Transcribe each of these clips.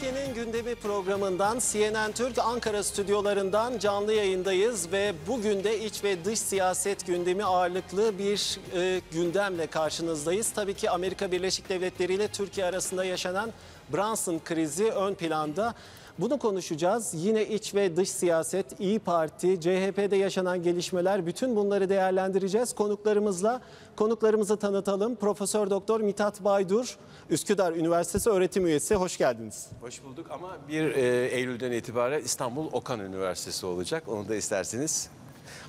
Türkiye'nin gündemi programından CNN Türk Ankara stüdyolarından canlı yayındayız ve bugün de iç ve dış siyaset gündemi ağırlıklı bir e, gündemle karşınızdayız. Tabii ki Amerika Birleşik Devletleri ile Türkiye arasında yaşanan Brunson krizi ön planda. Bunu konuşacağız. Yine iç ve dış siyaset, İyi Parti, CHP'de yaşanan gelişmeler bütün bunları değerlendireceğiz konuklarımızla. Konuklarımızı tanıtalım. Profesör Doktor Mithat Baydur, Üsküdar Üniversitesi öğretim üyesi. Hoş geldiniz. Hoş bulduk ama 1 e, Eylül'den itibaren İstanbul Okan Üniversitesi olacak. Onu da isterseniz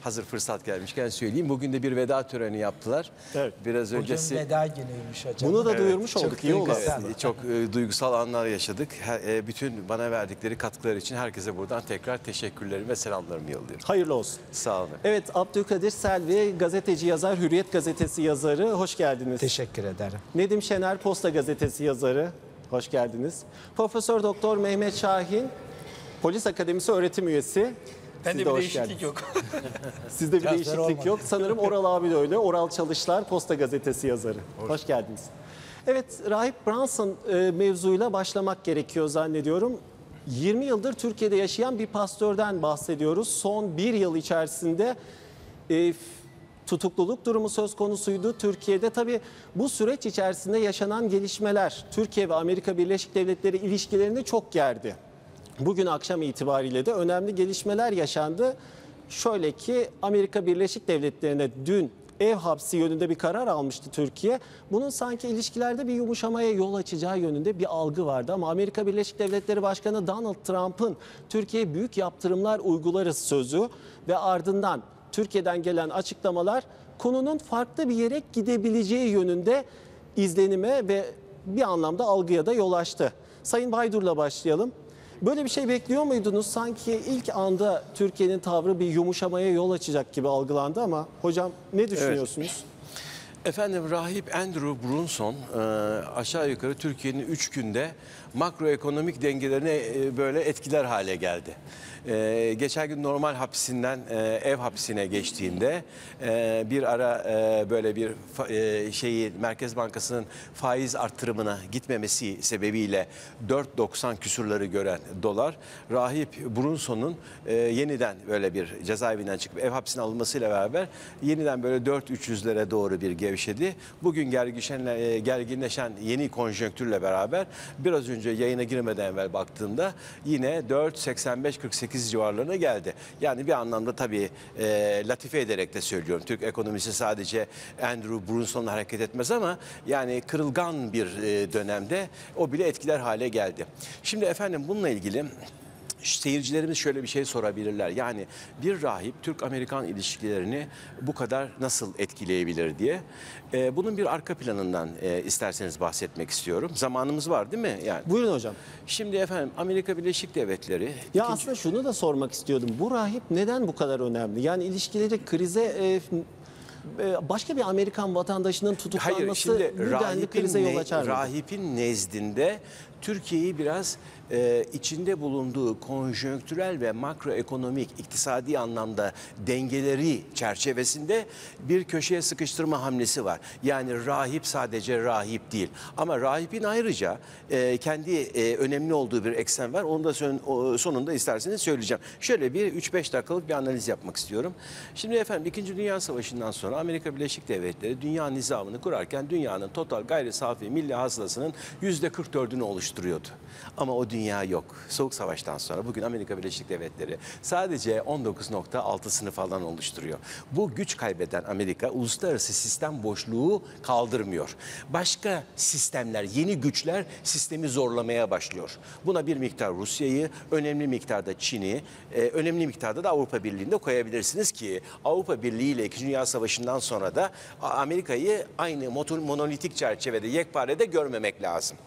hazır fırsat gelmişken söyleyeyim. Bugün de bir veda töreni yaptılar. Evet. Biraz Bugün öncesi veda günüymüş hocam. Bunu da Evet, duyurmuş çok olduk. İyi oldu çok e, duygusal anlar yaşadık. Her- e, bütün bana verdikleri katkılar için herkese buradan tekrar teşekkürlerimi ve selamlarımı yolluyorum. Hayırlı olsun. Sağ olun. Evet Abdülkadir Selvi gazeteci yazar, Hürriyet gazetesi yazarı. Hoş geldiniz. Teşekkür ederim. Nedim Şener Posta gazetesi yazarı. Hoş geldiniz. Profesör Doktor Mehmet Şahin Polis Akademisi öğretim üyesi. Siz Ben de de bir hoş değişiklik geldiniz. yok. Sizde bir değişiklik olmadı. yok. Sanırım Oral abi de öyle. Oral Çalışlar Posta gazetesi yazarı. Hoş, geldiniz. Evet, Rahip Brunson e, mevzuyla başlamak gerekiyor zannediyorum. 20 yıldır Türkiye'de yaşayan bir pastörden bahsediyoruz. Son bir yıl içerisinde e, tutukluluk durumu söz konusuydu Türkiye'de. Tabii bu süreç içerisinde yaşanan gelişmeler Türkiye ve Amerika Birleşik Devletleri ilişkilerini çok gerdi. Bugün akşam itibariyle de önemli gelişmeler yaşandı. Şöyle ki Amerika Birleşik Devletleri'ne dün ev hapsi yönünde bir karar almıştı Türkiye. Bunun sanki ilişkilerde bir yumuşamaya yol açacağı yönünde bir algı vardı. Ama Amerika Birleşik Devletleri Başkanı Donald Trump'ın Türkiye'ye büyük yaptırımlar uygularız sözü ve ardından Türkiye'den gelen açıklamalar konunun farklı bir yere gidebileceği yönünde izlenime ve bir anlamda algıya da yol açtı. Sayın Baydur'la başlayalım. Böyle bir şey bekliyor muydunuz? Sanki ilk anda Türkiye'nin tavrı bir yumuşamaya yol açacak gibi algılandı ama hocam ne düşünüyorsunuz? Efendim rahip Andrew Brunson e, aşağı yukarı Türkiye'nin 3 günde makroekonomik dengelerini e, böyle etkiler hale geldi. E, geçen gün normal hapisinden e, ev hapsine geçtiğinde e, bir ara e, böyle bir e, şeyi Merkez Bankası'nın faiz arttırımına gitmemesi sebebiyle 4.90 küsurları gören dolar rahip Brunson'un e, yeniden böyle bir cezaevinden çıkıp ev hapsine alınmasıyla beraber yeniden böyle 4-300'lere doğru bir gevşedi. Bugün gergişen, e, gerginleşen yeni konjonktürle beraber biraz önce yayına girmeden evvel baktığımda yine 4.85-48 civarlarına geldi. Yani bir anlamda tabii e, latife ederek de söylüyorum. Türk ekonomisi sadece Andrew Brunson'la hareket etmez ama yani kırılgan bir e, dönemde o bile etkiler hale geldi. Şimdi efendim bununla ilgili seyircilerimiz şöyle bir şey sorabilirler. Yani bir rahip Türk-Amerikan ilişkilerini bu kadar nasıl etkileyebilir diye. Ee, bunun bir arka planından e, isterseniz bahsetmek istiyorum. Zamanımız var değil mi? Yani. Buyurun hocam. Şimdi efendim Amerika Birleşik Devletleri Ya ikinci- aslında şunu da sormak istiyordum. Bu rahip neden bu kadar önemli? Yani ilişkileri krize e, e, başka bir Amerikan vatandaşının tutuklanması Hayır şimdi bu denli krize yol açar mı? rahipin nezdinde Türkiye'yi biraz e, içinde bulunduğu konjonktürel ve makroekonomik iktisadi anlamda dengeleri çerçevesinde bir köşeye sıkıştırma hamlesi var. Yani rahip sadece rahip değil. Ama rahipin ayrıca e, kendi e, önemli olduğu bir eksen var. Onu da sonunda isterseniz söyleyeceğim. Şöyle bir 3-5 dakikalık bir analiz yapmak istiyorum. Şimdi efendim 2. Dünya Savaşı'ndan sonra Amerika Birleşik Devletleri dünya nizamını kurarken dünyanın total gayri safi milli hasılasının %44'ünü oluşturuyordu. Ama o dünya yok. Soğuk Savaş'tan sonra bugün Amerika Birleşik Devletleri sadece 19.6'sını falan oluşturuyor. Bu güç kaybeden Amerika uluslararası sistem boşluğu kaldırmıyor. Başka sistemler, yeni güçler sistemi zorlamaya başlıyor. Buna bir miktar Rusya'yı, önemli miktarda Çin'i, e, önemli miktarda da Avrupa Birliği'nde koyabilirsiniz ki Avrupa Birliği ile 2. Dünya Savaşı'ndan sonra da Amerika'yı aynı motor- monolitik çerçevede, yekparede görmemek lazım.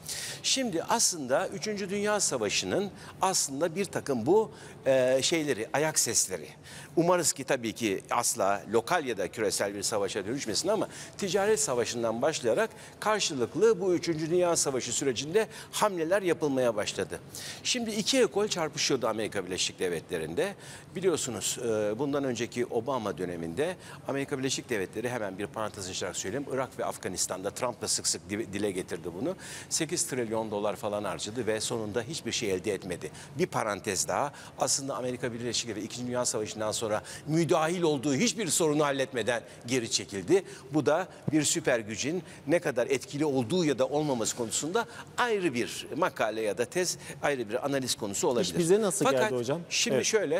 Şimdi aslında 3. Dünya Savaşı'nın aslında bir takım bu e, şeyleri, ayak sesleri. Umarız ki tabii ki asla lokal ya da küresel bir savaşa dönüşmesin ama ticaret savaşından başlayarak karşılıklı bu 3. Dünya Savaşı sürecinde hamleler yapılmaya başladı. Şimdi iki ekol çarpışıyordu Amerika Birleşik Devletleri'nde. Biliyorsunuz e, bundan önceki Obama döneminde Amerika Birleşik Devletleri hemen bir parantez açarak söyleyeyim. Irak ve Afganistan'da Trump da sık sık di- dile getirdi bunu. 8 trilyon dolar falan harcadı ve sonunda hiçbir şey elde etmedi. Bir parantez daha. Aslında Amerika Birleşik Devletleri 2. Dünya Savaşı'ndan sonra müdahil olduğu hiçbir sorunu halletmeden geri çekildi. Bu da bir süper gücün ne kadar etkili olduğu ya da olmaması konusunda ayrı bir makale ya da tez, ayrı bir analiz konusu olabilir. bize nasıl Fakat geldi hocam? Şimdi Evet. şöyle,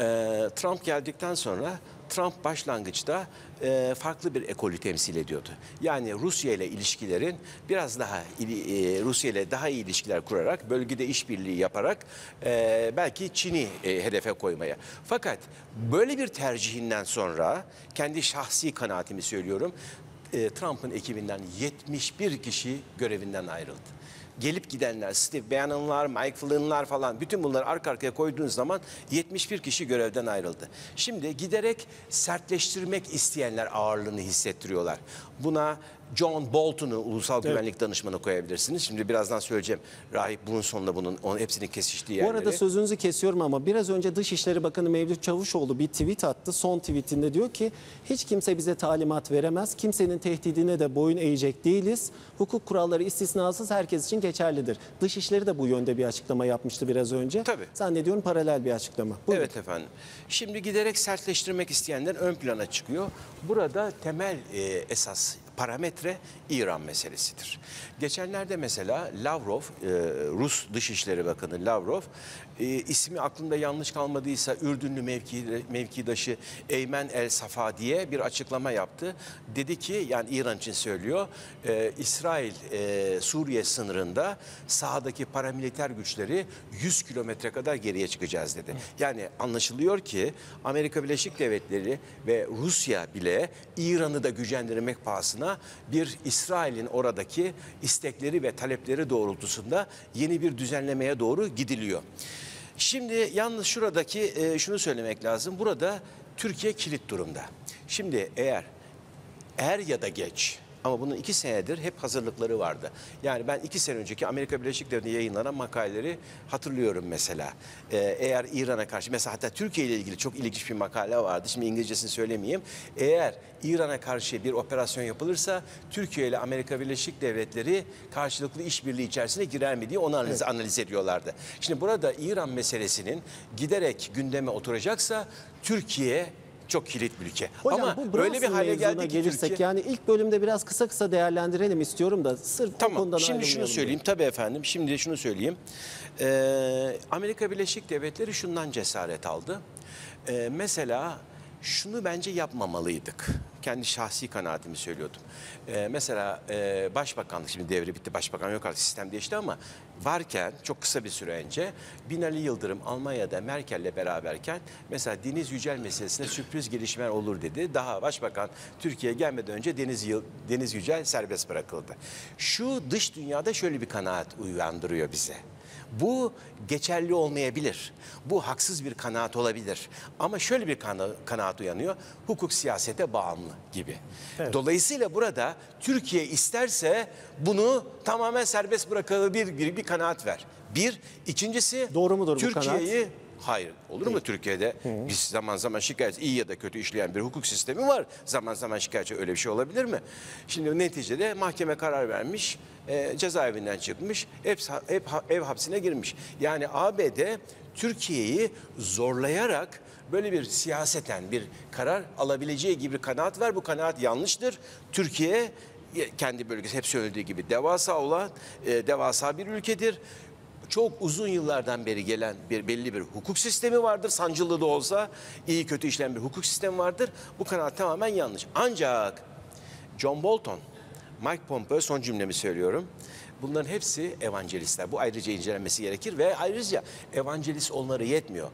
e, Trump geldikten sonra Trump başlangıçta e, farklı bir ekolü temsil ediyordu. Yani Rusya ile ilişkilerin biraz daha e, Rusya ile daha iyi ilişkiler kurarak, bölgede işbirliği yaparak e, belki Çin'i hedefe koymaya. Fakat böyle bir tercihinden sonra kendi şahsi kanaatimi söylüyorum. E, Trump'ın ekibinden 71 kişi görevinden ayrıldı gelip gidenler, Steve Bannon'lar, Mike Flynn'lar falan bütün bunları arka arkaya koyduğunuz zaman 71 kişi görevden ayrıldı. Şimdi giderek sertleştirmek isteyenler ağırlığını hissettiriyorlar. Buna John Bolton'u ulusal güvenlik danışmanı koyabilirsiniz. Şimdi birazdan söyleyeceğim. Rahip Brunson'la bunun onun hepsinin kesiştiği Bu yerleri. arada sözünüzü kesiyorum ama biraz önce Dışişleri Bakanı Mevlüt Çavuşoğlu bir tweet attı. Son tweetinde diyor ki hiç kimse bize talimat veremez. Kimsenin tehdidine de boyun eğecek değiliz. Hukuk kuralları istisnasız herkes için geçerlidir. Dışişleri de bu yönde bir açıklama yapmıştı biraz önce. Tabii. Zannediyorum paralel bir açıklama. Buyurun. Evet efendim. Şimdi giderek sertleştirmek isteyenler ön plana çıkıyor. Burada temel e, esas parametre İran meselesidir. Geçenlerde mesela Lavrov, e, Rus Dışişleri Bakanı Lavrov, e, ismi aklımda yanlış kalmadıysa Ürdünlü mevki, mevkidaşı Eymen El Safa diye bir açıklama yaptı. Dedi ki, yani İran için söylüyor, e, İsrail e, Suriye sınırında sahadaki paramiliter güçleri 100 kilometre kadar geriye çıkacağız dedi. Yani anlaşılıyor ki Amerika Birleşik Devletleri ve Rusya bile İran'ı da gücendirmek pahasına bir İsrail'in oradaki istekleri ve talepleri doğrultusunda yeni bir düzenlemeye doğru gidiliyor. Şimdi yalnız şuradaki e, şunu söylemek lazım. Burada Türkiye kilit durumda. Şimdi eğer er ya da geç ama bunun iki senedir hep hazırlıkları vardı. Yani ben iki sene önceki Amerika Birleşik Devletleri'nde yayınlanan makaleleri hatırlıyorum mesela. Ee, eğer İran'a karşı mesela hatta Türkiye ile ilgili çok ilginç bir makale vardı. Şimdi İngilizcesini söylemeyeyim. Eğer İran'a karşı bir operasyon yapılırsa Türkiye ile Amerika Birleşik Devletleri karşılıklı işbirliği içerisine girer mi diye onu analiz, analiz ediyorlardı. Şimdi burada İran meselesinin giderek gündeme oturacaksa Türkiye çok kilit bir ülke. Hocam Ama bu böyle bir hale geldi ki gelirsek Türkiye... yani ilk bölümde biraz kısa kısa değerlendirelim istiyorum da sırf Tamam. konudan Şimdi şunu söyleyeyim. Tabii efendim. Şimdi şunu söyleyeyim. Ee, Amerika Birleşik Devletleri şundan cesaret aldı. Ee, mesela şunu bence yapmamalıydık. Kendi şahsi kanaatimi söylüyordum. Ee, mesela e, başbakanlık şimdi devri bitti. Başbakan yok artık sistem değişti ama varken çok kısa bir süre önce Binali Yıldırım Almanya'da Merkel'le beraberken mesela Deniz Yücel meselesine sürpriz gelişmeler olur dedi. Daha başbakan Türkiye'ye gelmeden önce Deniz, Yıl- Deniz Yücel serbest bırakıldı. Şu dış dünyada şöyle bir kanaat uyandırıyor bize. Bu geçerli olmayabilir. Bu haksız bir kanaat olabilir. Ama şöyle bir kana- kanaat uyanıyor. Hukuk siyasete bağımlı gibi. Dolayısıyla burada Türkiye isterse bunu tamamen serbest bırakabilir gibi bir kanaat ver. Bir. ikincisi Doğru mudur bu Türkiye'yi Hayır. Olur mu Türkiye'de biz zaman zaman şikayet iyi ya da kötü işleyen bir hukuk sistemi var. Zaman zaman şikayetçi öyle bir şey olabilir mi? Şimdi neticede mahkeme karar vermiş, e, cezaevinden çıkmış, ev, ev, ev hapsine girmiş. Yani ABD Türkiye'yi zorlayarak böyle bir siyaseten bir karar alabileceği gibi bir kanaat var. Bu kanaat yanlıştır. Türkiye kendi bölgesi hep söylediği gibi devasa olan, e, devasa bir ülkedir çok uzun yıllardan beri gelen bir belli bir hukuk sistemi vardır. Sancılı da olsa iyi kötü işleyen bir hukuk sistemi vardır. Bu kanaat tamamen yanlış. Ancak John Bolton, Mike Pompeo son cümlemi söylüyorum. Bunların hepsi evangelistler. Bu ayrıca incelenmesi gerekir ve ayrıca evangelist olmaları yetmiyor.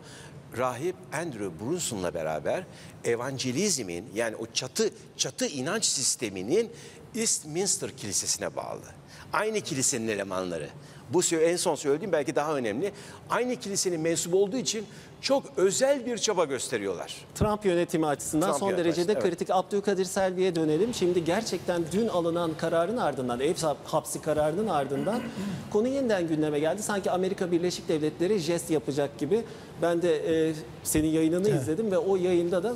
Rahip Andrew Brunson'la beraber evangelizmin yani o çatı çatı inanç sisteminin Eastminster Kilisesi'ne bağlı. Aynı kilisenin elemanları. Bu en son söylediğim belki daha önemli. Aynı kilisenin mensubu olduğu için çok özel bir çaba gösteriyorlar. Trump yönetimi açısından Trump son yönetimi derecede açısından, kritik. Abdülkadir Selvi'ye dönelim. Şimdi gerçekten dün alınan kararın ardından, ev hapsi kararının ardından konu yeniden gündeme geldi. Sanki Amerika Birleşik Devletleri jest yapacak gibi. Ben de e, senin yayınını izledim ve o yayında da e,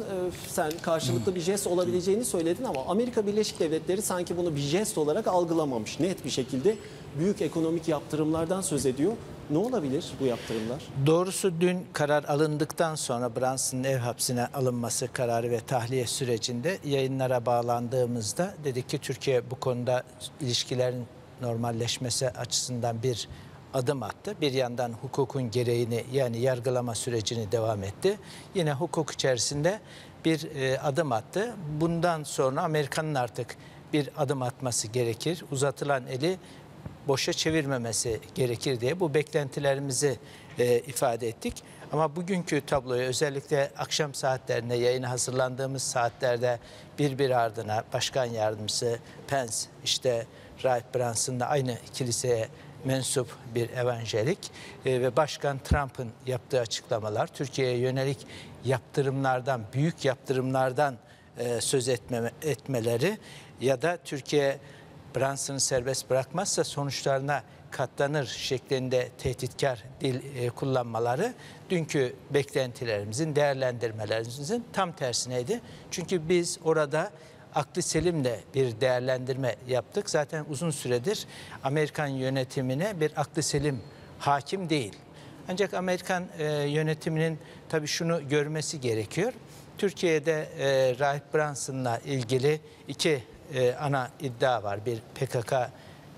sen karşılıklı bir jest olabileceğini söyledin ama Amerika Birleşik Devletleri sanki bunu bir jest olarak algılamamış. Net bir şekilde büyük ekonomik yaptırımlardan söz ediyor. Ne olabilir bu yaptırımlar? Doğrusu dün karar alındıktan sonra Brunson'ın ev hapsine alınması kararı ve tahliye sürecinde yayınlara bağlandığımızda dedik ki Türkiye bu konuda ilişkilerin normalleşmesi açısından bir adım attı. Bir yandan hukukun gereğini yani yargılama sürecini devam etti. Yine hukuk içerisinde bir e, adım attı. Bundan sonra Amerika'nın artık bir adım atması gerekir. Uzatılan eli boşa çevirmemesi gerekir diye bu beklentilerimizi e, ifade ettik. Ama bugünkü tabloyu özellikle akşam saatlerinde yayına hazırlandığımız saatlerde bir bir ardına Başkan Yardımcısı Pence işte Rahip Brunson'la aynı kiliseye mensup bir evangelik e, ve Başkan Trump'ın yaptığı açıklamalar Türkiye'ye yönelik yaptırımlardan, büyük yaptırımlardan e, söz etme, etmeleri ya da Türkiye Brunson'ı serbest bırakmazsa sonuçlarına katlanır şeklinde tehditkar dil e, kullanmaları dünkü beklentilerimizin, değerlendirmelerimizin tam tersineydi. Çünkü biz orada aklı selimle bir değerlendirme yaptık. Zaten uzun süredir Amerikan yönetimine bir aklı selim hakim değil. Ancak Amerikan e, yönetiminin tabii şunu görmesi gerekiyor. Türkiye'de e, Rahip Brunson'la ilgili iki e, ana iddia var. Bir PKK,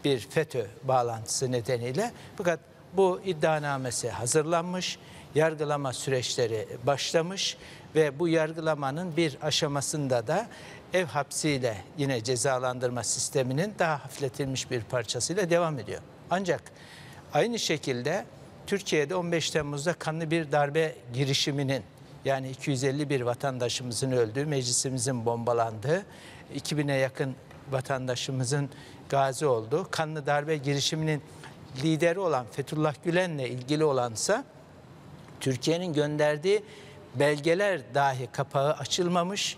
bir FETÖ bağlantısı nedeniyle. Fakat bu iddianamesi hazırlanmış, yargılama süreçleri başlamış ve bu yargılamanın bir aşamasında da ev hapsiyle yine cezalandırma sisteminin daha hafifletilmiş bir parçasıyla devam ediyor. Ancak aynı şekilde Türkiye'de 15 Temmuz'da kanlı bir darbe girişiminin yani 251 vatandaşımızın öldüğü, meclisimizin bombalandığı, 2000'e yakın vatandaşımızın gazi olduğu, kanlı darbe girişiminin lideri olan Fethullah Gülen'le ilgili olansa Türkiye'nin gönderdiği belgeler dahi kapağı açılmamış.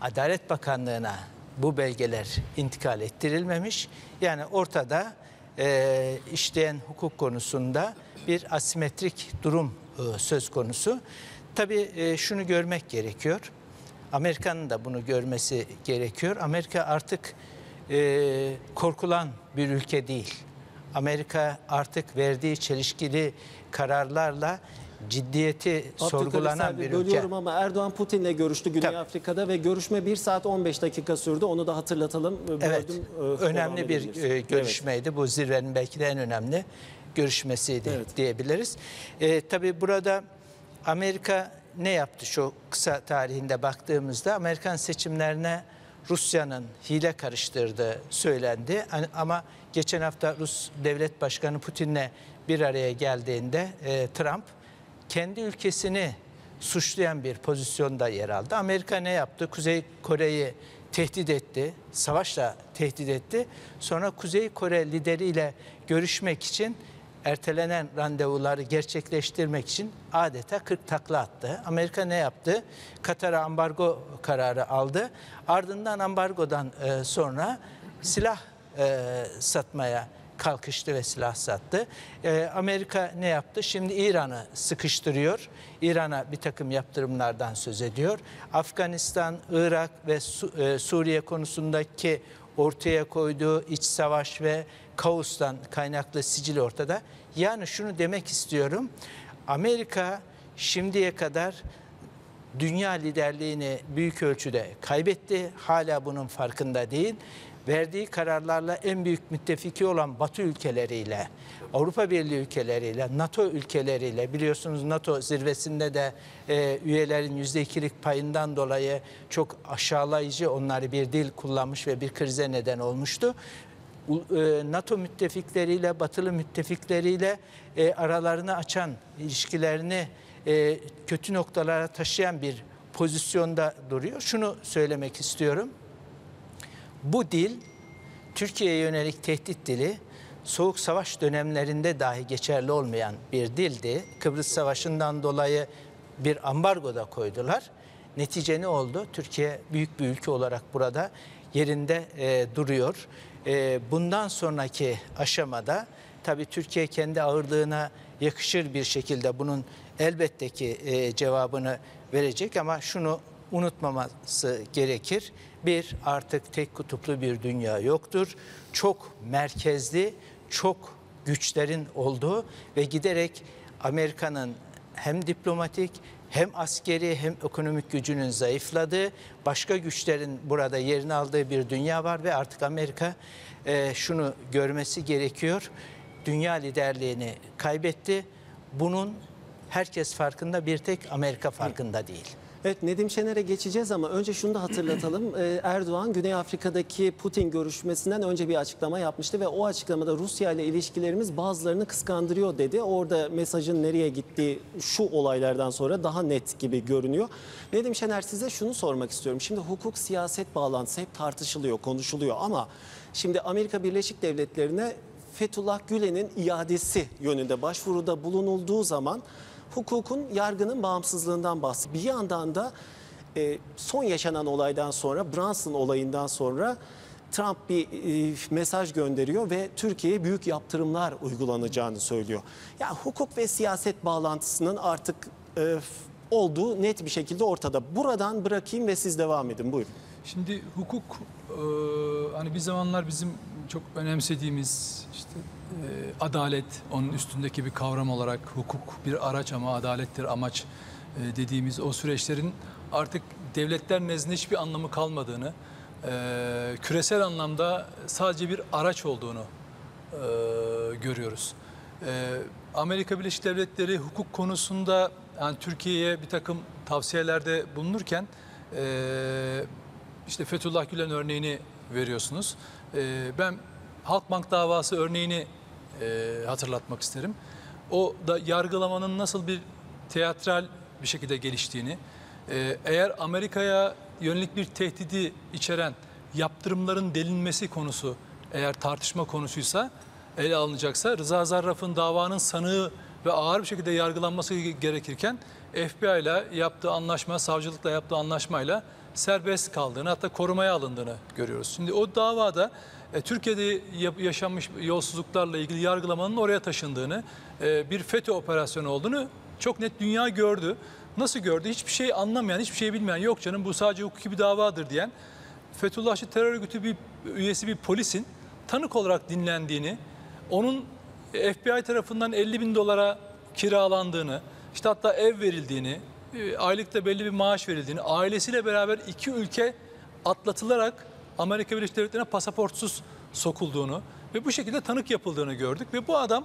Adalet Bakanlığı'na bu belgeler intikal ettirilmemiş. Yani ortada e, işleyen hukuk konusunda bir asimetrik durum e, söz konusu. Tabii e, şunu görmek gerekiyor. Amerika'nın da bunu görmesi gerekiyor. Amerika artık e, korkulan bir ülke değil. Amerika artık verdiği çelişkili kararlarla ciddiyeti Abdülkadir sorgulanan bir ülke. bölüyorum ama Erdoğan Putin'le görüştü Güney Tabii. Afrika'da ve görüşme 1 saat 15 dakika sürdü. Onu da hatırlatalım. Evet, Böldüm, e, önemli bir e, görüşmeydi. Bu zirvenin belki de en önemli görüşmesiydi Evet. diyebiliriz. E, tabii burada Amerika ne yaptı şu kısa tarihinde baktığımızda? Amerikan seçimlerine Rusya'nın hile karıştırdığı söylendi. Ama geçen hafta Rus Devlet Başkanı Putin'le bir araya geldiğinde e, Trump kendi ülkesini suçlayan bir pozisyonda yer aldı. Amerika ne yaptı? Kuzey Kore'yi tehdit etti, savaşla tehdit etti. Sonra Kuzey Kore lideriyle görüşmek için ertelenen randevuları gerçekleştirmek için adeta 40 takla attı. Amerika ne yaptı? Katar'a ambargo kararı aldı. Ardından ambargodan e, sonra silah e, satmaya kalkıştı ve silah sattı. Ee, Amerika ne yaptı? Şimdi İran'ı sıkıştırıyor. İran'a bir takım yaptırımlardan söz ediyor. Afganistan, Irak ve Su- e, Suriye konusundaki ortaya koyduğu iç savaş ve kaostan kaynaklı sicil ortada. Yani şunu demek istiyorum. Amerika şimdiye kadar dünya liderliğini büyük ölçüde kaybetti. Hala bunun farkında değil. Verdiği kararlarla en büyük müttefiki olan Batı ülkeleriyle, Avrupa Birliği ülkeleriyle, NATO ülkeleriyle biliyorsunuz NATO zirvesinde de e, üyelerin %2'lik payından dolayı çok aşağılayıcı onları bir dil kullanmış ve bir krize neden olmuştu. E, NATO müttefikleriyle, batılı müttefikleriyle e, aralarını açan, ilişkilerini e, kötü noktalara taşıyan bir pozisyonda duruyor. Şunu söylemek istiyorum. Bu dil, Türkiye'ye yönelik tehdit dili Soğuk Savaş dönemlerinde dahi geçerli olmayan bir dildi. Kıbrıs Savaşı'ndan dolayı bir ambargo da koydular. Netice ne oldu? Türkiye büyük bir ülke olarak burada yerinde e, duruyor. E, bundan sonraki aşamada tabii Türkiye kendi ağırlığına yakışır bir şekilde bunun elbette ki e, cevabını verecek ama şunu unutmaması gerekir. Bir, artık tek kutuplu bir dünya yoktur. Çok merkezli, çok güçlerin olduğu ve giderek Amerika'nın hem diplomatik hem askeri hem ekonomik gücünün zayıfladığı, başka güçlerin burada yerini aldığı bir dünya var ve artık Amerika e, şunu görmesi gerekiyor. Dünya liderliğini kaybetti. Bunun herkes farkında, bir tek Amerika farkında değil. Evet Nedim Şener'e geçeceğiz ama önce şunu da hatırlatalım. Ee, Erdoğan Güney Afrika'daki Putin görüşmesinden önce bir açıklama yapmıştı ve o açıklamada Rusya ile ilişkilerimiz bazılarını kıskandırıyor dedi. Orada mesajın nereye gittiği şu olaylardan sonra daha net gibi görünüyor. Nedim Şener size şunu sormak istiyorum. Şimdi hukuk siyaset bağlantısı hep tartışılıyor, konuşuluyor ama şimdi Amerika Birleşik Devletleri'ne Fethullah Gülen'in iadesi yönünde başvuruda bulunulduğu zaman hukukun yargının bağımsızlığından bahsediyor. Bir yandan da e, son yaşanan olaydan sonra Brunson olayından sonra Trump bir e, mesaj gönderiyor ve Türkiye'ye büyük yaptırımlar uygulanacağını söylüyor. Ya hukuk ve siyaset bağlantısının artık e, olduğu net bir şekilde ortada. Buradan bırakayım ve siz devam edin. Buyurun. Şimdi hukuk hani bir zamanlar bizim çok önemsediğimiz işte e, adalet onun üstündeki bir kavram olarak hukuk bir araç ama adalettir amaç e, dediğimiz o süreçlerin artık devletler nezdinde hiçbir anlamı kalmadığını, e, küresel anlamda sadece bir araç olduğunu e, görüyoruz. E, Amerika Birleşik Devletleri hukuk konusunda yani Türkiye'ye bir takım tavsiyelerde bulunurken e, işte Fethullah Gülen örneğini veriyorsunuz. E, ben Halkbank davası örneğini e, hatırlatmak isterim. O da yargılamanın nasıl bir teatral bir şekilde geliştiğini, e, eğer Amerika'ya yönelik bir tehdidi içeren yaptırımların delinmesi konusu eğer tartışma konusuysa ele alınacaksa Rıza Zarraf'ın davanın sanığı ve ağır bir şekilde yargılanması gerekirken FBI ile yaptığı anlaşma, savcılıkla yaptığı anlaşmayla serbest kaldığını hatta korumaya alındığını görüyoruz. Şimdi o davada e, Türkiye'de yaşanmış yolsuzluklarla ilgili yargılamanın oraya taşındığını, e, bir FETÖ operasyonu olduğunu çok net dünya gördü. Nasıl gördü? Hiçbir şey anlamayan, hiçbir şey bilmeyen, yok canım bu sadece hukuki bir davadır diyen Fethullahçı terör örgütü bir üyesi bir polisin tanık olarak dinlendiğini, onun FBI tarafından 50 bin dolara kiralandığını, işte hatta ev verildiğini, aylıkta belli bir maaş verildiğini, ailesiyle beraber iki ülke atlatılarak Amerika Birleşik Devletleri'ne pasaportsuz sokulduğunu ve bu şekilde tanık yapıldığını gördük. Ve bu adam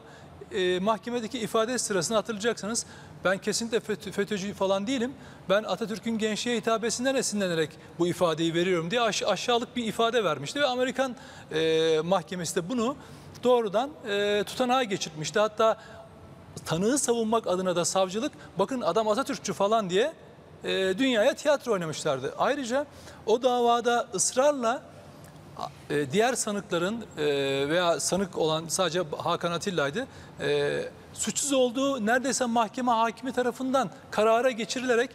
e, mahkemedeki ifade sırasında hatırlayacaksınız ben kesinlikle FETÖ, FETÖ'cü falan değilim. Ben Atatürk'ün gençliğe hitabesinden esinlenerek bu ifadeyi veriyorum diye aş- aşağılık bir ifade vermişti. Ve Amerikan e, mahkemesi de bunu doğrudan e, tutanağa geçirmişti. Hatta tanığı savunmak adına da savcılık bakın adam Atatürkçü falan diye e, dünyaya tiyatro oynamışlardı. Ayrıca o davada ısrarla e, diğer sanıkların e, veya sanık olan sadece Hakan Atilla'ydı. E, suçsuz olduğu neredeyse mahkeme hakimi tarafından karara geçirilerek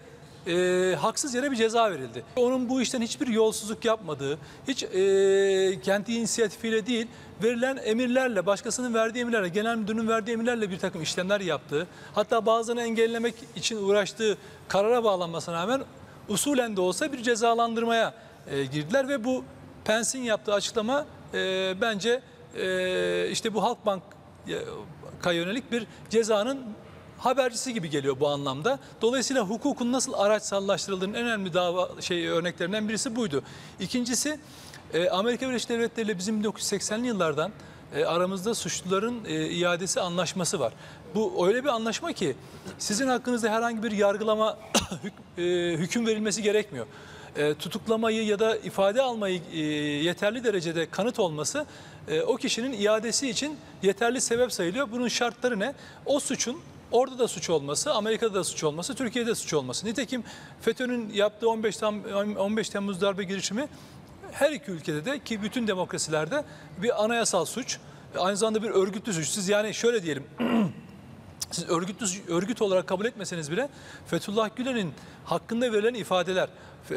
e, haksız yere bir ceza verildi. Onun bu işten hiçbir yolsuzluk yapmadığı, hiç e, kendi inisiyatifiyle değil, verilen emirlerle, başkasının verdiği emirlerle, genel müdürün verdiği emirlerle bir takım işlemler yaptığı, hatta bazılarını engellemek için uğraştığı karara bağlanmasına rağmen usulen de olsa bir cezalandırmaya e, girdiler ve bu Pence'in yaptığı açıklama e, bence e, işte bu Halkbank'a yönelik bir cezanın habercisi gibi geliyor bu anlamda. Dolayısıyla hukukun nasıl araçsallaştırıldığının en önemli dava şey örneklerinden birisi buydu. İkincisi e, Amerika Birleşik Devletleri ile bizim 1980'li yıllardan e, aramızda suçluların e, iadesi anlaşması var. Bu öyle bir anlaşma ki sizin hakkınızda herhangi bir yargılama hük- hüküm verilmesi gerekmiyor. Tutuklamayı ya da ifade almayı yeterli derecede kanıt olması o kişinin iadesi için yeterli sebep sayılıyor. Bunun şartları ne? O suçun orada da suç olması, Amerika'da da suç olması, Türkiye'de de suç olması. Nitekim FETÖ'nün yaptığı 15, Tem 15 Temmuz darbe girişimi her iki ülkede de ki bütün demokrasilerde bir anayasal suç. aynı zamanda bir örgütlü suç. Siz yani şöyle diyelim. Siz örgütlü örgüt olarak kabul etmeseniz bile Fethullah Gülen'in hakkında verilen ifadeler, e,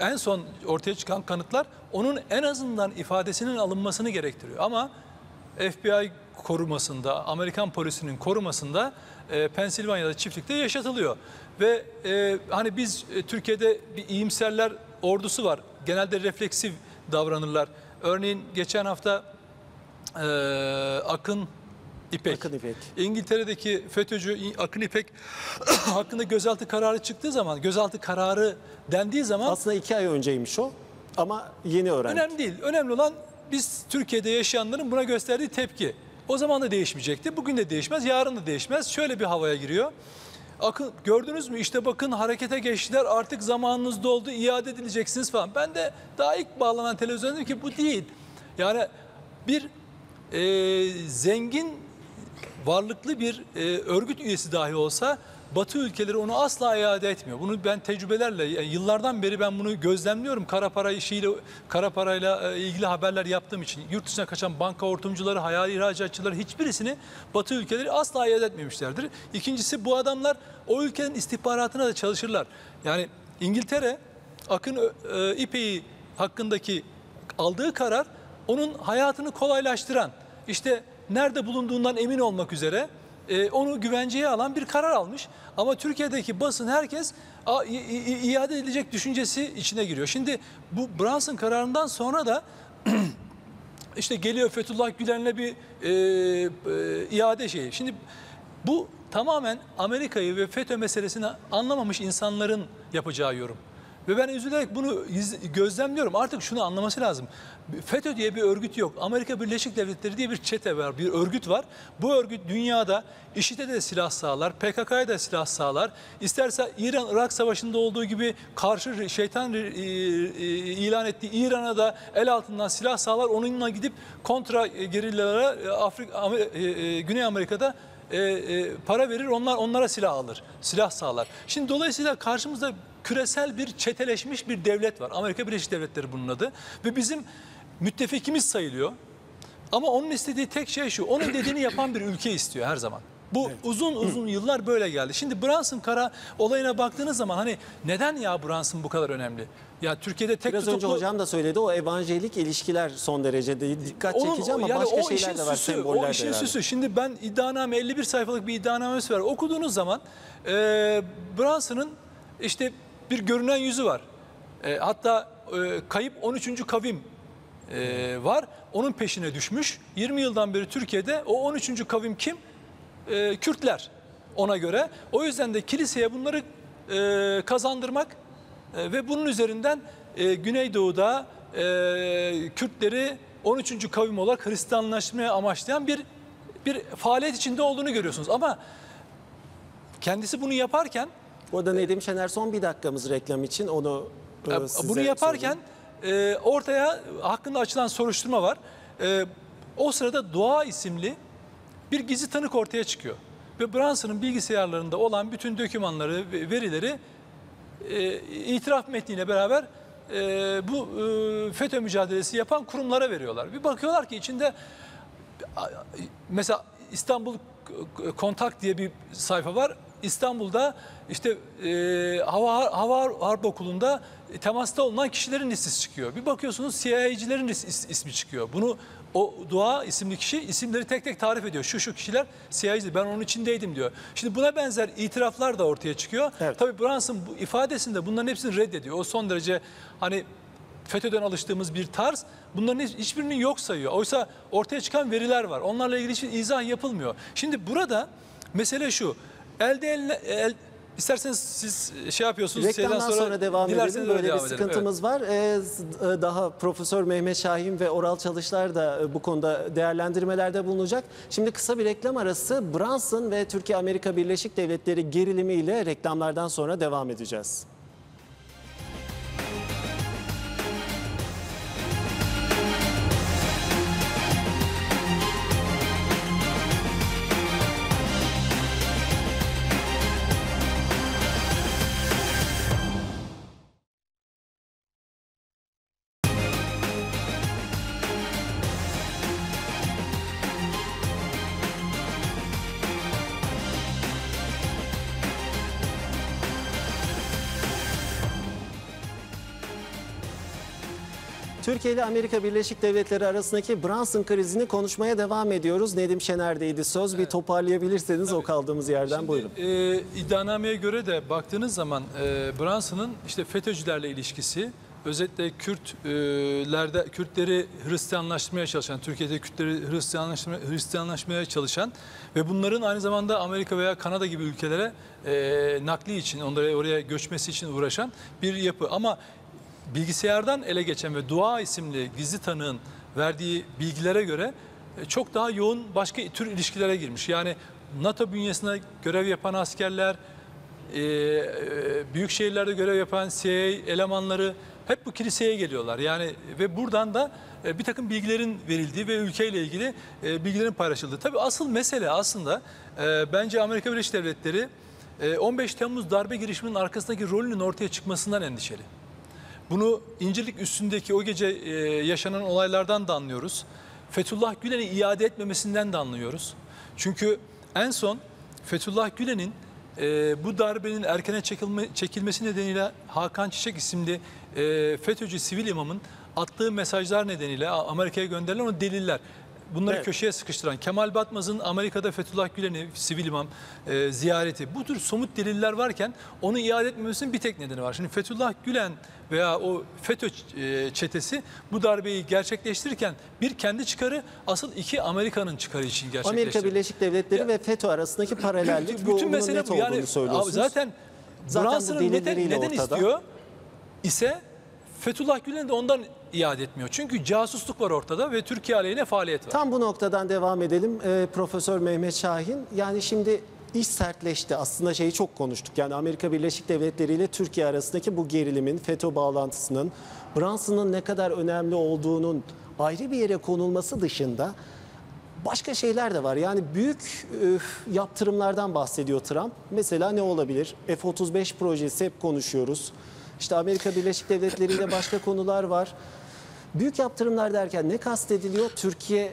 en son ortaya çıkan kanıtlar onun en azından ifadesinin alınmasını gerektiriyor. Ama FBI korumasında, Amerikan polisinin korumasında e, Pensilvanya'da çiftlikte yaşatılıyor. Ve e, hani biz e, Türkiye'de bir iyimserler ordusu var. Genelde refleksif davranırlar. Örneğin geçen hafta e, Akın İpek. Akın İpek. İngiltere'deki FETÖ'cü Akın İpek hakkında gözaltı kararı çıktığı zaman, gözaltı kararı dendiği zaman Aslında iki ay önceymiş o ama yeni öğrendik. önemli değil. Önemli olan biz Türkiye'de yaşayanların buna gösterdiği tepki. O zaman da değişmeyecekti. Bugün de değişmez, yarın da değişmez. Şöyle bir havaya giriyor. Akın gördünüz mü işte bakın harekete geçtiler artık zamanınız doldu iade edileceksiniz falan. Ben de daha ilk bağlanan televizyon dedim ki bu değil. Yani bir e, zengin varlıklı bir e, örgüt üyesi dahi olsa Batı ülkeleri onu asla iade etmiyor. Bunu ben tecrübelerle yani yıllardan beri ben bunu gözlemliyorum. Kara para işiyle kara parayla e, ilgili haberler yaptığım için yurt dışına kaçan banka hortumcuları, hayali ihracatçıları hiçbirisini Batı ülkeleri asla iade etmemişlerdir. İkincisi bu adamlar o ülkenin istihbaratına da çalışırlar. Yani İngiltere Akın e, İpek'i hakkındaki aldığı karar onun hayatını kolaylaştıran, işte nerede bulunduğundan emin olmak üzere e, onu güvenceye alan bir karar almış. Ama Türkiye'deki basın herkes iade edilecek düşüncesi içine giriyor. Şimdi bu Brunson kararından sonra da işte geliyor Fethullah Gülen'le bir e, e, iade şeyi. Şimdi bu tamamen Amerika'yı ve FETÖ meselesini anlamamış insanların yapacağı yorum. Ve ben üzülerek bunu gözlemliyorum. Artık şunu anlaması lazım. FETÖ diye bir örgüt yok. Amerika Birleşik Devletleri diye bir çete var, bir örgüt var. Bu örgüt dünyada IŞİD'e de silah sağlar, PKK'ya da silah sağlar. İsterse İran-Irak Savaşı'nda olduğu gibi karşı şeytan e, e, ilan ettiği İran'a da el altından silah sağlar. Onunla gidip kontra gerillalara e, Afrika, e, e, Güney Amerika'da e, e, para verir, onlar onlara silah alır, silah sağlar. Şimdi dolayısıyla karşımızda küresel bir çeteleşmiş bir devlet var. Amerika Birleşik Devletleri bunun adı ve bizim müttefikimiz sayılıyor. Ama onun istediği tek şey şu, onun dediğini yapan bir ülke istiyor her zaman. Bu uzun uzun yıllar böyle geldi. Şimdi Brunson kara olayına baktığınız zaman hani neden ya Brunson bu kadar önemli? Ya Türkiye'de tek Biraz önce tutuklu... hocam da söyledi o evanjelik ilişkiler son derece de dikkat Onun- çekici ama yani başka o şeyler de var, süsü, O işin süsü. Şimdi ben iddianame 51 sayfalık bir iddianamesi var. Okuduğunuz zaman e, Brunson'ın işte bir görünen yüzü var. E, hatta e, kayıp 13. kavim e, var. Onun peşine düşmüş. 20 yıldan beri Türkiye'de o 13. kavim kim? E, Kürtler ona göre. O yüzden de kiliseye bunları e, kazandırmak e, ve bunun üzerinden e, Güneydoğu'da e, Kürtleri 13. kavim olarak Hristiyanlaştırmaya amaçlayan bir bir faaliyet içinde olduğunu görüyorsunuz. Ama kendisi bunu yaparken Bu arada Nedim Şener son bir dakikamız reklam için onu e, size bunu yaparken e, ortaya hakkında açılan soruşturma var. E, o sırada Doğa isimli bir gizli tanık ortaya çıkıyor. Ve Brunson'ın bilgisayarlarında olan bütün dokümanları ve verileri e, itiraf metniyle beraber e, bu e, FETÖ mücadelesi yapan kurumlara veriyorlar. Bir bakıyorlar ki içinde mesela İstanbul Kontak diye bir sayfa var. İstanbul'da işte e, hava hava harp okulunda temasta olunan kişilerin listesi çıkıyor. Bir bakıyorsunuz CIA'cilerin is- is- ismi çıkıyor. Bunu o Dua isimli kişi isimleri tek tek tarif ediyor. Şu şu kişiler CIA'ci ben onun içindeydim diyor. Şimdi buna benzer itiraflar da ortaya çıkıyor. Evet. Tabii Brunson bu ifadesinde bunların hepsini reddediyor. O son derece hani FETÖ'den alıştığımız bir tarz. Bunların hiç- hiçbirini yok sayıyor. Oysa ortaya çıkan veriler var. Onlarla ilgili hiçbir izah yapılmıyor. Şimdi burada mesele şu. Elde elle, el, isterseniz siz şey yapıyorsunuz. Reklamdan şeyden sonra, devam edelim. öyle Böyle bir devam edelim. sıkıntımız var. Ee, e, daha Profesör Mehmet Şahin ve Oral Çalışlar da e, bu konuda değerlendirmelerde bulunacak. Şimdi kısa bir reklam arası Brunson ve Türkiye-Amerika Birleşik Devletleri gerilimiyle reklamlardan sonra devam edeceğiz. Türkiye ile Amerika Birleşik Devletleri arasındaki Brunson krizini konuşmaya devam ediyoruz. Nedim Şener'deydi söz. Bir toparlayabilirseniz o kaldığımız yerden buyurun. E, iddianameye göre de baktığınız zaman e, Brunson'ın işte FETÖ'cülerle ilişkisi özellikle Kürtlerde Kürtleri Hristiyanlaştırmaya çalışan, Türkiye'de Kürtleri Hristiyanlaştırmaya, Hristiyanlaşmaya çalışan ve bunların aynı zamanda Amerika veya Kanada gibi ülkelere e, nakli için, onları oraya göçmesi için uğraşan bir yapı. Ama bilgisayardan ele geçen ve Dua isimli gizli tanığın verdiği bilgilere göre e, çok daha yoğun başka tür ilişkilere girmiş. Yani NATO bünyesinde görev yapan askerler, e, e, büyük şehirlerde görev yapan CIA elemanları hep bu kiliseye geliyorlar. Yani ve buradan da bir takım bilgilerin verildiği ve ülkeyle ilgili bilgilerin paylaşıldığı. Tabii asıl mesele aslında bence Amerika Birleşik Devletleri e, 15 Temmuz darbe girişiminin arkasındaki rolünün ortaya çıkmasından endişeli. Bunu İncirlik üstündeki o gece e, yaşanan olaylardan da anlıyoruz. Fethullah Gülen'i iade etmemesinden de anlıyoruz. Çünkü en son Fethullah Gülen'in e, bu darbenin erkene çekilme, çekilmesi nedeniyle Hakan Çiçek isimli e, FETÖ'cü sivil imamın attığı mesajlar nedeniyle Amerika'ya gönderilen o deliller. Bunları Evet. köşeye sıkıştıran Kemal Batmaz'ın Amerika'da Fethullah Gülen'i sivil imam e, ziyareti bu tür somut deliller varken onu iade etmemesinin bir tek nedeni var. Şimdi Fethullah Gülen veya o FETÖ e, çetesi bu darbeyi gerçekleştirirken bir kendi çıkarı asıl iki Amerika'nın çıkarı için gerçekleştirdi. Amerika Birleşik Devletleri Ya- ve FETÖ arasındaki paralellik bu Bütün bunun mesele net bu. Yani zaten, Zaten bu Brunson'ın neden, neden ortada. istiyor ise Fethullah Gülen de ondan iade etmiyor. Çünkü casusluk var ortada ve Türkiye aleyhine faaliyet var. Tam bu noktadan devam edelim. Ee, Profesör Mehmet Şahin. Yani şimdi iş sertleşti. Aslında şeyi çok konuştuk. Yani Amerika Birleşik Devletleri ile Türkiye arasındaki bu gerilimin, FETÖ bağlantısının, Brunson'ın ne kadar önemli olduğunun ayrı bir yere konulması dışında başka şeyler de var. Yani büyük e, yaptırımlardan bahsediyor Trump. Mesela ne olabilir? F-35 projesi hep konuşuyoruz. İşte Amerika Birleşik Devletleri ile başka konular var. Büyük yaptırımlar derken ne kastediliyor? Türkiye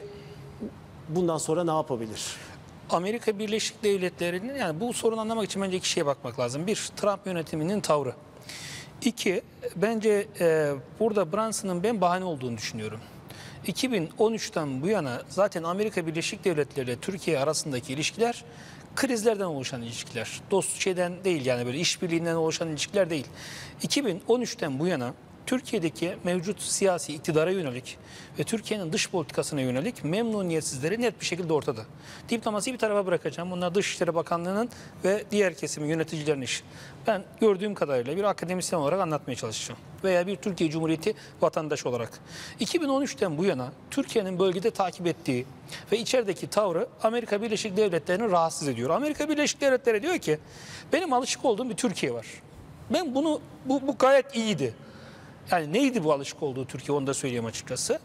bundan sonra ne yapabilir? Amerika Birleşik Devletleri'nin yani bu sorunu anlamak için bence iki şeye bakmak lazım. Bir, Trump yönetiminin tavrı. İki, bence e, burada Brunson'ın ben bahane olduğunu düşünüyorum. 2013'ten bu yana zaten Amerika Birleşik Devletleri ile Türkiye arasındaki ilişkiler krizlerden oluşan ilişkiler. Dost şeyden değil yani böyle işbirliğinden oluşan ilişkiler değil. 2013'ten bu yana Türkiye'deki mevcut siyasi iktidara yönelik ve Türkiye'nin dış politikasına yönelik memnuniyetsizleri net bir şekilde ortada. Diplomasiyi bir tarafa bırakacağım. Bunlar Dışişleri Bakanlığı'nın ve diğer kesimin yöneticilerin işi. Ben gördüğüm kadarıyla bir akademisyen olarak anlatmaya çalışacağım. Veya bir Türkiye Cumhuriyeti vatandaşı olarak. 2013'ten bu yana Türkiye'nin bölgede takip ettiği ve içerideki tavrı Amerika Birleşik Devletleri'ni rahatsız ediyor. Amerika Birleşik Devletleri diyor ki benim alışık olduğum bir Türkiye var. Ben bunu bu, bu gayet iyiydi. Yani neydi bu alışık olduğu Türkiye onu da söyleyeyim açıkçası.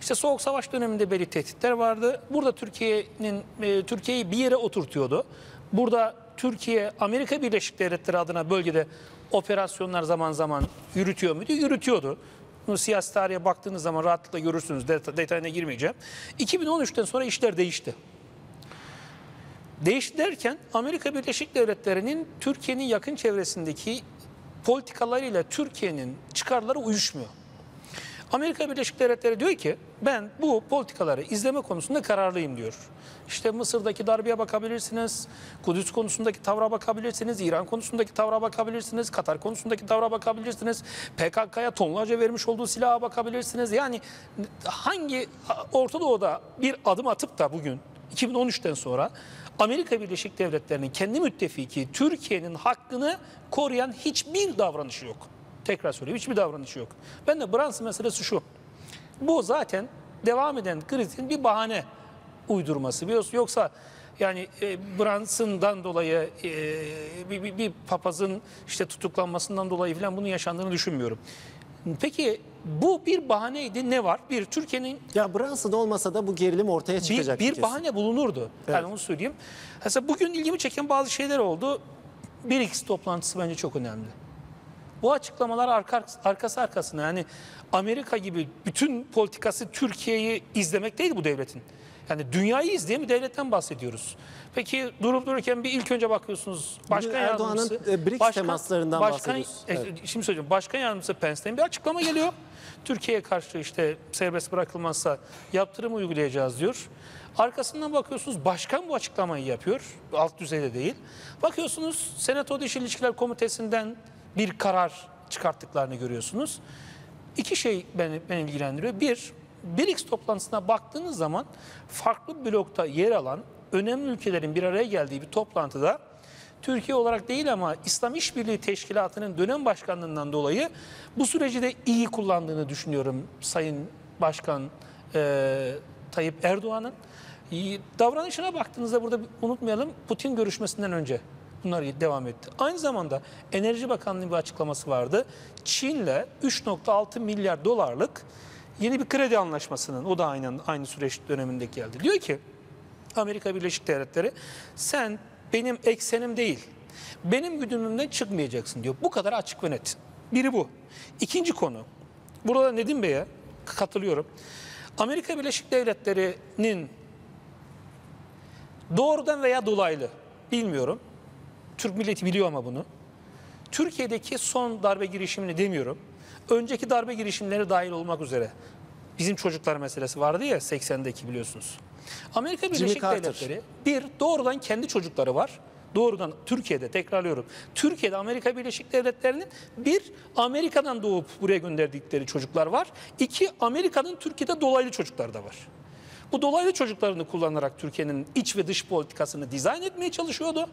İşte Soğuk Savaş döneminde belli tehditler vardı. Burada Türkiye'nin e, Türkiye'yi bir yere oturtuyordu. Burada Türkiye Amerika Birleşik Devletleri adına bölgede operasyonlar zaman zaman yürütüyor muydu? Yürütüyordu. Bunu siyasi tarihe baktığınız zaman rahatlıkla görürsünüz. Det- detayına girmeyeceğim. 2013'ten sonra işler değişti. Değişti derken Amerika Birleşik Devletleri'nin Türkiye'nin yakın çevresindeki politikalarıyla Türkiye'nin çıkarları uyuşmuyor. Amerika Birleşik Devletleri diyor ki ben bu politikaları izleme konusunda kararlıyım diyor. İşte Mısır'daki darbeye bakabilirsiniz, Kudüs konusundaki tavra bakabilirsiniz, İran konusundaki tavra bakabilirsiniz, Katar konusundaki tavra bakabilirsiniz, PKK'ya tonlarca vermiş olduğu silaha bakabilirsiniz. Yani hangi Orta Doğu'da bir adım atıp da bugün 2013'ten sonra Amerika Birleşik Devletleri'nin kendi müttefiki Türkiye'nin hakkını koruyan hiçbir davranışı yok. Tekrar söyleyeyim hiçbir davranışı yok. Ben de Brunson meselesi şu. Bu zaten devam eden krizin bir bahane uydurması. Biliyorsun yoksa yani e, Brunson'dan dolayı e, bir, bir, bir papazın işte tutuklanmasından dolayı falan bunun yaşandığını düşünmüyorum. Peki bu bir bahaneydi ne var? Bir Türkiye'nin Ya Brunson olmasa da bu gerilim ortaya bir, çıkacak. bir kesin. bahane bulunurdu. Yani onu söyleyeyim. Mesela bugün ilgimi çeken bazı şeyler oldu. BRICS toplantısı bence çok önemli. Bu açıklamalar arka, arkası arkasına yani Amerika gibi bütün politikası Türkiye'yi izlemek değil bu devletin. Yani dünyayı izleyen bir devletten bahsediyoruz. Peki durup dururken bir ilk önce bakıyorsunuz başkan Erdoğan'ın, yardımcısı. e, BRICS temaslarından bahsediyoruz. e, Evet. Şimdi söyleyeceğim başkan yardımcısı Pence'den bir açıklama geliyor. Türkiye'ye karşı işte serbest bırakılmazsa yaptırım uygulayacağız diyor. Arkasından bakıyorsunuz başkan bu açıklamayı yapıyor. Alt düzeyde değil. Bakıyorsunuz Senato Dış İlişkiler Komitesi'nden bir karar çıkarttıklarını görüyorsunuz. İki şey beni, beni ilgilendiriyor. Bir, BRICS toplantısına baktığınız zaman farklı blokta yer alan önemli ülkelerin bir araya geldiği bir toplantıda Türkiye olarak değil ama İslam İşbirliği Teşkilatı'nın dönem başkanlığından dolayı bu süreci de iyi kullandığını düşünüyorum Sayın Başkan e, Tayyip Erdoğan'ın. Davranışına baktığınızda burada unutmayalım Putin görüşmesinden önce bunlar devam etti. Aynı zamanda Enerji Bakanlığı'nın bir açıklaması vardı. Çin'le 3.6 milyar dolarlık yeni bir kredi anlaşmasının o da aynı aynı süreç döneminde geldi. Diyor ki Amerika Birleşik Devletleri sen benim eksenim değil, benim güdümümden çıkmayacaksın diyor. Bu kadar açık ve net. Biri bu. İkinci konu, burada Nedim Bey'e katılıyorum. Amerika Birleşik Devletleri'nin doğrudan veya dolaylı bilmiyorum. Türk milleti biliyor ama bunu. Türkiye'deki son darbe girişimini demiyorum. Önceki darbe girişimleri dahil olmak üzere. Bizim çocuklar meselesi vardı ya 80'deki biliyorsunuz. Amerika Birleşik. Devletleri bir doğrudan kendi çocukları var. Doğrudan Türkiye'de tekrarlıyorum. Türkiye'de Amerika Birleşik Devletleri'nin bir Amerika'dan doğup buraya gönderdikleri çocuklar var. İki Amerika'nın Türkiye'de dolaylı çocuklar da var. Bu dolaylı çocuklarını kullanarak Türkiye'nin iç ve dış politikasını dizayn etmeye çalışıyordu.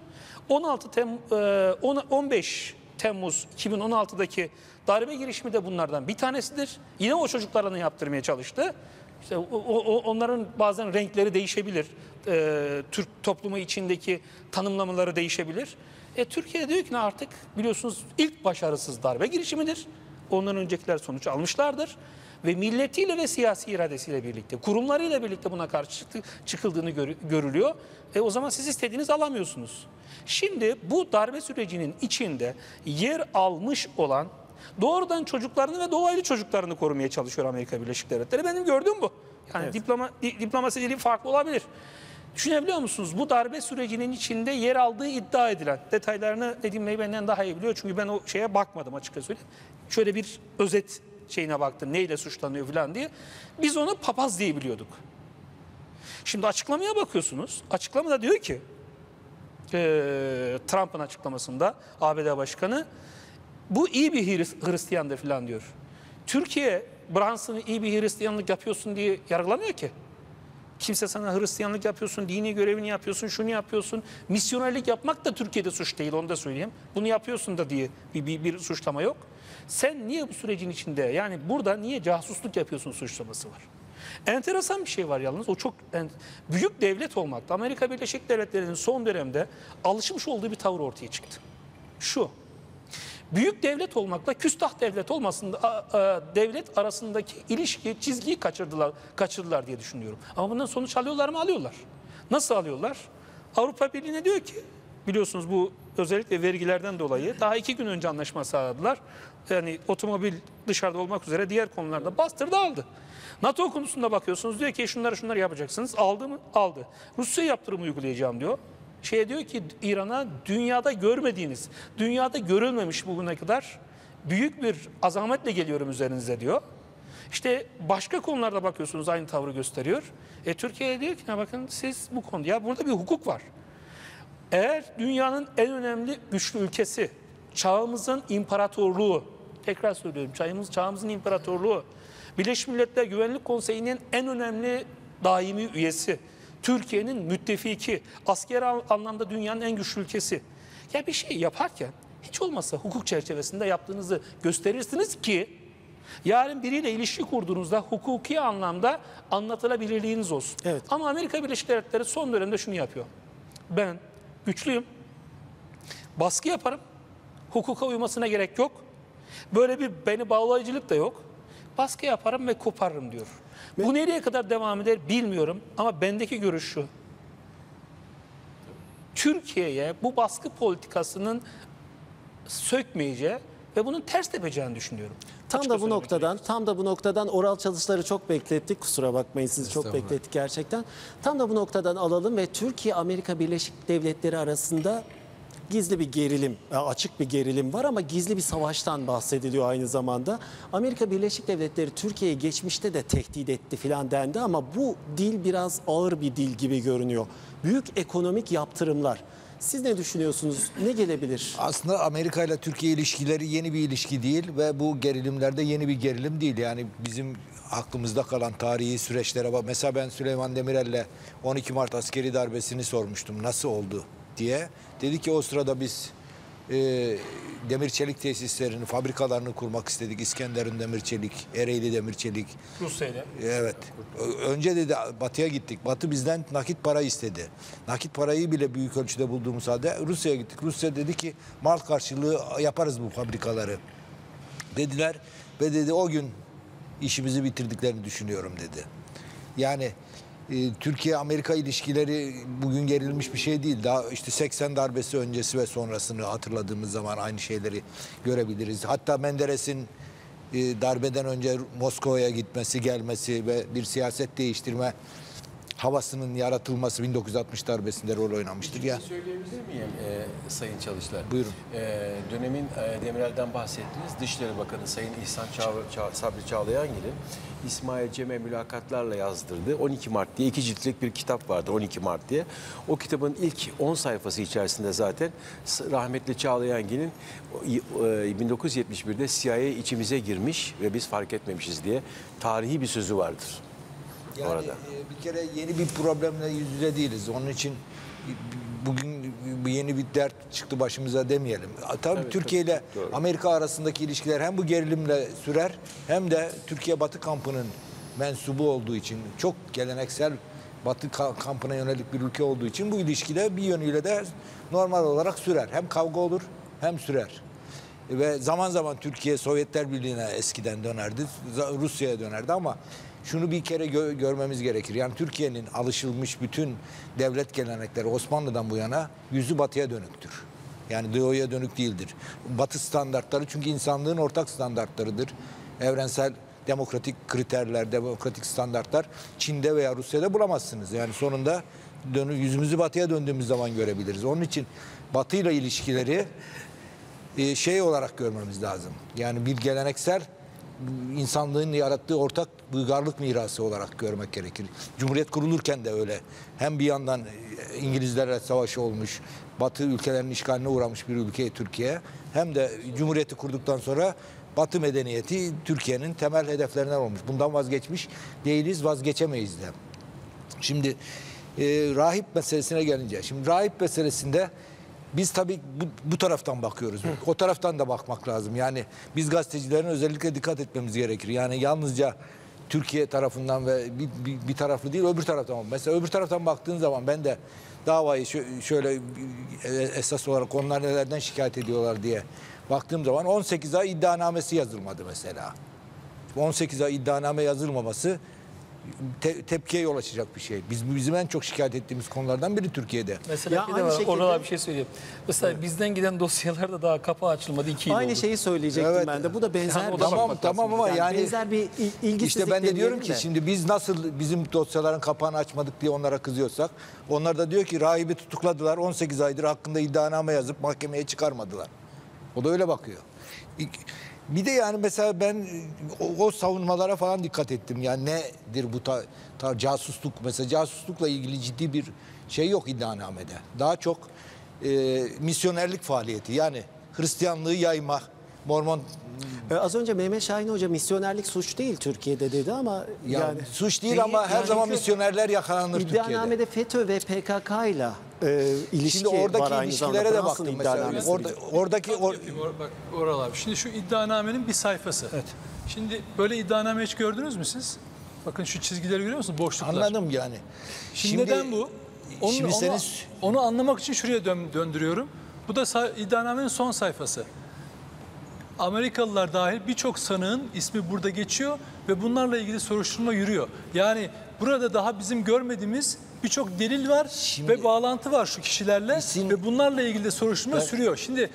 16 Tem e, on- 15 Temmuz 2016'daki darbe girişimi de bunlardan bir tanesidir. Yine o çocuklarını yaptırmaya çalıştı. İşte o- o- onların bazen renkleri değişebilir. E, Türk toplumu içindeki tanımlamaları değişebilir. E, Türkiye diyor ki "Ne artık biliyorsunuz ilk başarısız darbe girişimidir. Ondan öncekiler sonuç almışlardır. Ve milletiyle ve siyasi iradesiyle birlikte, kurumlarıyla birlikte buna karşı çıkıldığını gör- görülüyor. E o zaman siz istediğiniz alamıyorsunuz. Şimdi bu darbe sürecinin içinde yer almış olan doğrudan çocuklarını ve dolaylı çocuklarını korumaya çalışıyor Amerika Birleşik Devletleri. Benim gördüğüm bu. Yani diploma, di- diplomasi dili farklı olabilir. Düşünebiliyor musunuz? Bu darbe sürecinin içinde yer aldığı iddia edilen detaylarını Nedim Bey benden daha iyi biliyor. Çünkü ben o şeye bakmadım açıkça söyleyeyim. Şöyle bir özet şeyine baktım. Neyle suçlanıyor falan diye. Biz onu papaz diye biliyorduk. Şimdi açıklamaya bakıyorsunuz. Açıklamada diyor ki eee, Trump'ın açıklamasında ABD Başkanı bu iyi bir Hris- Hristiyandır falan diyor. Türkiye Brunson'ı iyi bir Hristiyanlık yapıyorsun diye yargılamıyor ki. Kimse sana Hristiyanlık yapıyorsun, dini görevini yapıyorsun, şunu yapıyorsun. Misyonerlik yapmak da Türkiye'de suç değil, onu da söyleyeyim. Bunu yapıyorsun da diye bir, bir, bir suçlama yok. Sen niye bu sürecin içinde, yani burada niye casusluk yapıyorsun suçlaması var. Enteresan bir şey var yalnız, o çok en- büyük devlet olmakta. Amerika Birleşik Devletleri'nin son dönemde alışmış olduğu bir tavır ortaya çıktı. Şu, büyük devlet olmakla küstah devlet olmasında a- a- devlet arasındaki ilişki çizgiyi kaçırdılar kaçırdılar diye düşünüyorum. Ama bundan sonuç alıyorlar mı? Alıyorlar. Nasıl alıyorlar? Avrupa Birliği'ne diyor ki biliyorsunuz bu özellikle vergilerden dolayı daha iki gün önce anlaşma sağladılar. Yani otomobil dışarıda olmak üzere diğer konularda bastırdı aldı. NATO konusunda bakıyorsunuz diyor ki şunları şunları yapacaksınız. Aldı mı? Aldı. Rusya yaptırım uygulayacağım diyor. Şeye diyor ki İran'a dünyada görmediğiniz, dünyada görülmemiş bugüne kadar büyük bir azametle geliyorum üzerinize diyor. İşte başka konularda bakıyorsunuz aynı tavrı gösteriyor. E Türkiye diyor ki "Ya bakın siz bu konuda ya burada bir hukuk var. Eğer dünyanın en önemli güçlü ülkesi, çağımızın imparatorluğu, tekrar söylüyorum çağımız, çağımızın imparatorluğu, Birleşmiş Milletler Güvenlik Konseyi'nin en önemli daimi üyesi, Türkiye'nin müttefiki, asker an- anlamda dünyanın en güçlü ülkesi. Ya bir şey yaparken hiç olmazsa hukuk çerçevesinde yaptığınızı gösterirsiniz ki yarın biriyle ilişki kurduğunuzda hukuki anlamda anlatılabilirliğiniz olsun. Evet. Ama Amerika Birleşik Devletleri son dönemde şunu yapıyor. Ben güçlüyüm. Baskı yaparım. Hukuka uymasına gerek yok. Böyle bir beni bağlayıcılık da yok. Baskı yaparım ve koparırım diyor. Bu nereye kadar devam eder bilmiyorum ama bendeki görüş şu. Türkiye'ye bu baskı politikasının sökmeyeceği ve bunun ters tepeceğini düşünüyorum. Tam Açık da bu noktadan, tam da bu noktadan oral çalışları çok beklettik. Kusura bakmayın sizi çok beklettik gerçekten. Tam da bu noktadan alalım ve Türkiye Amerika Birleşik Devletleri arasında gizli bir gerilim, e, açık bir gerilim var ama gizli bir savaştan bahsediliyor aynı zamanda. Amerika Birleşik Devletleri Türkiye'yi geçmişte de tehdit etti filan dendi ama bu dil biraz ağır bir dil gibi görünüyor. Büyük ekonomik yaptırımlar. Siz ne düşünüyorsunuz? Ne gelebilir? Aslında Amerika ile Türkiye ilişkileri yeni bir ilişki değil ve bu gerilimlerde yeni bir gerilim değil. Yani bizim aklımızda kalan tarihi süreçlere bak. Mesela ben Süleyman Demirel'le 12 Mart askeri darbesini sormuştum. Nasıl oldu diye. Dedi ki o sırada biz e, demir çelik tesislerini, fabrikalarını kurmak istedik. İskenderun Demir Çelik, Ereğli Demir Çelik, Rusya'yla. Evet. Önce dedi Batı'ya gittik. Batı bizden nakit para istedi. Nakit parayı bile büyük ölçüde bulduğumuz halde Rusya'ya gittik. Rusya dedi ki mal karşılığı yaparız bu fabrikaları. Dediler ve dedi o gün işimizi bitirdiklerini düşünüyorum dedi. Yani Türkiye-Amerika ilişkileri bugün gerilmiş bir şey değil. Daha işte 80 darbesi öncesi ve sonrasını hatırladığımız zaman aynı şeyleri görebiliriz. Hatta Menderes'in e, darbeden önce Moskova'ya gitmesi, gelmesi ve bir siyaset değiştirme havasının yaratılması 1960 darbesinde rol oynamıştır ya. Söyleyebilir miyim e, Sayın Çalışlar? Buyurun. E, dönemin e, Demirel'den bahsettiniz. Dışişleri Bakanı Sayın İhsan Çağ, Çağ, Sabri Çağlayangil'in İsmail Cem'e mülakatlarla yazdırdığı 12 Mart diye iki ciltlik bir kitap vardı 12 Mart diye. O kitabın ilk 10 sayfası içerisinde zaten rahmetli Çağlayangil'in e, 1971'de CIA içimize girmiş ve biz fark etmemişiz diye tarihi bir sözü vardır. Yani Orada. e, bir kere yeni bir problemle yüz yüze değiliz. Onun için bugün yeni bir dert çıktı başımıza demeyelim. Tabii Türkiye ile doğru. Amerika arasındaki ilişkiler hem bu gerilimle sürer hem de Türkiye Batı kampının mensubu olduğu için çok geleneksel Batı ka- kampına yönelik bir ülke olduğu için bu ilişkide bir yönüyle de normal olarak sürer. Hem kavga olur hem sürer. Ve zaman zaman Türkiye Sovyetler Birliği'ne eskiden dönerdi, Rusya'ya dönerdi ama şunu bir kere gö- görmemiz gerekir. Yani Türkiye'nin alışılmış bütün devlet gelenekleri Osmanlı'dan bu yana yüzü batıya dönüktür. Yani doğuya dönük değildir. Batı standartları çünkü insanlığın ortak standartlarıdır. Evrensel demokratik kriterler, demokratik standartlar Çin'de veya Rusya'da bulamazsınız. Yani sonunda dönü, yüzümüzü batıya döndüğümüz zaman görebiliriz. Onun için batıyla ilişkileri e, şey olarak görmemiz lazım. Yani bir geleneksel insanlığın yarattığı ortak uygarlık mirası olarak görmek gerekir. Cumhuriyet kurulurken de öyle. Hem bir yandan e, İngilizlerle savaşı olmuş, Batı ülkelerinin işgaline uğramış bir ülke Türkiye. Hem de Cumhuriyeti kurduktan sonra Batı medeniyeti Türkiye'nin temel hedeflerinden olmuş. Bundan vazgeçmiş değiliz, vazgeçemeyiz de. Şimdi e, rahip meselesine gelince, şimdi rahip meselesinde biz tabii bu, bu taraftan bakıyoruz. O taraftan da bakmak lazım. Yani biz gazetecilerin özellikle dikkat etmemiz gerekir. Yani yalnızca Türkiye tarafından ve bir, bir, bir taraflı değil öbür taraftan. Mesela öbür taraftan baktığın zaman ben de davayı şö- şöyle e, esas olarak onlar nelerden şikayet ediyorlar diye baktığım zaman 18 ay iddianamesi yazılmadı mesela. 18 ay iddianame yazılmaması te- tepkiye yol açacak bir şey. Biz bizim en çok şikayet ettiğimiz konulardan biri Türkiye'de. Mesela Ya aynı var, şekilde- orada bir şey söyleyeyim. Mesela bizden giden dosyalarda daha kapağı açılmadı. iki yıl Aynı oldu. şeyi söyleyecektim Evet. ben de. Bu da benzer Yani bir da şey. Tamam tamam ama yani, benzer bir il- ilgisizlik işte ben de diyorum ki de. şimdi biz nasıl bizim dosyaların kapağını açmadık diye onlara kızıyorsak onlar da diyor ki rahibi tutukladılar 18 aydır hakkında iddianame yazıp mahkemeye çıkarmadılar. O da öyle bakıyor. İlk- Bir de yani mesela ben o, o savunmalara falan dikkat ettim. Yani nedir bu ta, ta- casusluk mesela casuslukla ilgili ciddi bir şey yok iddianamede. Daha çok e, misyonerlik faaliyeti yani Hristiyanlığı yayma, Mormon Ee, Az önce Mehmet Şahin Hoca misyonerlik suç değil Türkiye'de dedi ama Ya yani suç değil Değil, ama her yani zaman misyonerler yakalanır Türkiye'de. İddianamede FETÖ ve PKK ile e, ilişki Şimdi oradaki var aynı ilişkilere de baktım mesela. Orada, oradaki or- bak Oral abi. Şimdi şu iddianamenin bir sayfası. Evet. Şimdi böyle iddianame hiç gördünüz mü siz? Bakın şu çizgileri görüyor musunuz? Boşluklar. anladım yani. Şimdi, neden bu? Onu, şimdi onu, senin onu anlamak için şuraya dön- döndürüyorum. Bu da iddianamenin son sayfası. Amerikalılar dahil birçok sanığın ismi burada geçiyor ve bunlarla ilgili soruşturma yürüyor. Yani burada daha bizim görmediğimiz birçok delil var Şimdi- ve bağlantı var şu kişilerle İsim- ve bunlarla ilgili de soruşturma sürüyor. Şimdi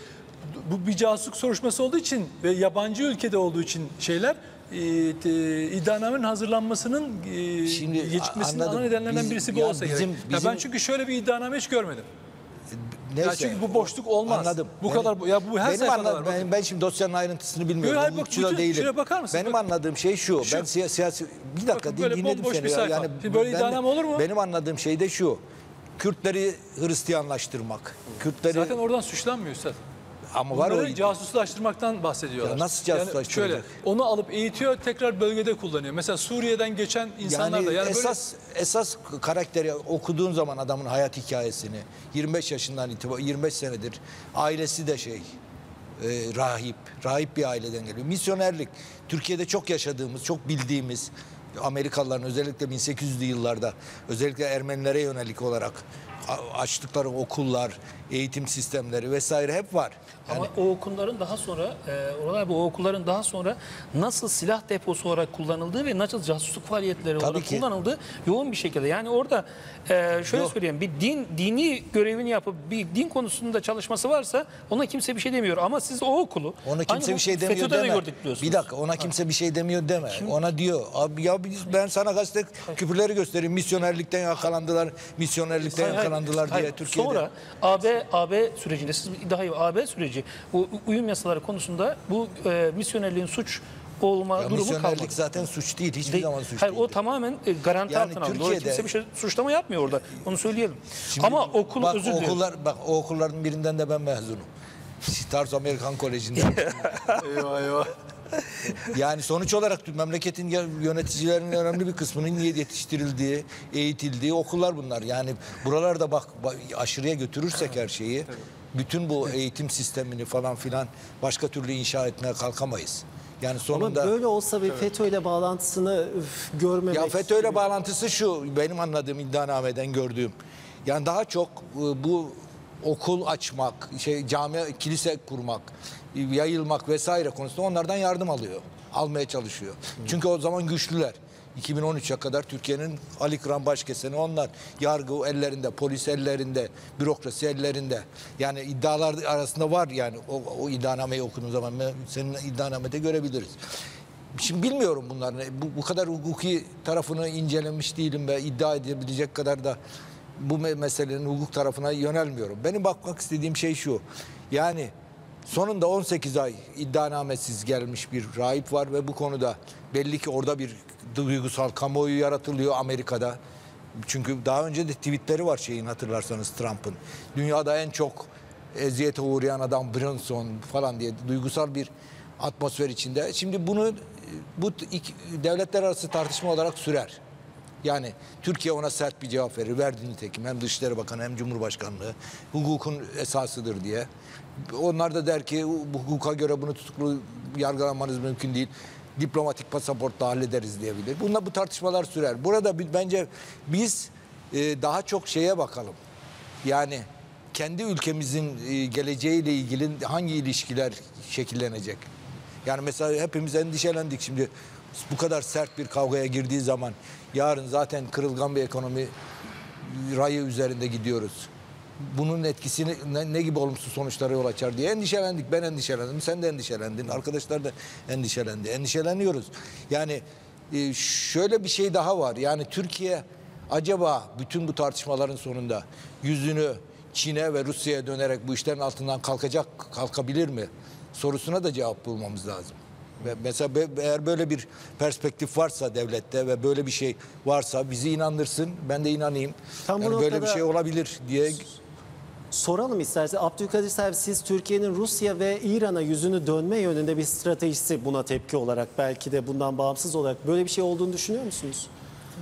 bu bir casusluk soruşturması olduğu için ve yabancı ülkede olduğu için şeyler e, te- iddianamenin hazırlanmasının e, Şimdi gecikmesinin anladım. ana nedenlerinden Biz- birisi bu ya olsa bizim- gerek. Ya bizim- ben çünkü şöyle bir iddianame hiç görmedim. Neyse. Ya çünkü bu boşluk olmaz. Anladım. Bu kadar- ya bu her benim sayfada anla- var, Ben, ben şimdi dosyanın ayrıntısını bilmiyorum. Hayır, bak, bütün- değilim. şuraya bakar mısın? Benim Bak. anladığım şey şu. Şu. Ben siya- siyasi bir dakika Bakın böyle dinledim seni. bir ya. sayfa. Şimdi böyle ben- iddianame olur mu? Benim anladığım şey de şu. Kürtleri Hristiyanlaştırmak. Kürtleri Zaten oradan suçlanmıyor Üstad. Ama var Bunları o casuslaştırmaktan bahsediyorlar. Ya nasıl Yani casuslaştıracak? şöyle, onu alıp eğitiyor, tekrar bölgede kullanıyor. Mesela Suriye'den geçen insanlar yani, da. Yani esas esas karakteri okuduğun zaman adamın hayat hikayesini 25 yaşından itibaren 25 senedir ailesi de şey e, rahip rahip bir aileden geliyor. Misyonerlik Türkiye'de çok yaşadığımız, çok bildiğimiz Amerikalıların özellikle 1800'lü yıllarda özellikle Ermenilere yönelik olarak açtıkları okullar, eğitim sistemleri vesaire hep var. Ama o okulların daha sonra, e, oralar bu okulların daha sonra nasıl silah deposu olarak kullanıldığı ve nasıl casusluk faaliyetleri Tabii olarak ki. kullanıldığı yoğun bir şekilde. Yani orada e, şöyle Yok. söyleyeyim, bir din dini görevini yapıp bir din konusunda çalışması varsa ona kimse bir şey demiyor. Ama siz o okulu Ona kimse bir şey demiyor FETÖ'de deme. gördük biliyorsunuz. Bir dakika ona kimse bir şey demiyor deme. Ona diyor abi ya biz, ben sana gazete küpürleri göstereyim. Misyonerlikten yakalandılar. Misyonerlikten Hayır, hayır, yakalandılar diye hayır. Türkiye'de. Sonra AB AB sürecinde siz daha iyi AB süreci bu uyum yasaları konusunda bu e, misyonerliğin suç olma ya durumu kalmadı. zaten suç değil. Hiçbir Değil. zaman suç Hayır, değil. o tamamen e, garanti Yani altına alındı. Kimse bir şey suçlama yapmıyor orada. Onu söyleyelim. Şimdi Ama okul bak, özür dilerim. okullar, bak o okulların birinden de ben mezunum. Tarz Amerikan Koleji'nden. Eyvah eyvah. Yani sonuç olarak memleketin yöneticilerinin önemli bir kısmının yetiştirildiği, eğitildiği okullar bunlar. Yani buralarda bak bak, aşırıya götürürsek her şeyi, bütün bu eğitim sistemini falan filan başka türlü inşa etmeye kalkamayız. Yani Ama sonunda böyle olsa bir FETÖ ile bağlantısını üf, görmemek... ya FETÖ'yle bağlantısı şu benim anladığım iddianameden gördüğüm. Yani daha çok e, bu okul açmak, şey cami, kilise kurmak, yayılmak vesaire konusunda onlardan yardım alıyor. Almaya çalışıyor. Çünkü o zaman güçlüler. 2013'e kadar Türkiye'nin Ali Kıran başkeseni onlar. Yargı ellerinde, polis ellerinde, bürokrasi ellerinde. Yani iddialar arasında var yani o, o iddianameyi okuduğun zaman senin iddianamede görebiliriz. Şimdi bilmiyorum bunlar ne. Bu, bu kadar hukuki tarafını incelemiş değilim ve iddia edebilecek kadar da bu me- meselenin hukuk tarafına yönelmiyorum. Benim bakmak istediğim şey şu. Yani sonunda 18 ay iddianamesiz gelmiş bir rahip var ve bu konuda belli ki orada bir duygusal kamuoyu yaratılıyor Amerika'da. Çünkü daha önce de tweetleri var şeyin hatırlarsanız Trump'ın. Dünyada en çok eziyete uğrayan adam Brunson falan diye duygusal bir atmosfer içinde. Şimdi bunu bu devletler arası tartışma olarak sürer. Yani Türkiye ona sert bir cevap verir. Verdi nitekim hem Dışişleri Bakanı hem Cumhurbaşkanlığı hukukun esasıdır diye. Onlar da der ki bu hukuka göre bunu tutuklu yargılamanız mümkün değil. Diplomatik pasaportla hallederiz diyebilir. Bunlar bu tartışmalar sürer. Burada bence biz e, daha çok şeye bakalım. Yani kendi ülkemizin e, geleceğiyle ilgili hangi ilişkiler şekillenecek? Yani mesela hepimiz endişelendik şimdi bu kadar sert bir kavgaya girdiği zaman yarın zaten kırılgan bir ekonomi rayı üzerinde gidiyoruz. Bunun etkisini ne, ne gibi olumsuz sonuçlara yol açar diye endişelendik. Ben endişelendim, sen de endişelendin, arkadaşlar da endişelendi. Endişeleniyoruz. Yani e, şöyle bir şey daha var. Yani Türkiye acaba bütün bu tartışmaların sonunda yüzünü Çin'e ve Rusya'ya dönerek bu işlerin altından kalkacak, kalkabilir mi? Sorusuna da cevap bulmamız lazım. Mesela eğer böyle bir perspektif varsa devlette ve böyle bir şey varsa bizi inandırsın, ben de inanayım. Tam Yani böyle bir şey olabilir diye Soralım istersen. Abdülkadir Selvi siz Türkiye'nin Rusya ve İran'a yüzünü dönme yönünde bir stratejisi buna tepki olarak belki de bundan bağımsız olarak böyle bir şey olduğunu düşünüyor musunuz?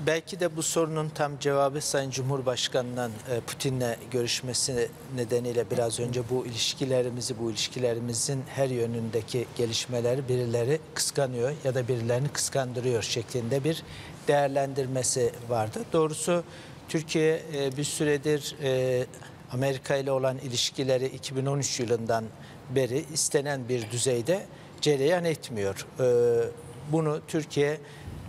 Belki de bu sorunun tam cevabı Sayın Cumhurbaşkanı'nın e, Putin'le görüşmesi nedeniyle biraz önce bu ilişkilerimizi, bu ilişkilerimizin her yönündeki gelişmeleri birileri kıskanıyor ya da birilerini kıskandırıyor şeklinde bir değerlendirmesi vardı. Doğrusu Türkiye e, bir süredir e, Amerika ile olan ilişkileri 2013 yılından beri istenen bir düzeyde cereyan etmiyor. Bunu Türkiye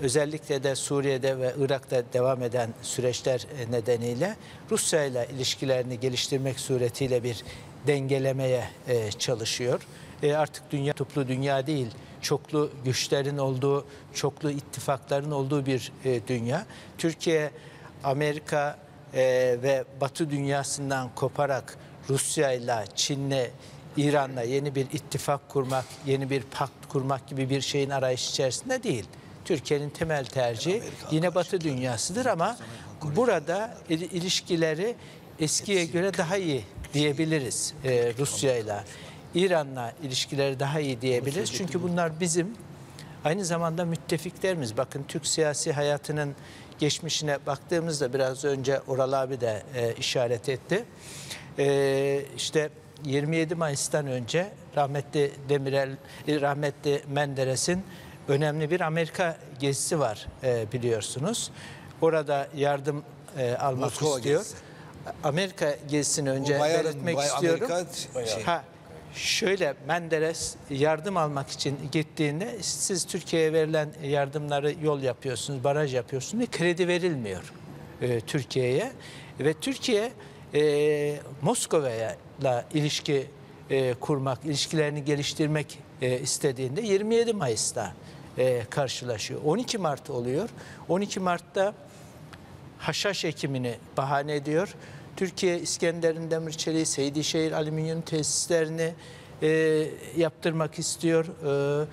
özellikle de Suriye'de ve Irak'ta devam eden süreçler e, nedeniyle Rusya ile ilişkilerini geliştirmek suretiyle bir dengelemeye e, çalışıyor. E, artık dünya toplu dünya değil, çoklu güçlerin olduğu, çoklu ittifakların olduğu bir dünya. Türkiye, Amerika ve Batı dünyasından koparak Rusya ile Çin'le İran'la yeni bir ittifak kurmak, yeni bir pakt kurmak gibi bir şeyin arayış içerisinde değil. Türkiye'nin temel tercihi yine Batı dünyasıdır ama burada il- ilişkileri eskiye göre daha iyi diyebiliriz e, Rusya'yla. İran'la ilişkileri daha iyi diyebiliriz. Çünkü bunlar bizim aynı zamanda müttefiklerimiz. Bakın Türk siyasi hayatının geçmişine baktığımızda biraz önce Oral abi de e, işaret etti. E, işte 27 Mayıs'tan önce rahmetli Demirel, e, rahmetli Menderes'in önemli bir Amerika gezisi var e, biliyorsunuz. Orada yardım e, almak Moskova istiyor. gezisi. Amerika gezisini önce bayağı- belirtmek bayağı istiyorum. Amerika şey- Ha, şöyle Menderes yardım almak için gittiğinde siz Türkiye'ye verilen yardımları yol yapıyorsunuz, baraj yapıyorsunuz ve kredi verilmiyor e, Türkiye'ye. Ve Türkiye e, Moskova'ya ilişki e, kurmak, ilişkilerini geliştirmek e, istediğinde 27 Mayıs'ta e, karşılaşıyor. 12 Mart oluyor. 12 Mart'ta haşhaş ekimini bahane ediyor. Türkiye İskenderun Demirçeliği, Seydişehir alüminyum tesislerini e, yaptırmak istiyor. E,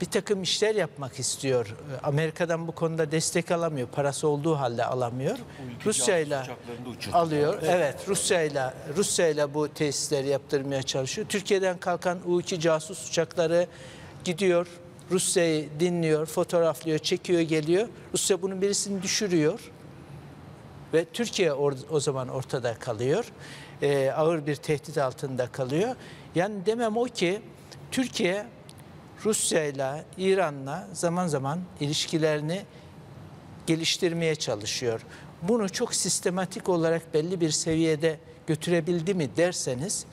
bir takım işler yapmak istiyor. Amerika'dan bu konuda destek alamıyor. Parası olduğu halde alamıyor. Rusya'yla alıyor. Evet, Rusya'yla Rusya'yla bu tesisleri yaptırmaya çalışıyor. Türkiye'den kalkan U2 casus uçakları gidiyor. Rusya'yı dinliyor, fotoğraflıyor, çekiyor, geliyor. Rusya bunun birisini düşürüyor ve Türkiye or- o zaman ortada kalıyor. Ee, ağır bir tehdit altında kalıyor. Yani demem o ki Türkiye Rusya ile İran'la zaman zaman ilişkilerini geliştirmeye çalışıyor. Bunu çok sistematik olarak belli bir seviyede götürebildi mi derseniz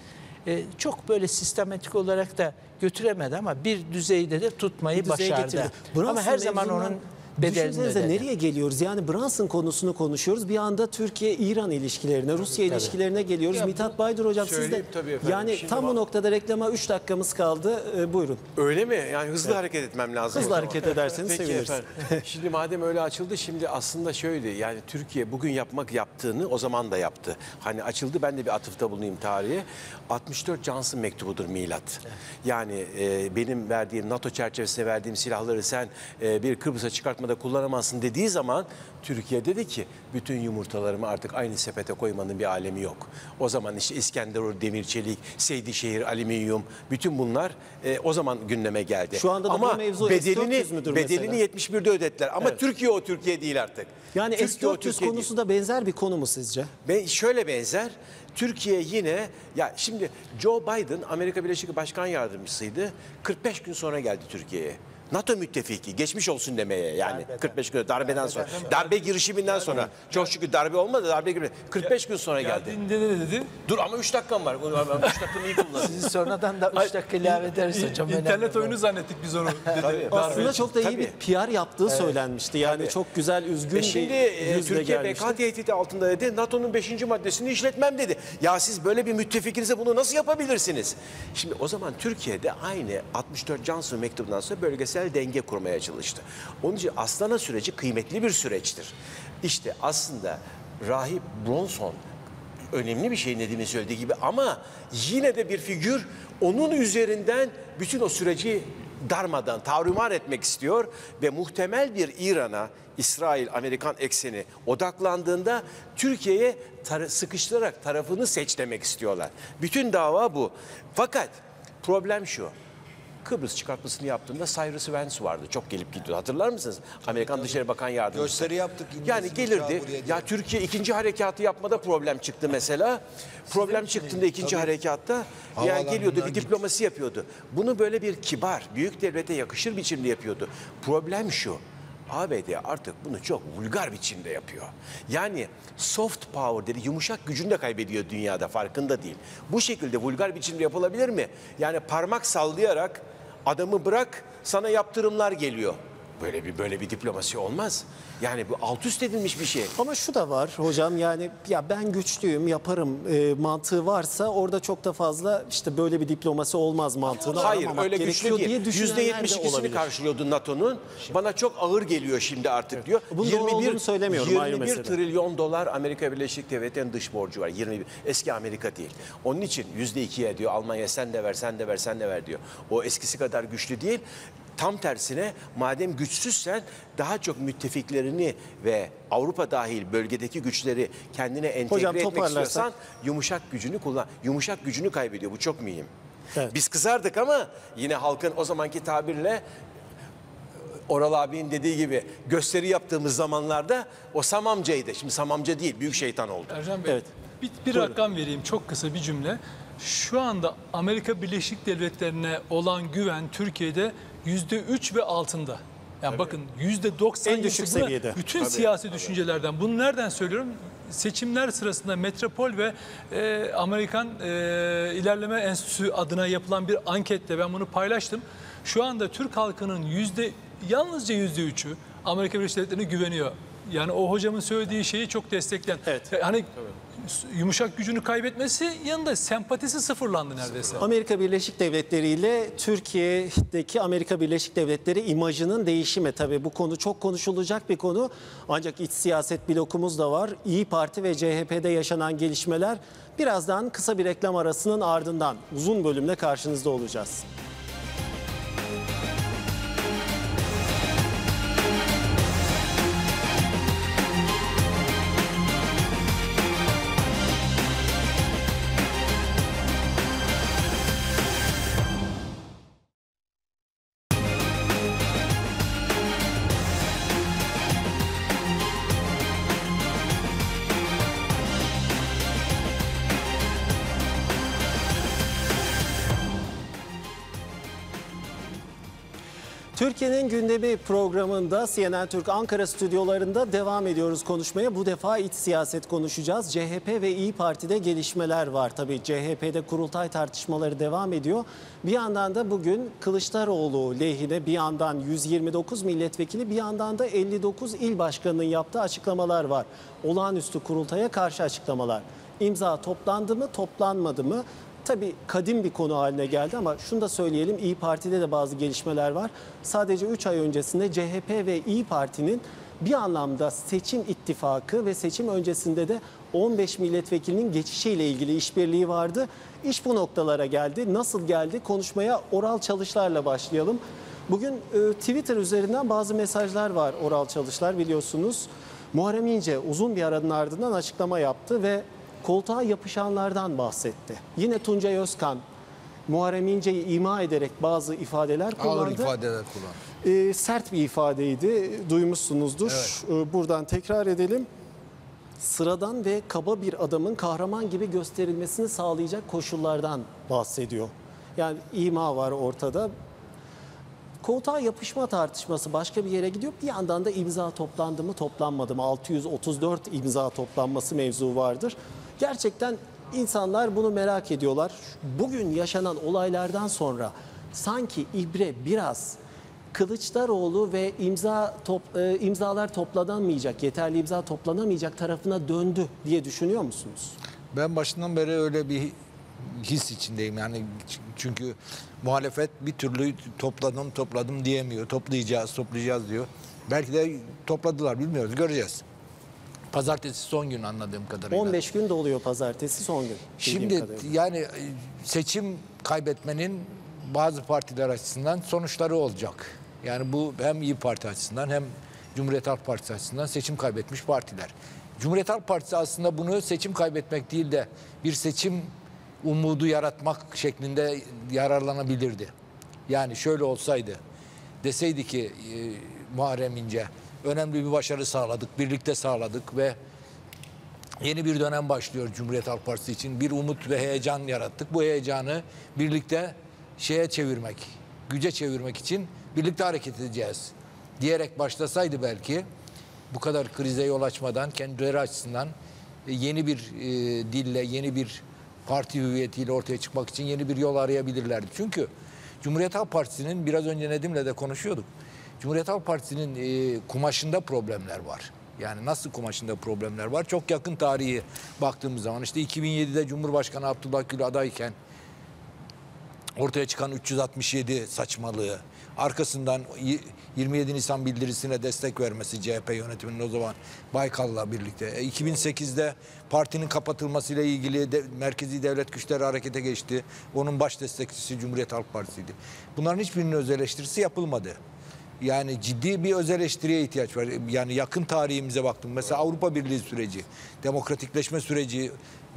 e, çok böyle sistematik olarak da götüremedi ama bir düzeyde de tutmayı düzeye başardı. getirdi. Ama her zaman onun bedelini düşünsenize ödedi. nereye geliyoruz? Yani Brunson konusunu konuşuyoruz. Bir anda Türkiye-İran ilişkilerine, Rusya ilişkilerine geliyoruz. Ya Mithat Baydır hocam siz de tabii efendim. yani Şimdi tam bak- bu noktada reklama 3 dakikamız kaldı. Ee, buyurun. Öyle mi? Yani hızlı hareket etmem lazım. Hızlı hareket ederseniz Peki seviniriz. efendim. Şimdi madem öyle açıldı şimdi aslında şöyle yani Türkiye bugün yapmak yaptığını o zaman da yaptı. Hani açıldı ben de bir atıfta bulunayım tarihe. 64 Johnson mektubudur milat. Yani e, benim verdiğim NATO çerçevesinde verdiğim silahları sen e, bir Kıbrıs'a çıkartmada kullanamazsın dediği zaman Türkiye dedi ki bütün yumurtalarımı artık aynı sepete koymanın bir alemi yok. O zaman işte İskenderun Demir Çelik, Seydişehir Alüminyum bütün bunlar e, o zaman gündeme geldi. Şu anda da bu Ama mevzu bedelini, S-400 müdür bedelini mesela? 71'de ödediler. Ama Türkiye o Türkiye değil artık. Yani Türkiye o S-400 Türkiye konusu da benzer bir konu mu sizce? Ben şöyle benzer. Türkiye yine ya şimdi Joe Biden Amerika Birleşik Başkan Yardımcısıydı. 45 gün sonra geldi Türkiye'ye. NATO müttefiki geçmiş olsun demeye yani 45 gün darbeden sonra darbe girişiminden sonra çok şükür darbe olmadı darbe girişimi 45 gün sonra geldi. Geldiğinde ne dedi? Dur ama 3 dakikam var. 3 dakikamı iyi kullan. Sizi sonradan da 3 dakika ilave ederiz hocam. önemli İnternet değil. oyunu zannettik biz onu. dedi. Aslında çok da iyi Tabii. bir PR yaptığı söylenmişti. Yani Tabii. çok güzel, üzgün E şimdi bir e, yüzle Türkiye gelmişti. BK tehdidi altında dedi. NATO'nun 5. maddesini işletmem dedi. Ya siz böyle bir müttefikinize bunu nasıl yapabilirsiniz? Şimdi o zaman Türkiye'de aynı 64 Johnson mektubundan sonra bölgesel denge kurmaya çalıştı. Onun için Aslana süreci kıymetli bir süreçtir. İşte aslında Rahip Bronson önemli bir şey Nedim'in söylediği gibi ama yine de bir figür onun üzerinden bütün o süreci darmadan tavrımar etmek istiyor ve muhtemel bir İran'a İsrail Amerikan ekseni odaklandığında Türkiye'ye tar- sıkıştırarak tarafını seç demek istiyorlar. Bütün dava bu. Fakat problem şu. Kıbrıs çıkartmasını yaptığında Cyrus Vance vardı. Çok gelip gidiyordu. Hatırlar mısınız? Amerikan Dışişleri Bakan Yardımcısı. Gösteri yaptık, Yani İngiliz uçağı gelirdi. Ya. Türkiye ikinci harekatı yapmada problem çıktı mesela. Problem çıktığında ikinci harekatta yani geliyordu bir diplomasi yapıyordu. Bunu böyle bir kibar, büyük devlete yakışır biçimde yapıyordu. Problem şu. ABD artık bunu çok vulgar biçimde yapıyor. Yani soft power dedi yumuşak gücünü de kaybediyor dünyada farkında değil. Bu şekilde vulgar biçimde yapılabilir mi? Yani parmak sallayarak adamı bırak sana yaptırımlar geliyor. Böyle bir böyle bir diplomasi olmaz. Yani bu alt üst edilmiş bir şey. Ama şu da var hocam yani ya ben güçlüyüm yaparım e, mantığı varsa orada çok da fazla işte böyle bir diplomasi olmaz mantığını Hayır aramamak öyle güçlü gerekiyor değil. diye düşünenler de %72'sini olabilir. karşılıyordu NATO'nun. Bana çok ağır geliyor şimdi artık diyor. Bunun doğru olduğunu söylemiyorum, ayrı 21 mesele. trilyon dolar Amerika Birleşik Devletleri'nin dış borcu var. 21. Eski Amerika değil. Onun için %2'ye diyor Almanya sen de ver sen de ver sen de ver diyor. O eskisi kadar güçlü değil. Tam tersine madem güçsüzsen daha çok müttefiklerini ve Avrupa dahil bölgedeki güçleri kendine entegre Hocam, etmek istiyorsan yumuşak gücünü kullan. Yumuşak gücünü kaybediyor. Bu çok mühim. Evet. Biz kızardık ama yine halkın o zamanki tabirle Oral abinin dediği gibi gösteri yaptığımız zamanlarda o samamcaydı. Şimdi samamca değil, büyük şeytan oldu. Ercan Bey, Evet. bir, bir rakam vereyim çok kısa bir cümle. Şu anda Amerika Birleşik Devletleri'ne olan güven Türkiye'de yüzde üç ve altında. Yani bakın yüzde 90 En düşük seviyede. Bütün siyasi düşüncelerden. Bunu nereden söylüyorum? Seçimler sırasında Metropol ve e, Amerikan e, İlerleme Enstitüsü adına yapılan bir ankette ben bunu paylaştım. Şu anda Türk halkının yüzde yalnızca yüzde üçü Amerika Birleşik Devletleri'ne güveniyor. Yani o hocamın söylediği şeyi çok destekleyen. Evet. E, Hani yumuşak gücünü kaybetmesi yanında sempatisi sıfırlandı neredeyse. Amerika Birleşik Devletleri ile Türkiye'deki Amerika Birleşik Devletleri imajının değişimi tabii bu konu çok konuşulacak bir konu. Ancak iç siyaset blokumuz da var. İyi Parti ve CHP'de yaşanan gelişmeler birazdan kısa bir reklam arasının ardından uzun bölümle karşınızda olacağız. Türkiye'nin gündemi programında CNN Türk Ankara stüdyolarında devam ediyoruz konuşmaya. Bu defa iç siyaset konuşacağız. CHP ve İyi Parti'de gelişmeler var. Tabii CHP'de kurultay tartışmaları devam ediyor. Bir yandan da bugün Kılıçdaroğlu lehine bir yandan 129 milletvekili bir yandan da 59 il başkanının yaptığı açıklamalar var. Olağanüstü kurultaya karşı açıklamalar. İmza toplandı mı toplanmadı mı? Tabii kadim bir konu haline geldi ama şunu da söyleyelim İyi Parti'de de bazı gelişmeler var. Sadece 3 ay öncesinde CHP ve İyi Parti'nin bir anlamda seçim ittifakı ve seçim öncesinde de 15 milletvekilinin geçişiyle ilgili işbirliği vardı. İş bu noktalara geldi. Nasıl geldi? Konuşmaya Oral Çalışlar'la başlayalım. Bugün e, Twitter üzerinden bazı mesajlar var Oral Çalışlar biliyorsunuz. Muharrem İnce uzun bir aranın ardından açıklama yaptı ve koltuğa yapışanlardan bahsetti. Yine Tuncay Özkan Muharrem İnce'yi ima ederek bazı ifadeler Ağır kullandı. ifadeler kullan. Ee, sert bir ifadeydi. Duymuşsunuzdur. Ee, buradan tekrar edelim. Sıradan ve kaba bir adamın kahraman gibi gösterilmesini sağlayacak koşullardan bahsediyor. Yani ima var ortada. Koltuğa yapışma tartışması başka bir yere gidiyor. Bir yandan da imza toplandı mı toplanmadı mı? 634 imza toplanması mevzu vardır. Gerçekten insanlar bunu merak ediyorlar. Bugün yaşanan olaylardan sonra sanki ibre biraz Kılıçdaroğlu ve imza top, e, imzalar toplanamayacak, yeterli imza toplanamayacak tarafına döndü diye düşünüyor musunuz? Ben başından beri öyle bir his içindeyim. Yani çünkü muhalefet bir türlü topladım topladım diyemiyor. Toplayacağız toplayacağız diyor. Belki de topladılar bilmiyoruz göreceğiz. Pazartesi son gün anladığım kadarıyla. 15 gün doluyor pazartesi son gün. Şimdi kadarıyla. yani e, seçim kaybetmenin bazı partiler açısından sonuçları olacak. Yani bu hem İyi Parti açısından hem Cumhuriyet Halk Partisi açısından seçim kaybetmiş partiler. Cumhuriyet Halk Partisi aslında bunu seçim kaybetmek değil de bir seçim umudu yaratmak şeklinde yararlanabilirdi. Yani şöyle olsaydı deseydi ki e, Muharrem İnce önemli bir başarı sağladık, birlikte sağladık ve Yeni bir dönem başlıyor Cumhuriyet Halk Partisi için. Bir umut ve heyecan yarattık. Bu heyecanı birlikte şeye çevirmek, güce çevirmek için birlikte hareket edeceğiz diyerek başlasaydı belki bu kadar krize yol açmadan kendileri açısından e, yeni bir e, dille, yeni bir parti hüviyetiyle ortaya çıkmak için yeni bir yol arayabilirlerdi. Çünkü Cumhuriyet Halk Partisi'nin biraz önce Nedim'le de konuşuyorduk. Cumhuriyet Halk Partisi'nin e, kumaşında problemler var. Yani nasıl kumaşında problemler var? Çok yakın tarihi baktığımız zaman işte 2007'de Cumhurbaşkanı Abdullah Gül adayken ortaya çıkan 367 saçmalığı, arkasından y- 27 Nisan bildirisine destek vermesi CHP yönetiminin o zaman Baykal'la birlikte. E, 2008'de partinin kapatılmasıyla ilgili de, merkezi devlet güçleri harekete geçti. Onun baş destekçisi Cumhuriyet Halk Partisi'ydi. Bunların hiçbirinin öz eleştirisi yapılmadı. Yani ciddi bir öz ihtiyaç var. Yani yakın tarihimize baktım. Mesela Avrupa Birliği süreci, demokratikleşme süreci.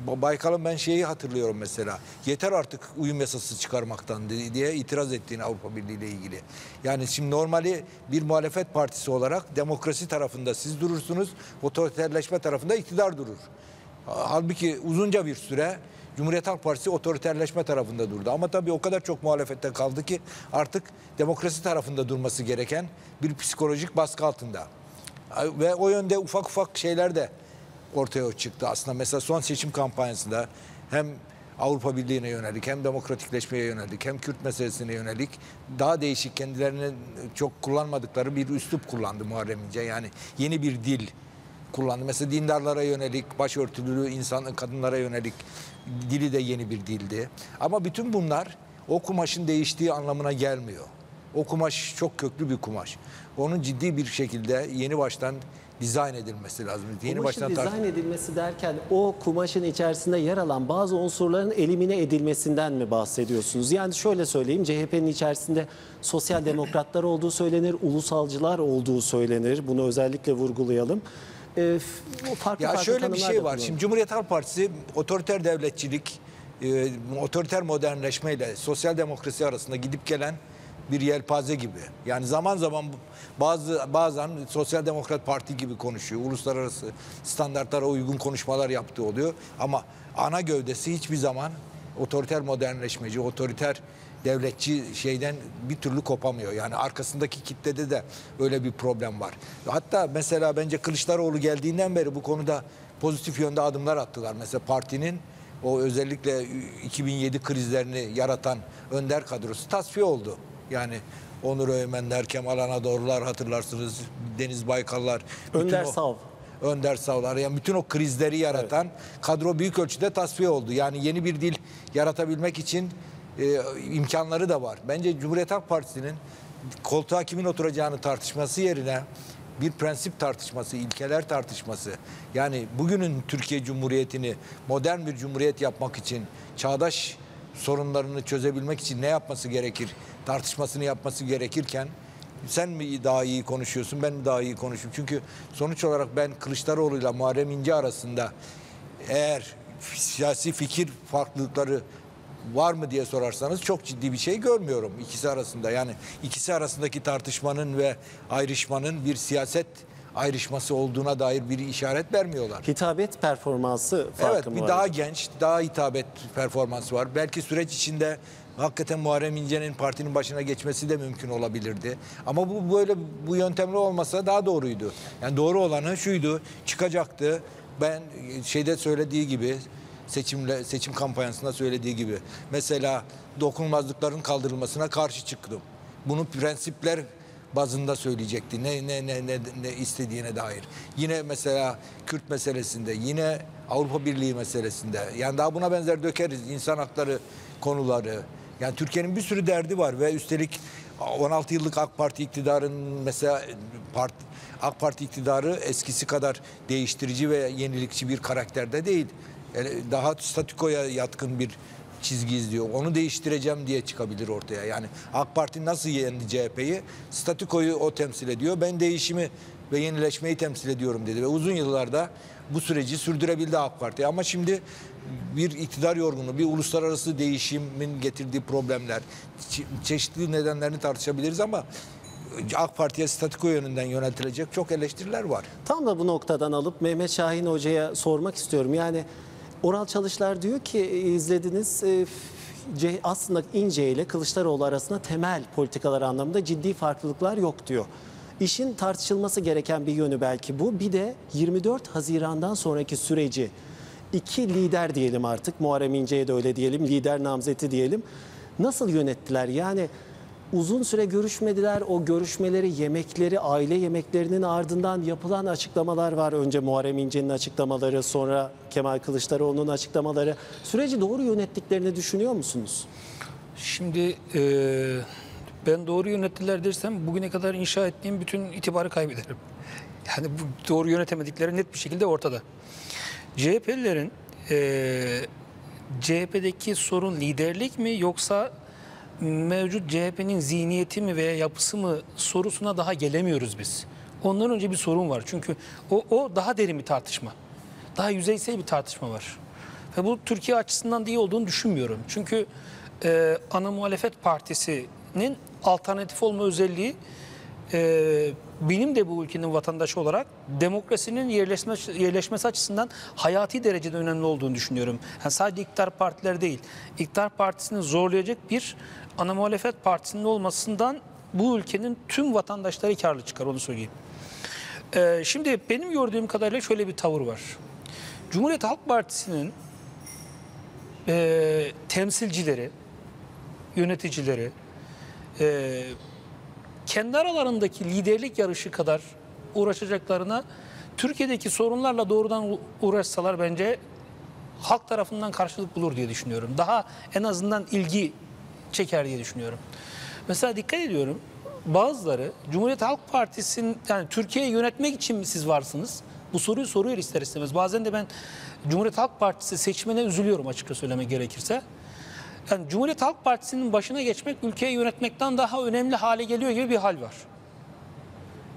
Ba- Baykal'ın ben şeyi hatırlıyorum mesela. Yeter artık uyum yasası çıkarmaktan di- diye itiraz ettiğini Avrupa Birliği ile ilgili. Yani şimdi normali bir muhalefet partisi olarak demokrasi tarafında siz durursunuz, otoriterleşme tarafında iktidar durur. Halbuki uzunca bir süre Cumhuriyet Halk Partisi otoriterleşme tarafında durdu. Ama tabii o kadar çok muhalefette kaldı ki artık demokrasi tarafında durması gereken bir psikolojik baskı altında. Ve o yönde ufak ufak şeyler de ortaya çıktı. Aslında mesela son seçim kampanyasında hem Avrupa Birliği'ne yönelik hem demokratikleşmeye yönelik hem Kürt meselesine yönelik daha değişik kendilerinin çok kullanmadıkları bir üslup kullandı Muharrem İnce. Yani yeni bir dil kullandı. Mesela dindarlara yönelik, başörtülü insan kadınlara yönelik dili de yeni bir dildi. Ama bütün bunlar o kumaşın değiştiği anlamına gelmiyor. O kumaş çok köklü bir kumaş. Onun ciddi bir şekilde yeni baştan dizayn edilmesi lazım. Yeni Kumaşın baştan dizayn edilmesi derken o kumaşın içerisinde yer alan bazı unsurların elimine edilmesinden mi bahsediyorsunuz? Yani şöyle söyleyeyim CHP'nin içerisinde sosyal demokratlar olduğu söylenir, ulusalcılar olduğu söylenir. Bunu özellikle vurgulayalım. F- farklı Ya farklı şöyle bir şey var. Şimdi Cumhuriyet Halk Partisi otoriter devletçilik, e, otoriter modernleşmeyle sosyal demokrasi arasında gidip gelen bir yelpaze gibi. Yani zaman zaman bazı bazen Sosyal Demokrat Parti gibi konuşuyor. Uluslararası standartlara uygun konuşmalar yaptığı oluyor. Ama ana gövdesi hiçbir zaman otoriter modernleşmeci, otoriter devletçi şeyden bir türlü kopamıyor. Yani arkasındaki kitlede de öyle bir problem var. Hatta mesela bence Kılıçdaroğlu geldiğinden beri bu konuda pozitif yönde adımlar attılar. Mesela partinin o özellikle 2007 krizlerini yaratan önder kadrosu tasfiye oldu. Yani Onur Öğmenler, Kemal Anadolular hatırlarsınız, Deniz Baykallar. Önder o- Sav. Önder Savlar. Yani bütün o krizleri yaratan kadro büyük ölçüde tasfiye oldu. Yani yeni bir dil yaratabilmek için e, imkanları da var. Bence Cumhuriyet Halk Partisi'nin koltuğa kimin oturacağını tartışması yerine bir prensip tartışması, ilkeler tartışması. Yani bugünün Türkiye Cumhuriyeti'ni modern bir cumhuriyet yapmak için çağdaş sorunlarını çözebilmek için ne yapması gerekir tartışmasını yapması gerekirken sen mi daha iyi konuşuyorsun ben mi daha iyi konuşuyorum? Çünkü sonuç olarak ben Kılıçdaroğlu ile Muharrem İnce arasında eğer siyasi fikir farklılıkları var mı diye sorarsanız çok ciddi bir şey görmüyorum ikisi arasında. Yani ikisi arasındaki tartışmanın ve ayrışmanın bir siyaset ayrışması olduğuna dair bir işaret vermiyorlar. Hitabet performansı farkı Evet bir var? daha genç, daha hitabet performansı var. Belki süreç içinde hakikaten Muharrem İnce'nin partinin başına geçmesi de mümkün olabilirdi. Ama bu böyle bu yöntemle olmasa daha doğruydu. Yani doğru olanı şuydu, çıkacaktı. Ben şeyde söylediği gibi seçimle seçim kampanyasında söylediği gibi mesela dokunulmazlıkların kaldırılmasına karşı çıktım. Bunu prensipler bazında söyleyecekti. Ne ne ne ne, ne istediğine dair. Yine mesela Kürt meselesinde, yine Avrupa Birliği meselesinde. Yani daha buna benzer dökeriz insan hakları konuları. Yani Türkiye'nin bir sürü derdi var ve üstelik 16 yıllık AK Parti iktidarının mesela part, AK Parti iktidarı eskisi kadar değiştirici ve yenilikçi bir karakterde değil. Daha statükoya yatkın bir çizgi izliyor. Onu değiştireceğim diye çıkabilir ortaya. Yani AK Parti nasıl yendi CHP'yi? Statükoyu o temsil ediyor. Ben değişimi ve yenileşmeyi temsil ediyorum dedi. Ve uzun yıllarda bu süreci sürdürebildi AK Parti. Ama şimdi bir iktidar yorgunu, bir uluslararası değişimin getirdiği problemler, çe- çeşitli nedenlerini tartışabiliriz ama AK Parti'ye statüko yönünden yöneltilecek çok eleştiriler var. Tam da bu noktadan alıp Mehmet Şahin Hoca'ya sormak istiyorum. Yani Oral Çalışlar diyor ki e, izlediniz e, aslında İnce ile Kılıçdaroğlu arasında temel politikalar anlamında ciddi farklılıklar yok diyor. İşin tartışılması gereken bir yönü belki bu. Bir de 24 Haziran'dan sonraki süreci iki lider diyelim artık Muharrem İnce'ye de öyle diyelim lider namzeti diyelim. Nasıl yönettiler? Yani uzun süre görüşmediler. O görüşmeleri, yemekleri, aile yemeklerinin ardından yapılan açıklamalar var. Önce Muharrem İnce'nin açıklamaları, sonra Kemal Kılıçdaroğlu'nun açıklamaları. Süreci doğru yönettiklerini düşünüyor musunuz? Şimdi e, ben doğru yönettiler dersem bugüne kadar inşa ettiğim bütün itibarı kaybederim. Yani bu doğru yönetemedikleri net bir şekilde ortada. CHP'lilerin e, CHP'deki sorun liderlik mi yoksa mevcut CHP'nin zihniyeti mi veya yapısı mı sorusuna daha gelemiyoruz biz. Ondan önce bir sorun var. Çünkü o, o daha derin bir tartışma. Daha yüzeysel bir tartışma var. Ve bu Türkiye açısından da iyi olduğunu düşünmüyorum. Çünkü e, ana muhalefet partisinin alternatif olma özelliği e, benim de bu ülkenin vatandaşı olarak demokrasinin yerleşme, yerleşmesi açısından hayati derecede önemli olduğunu düşünüyorum. Yani sadece iktidar partiler değil, iktidar partisini zorlayacak bir ana muhalefet partisinin olmasından bu ülkenin tüm vatandaşları karlı çıkar onu söyleyeyim. Ee, şimdi benim gördüğüm kadarıyla şöyle bir tavır var. Cumhuriyet Halk Partisi'nin e, temsilcileri, yöneticileri e, kendi aralarındaki liderlik yarışı kadar uğraşacaklarına Türkiye'deki sorunlarla doğrudan uğraşsalar bence halk tarafından karşılık bulur diye düşünüyorum. Daha en azından ilgi çeker diye düşünüyorum. Mesela dikkat ediyorum bazıları Cumhuriyet Halk Partisi'nin yani Türkiye'yi yönetmek için mi siz varsınız? Bu soruyu soruyor ister istemez. Bazen de ben Cumhuriyet Halk Partisi seçmene üzülüyorum açıkça söylemek gerekirse. Yani Cumhuriyet Halk Partisi'nin başına geçmek ülkeyi yönetmekten daha önemli hale geliyor gibi bir hal var.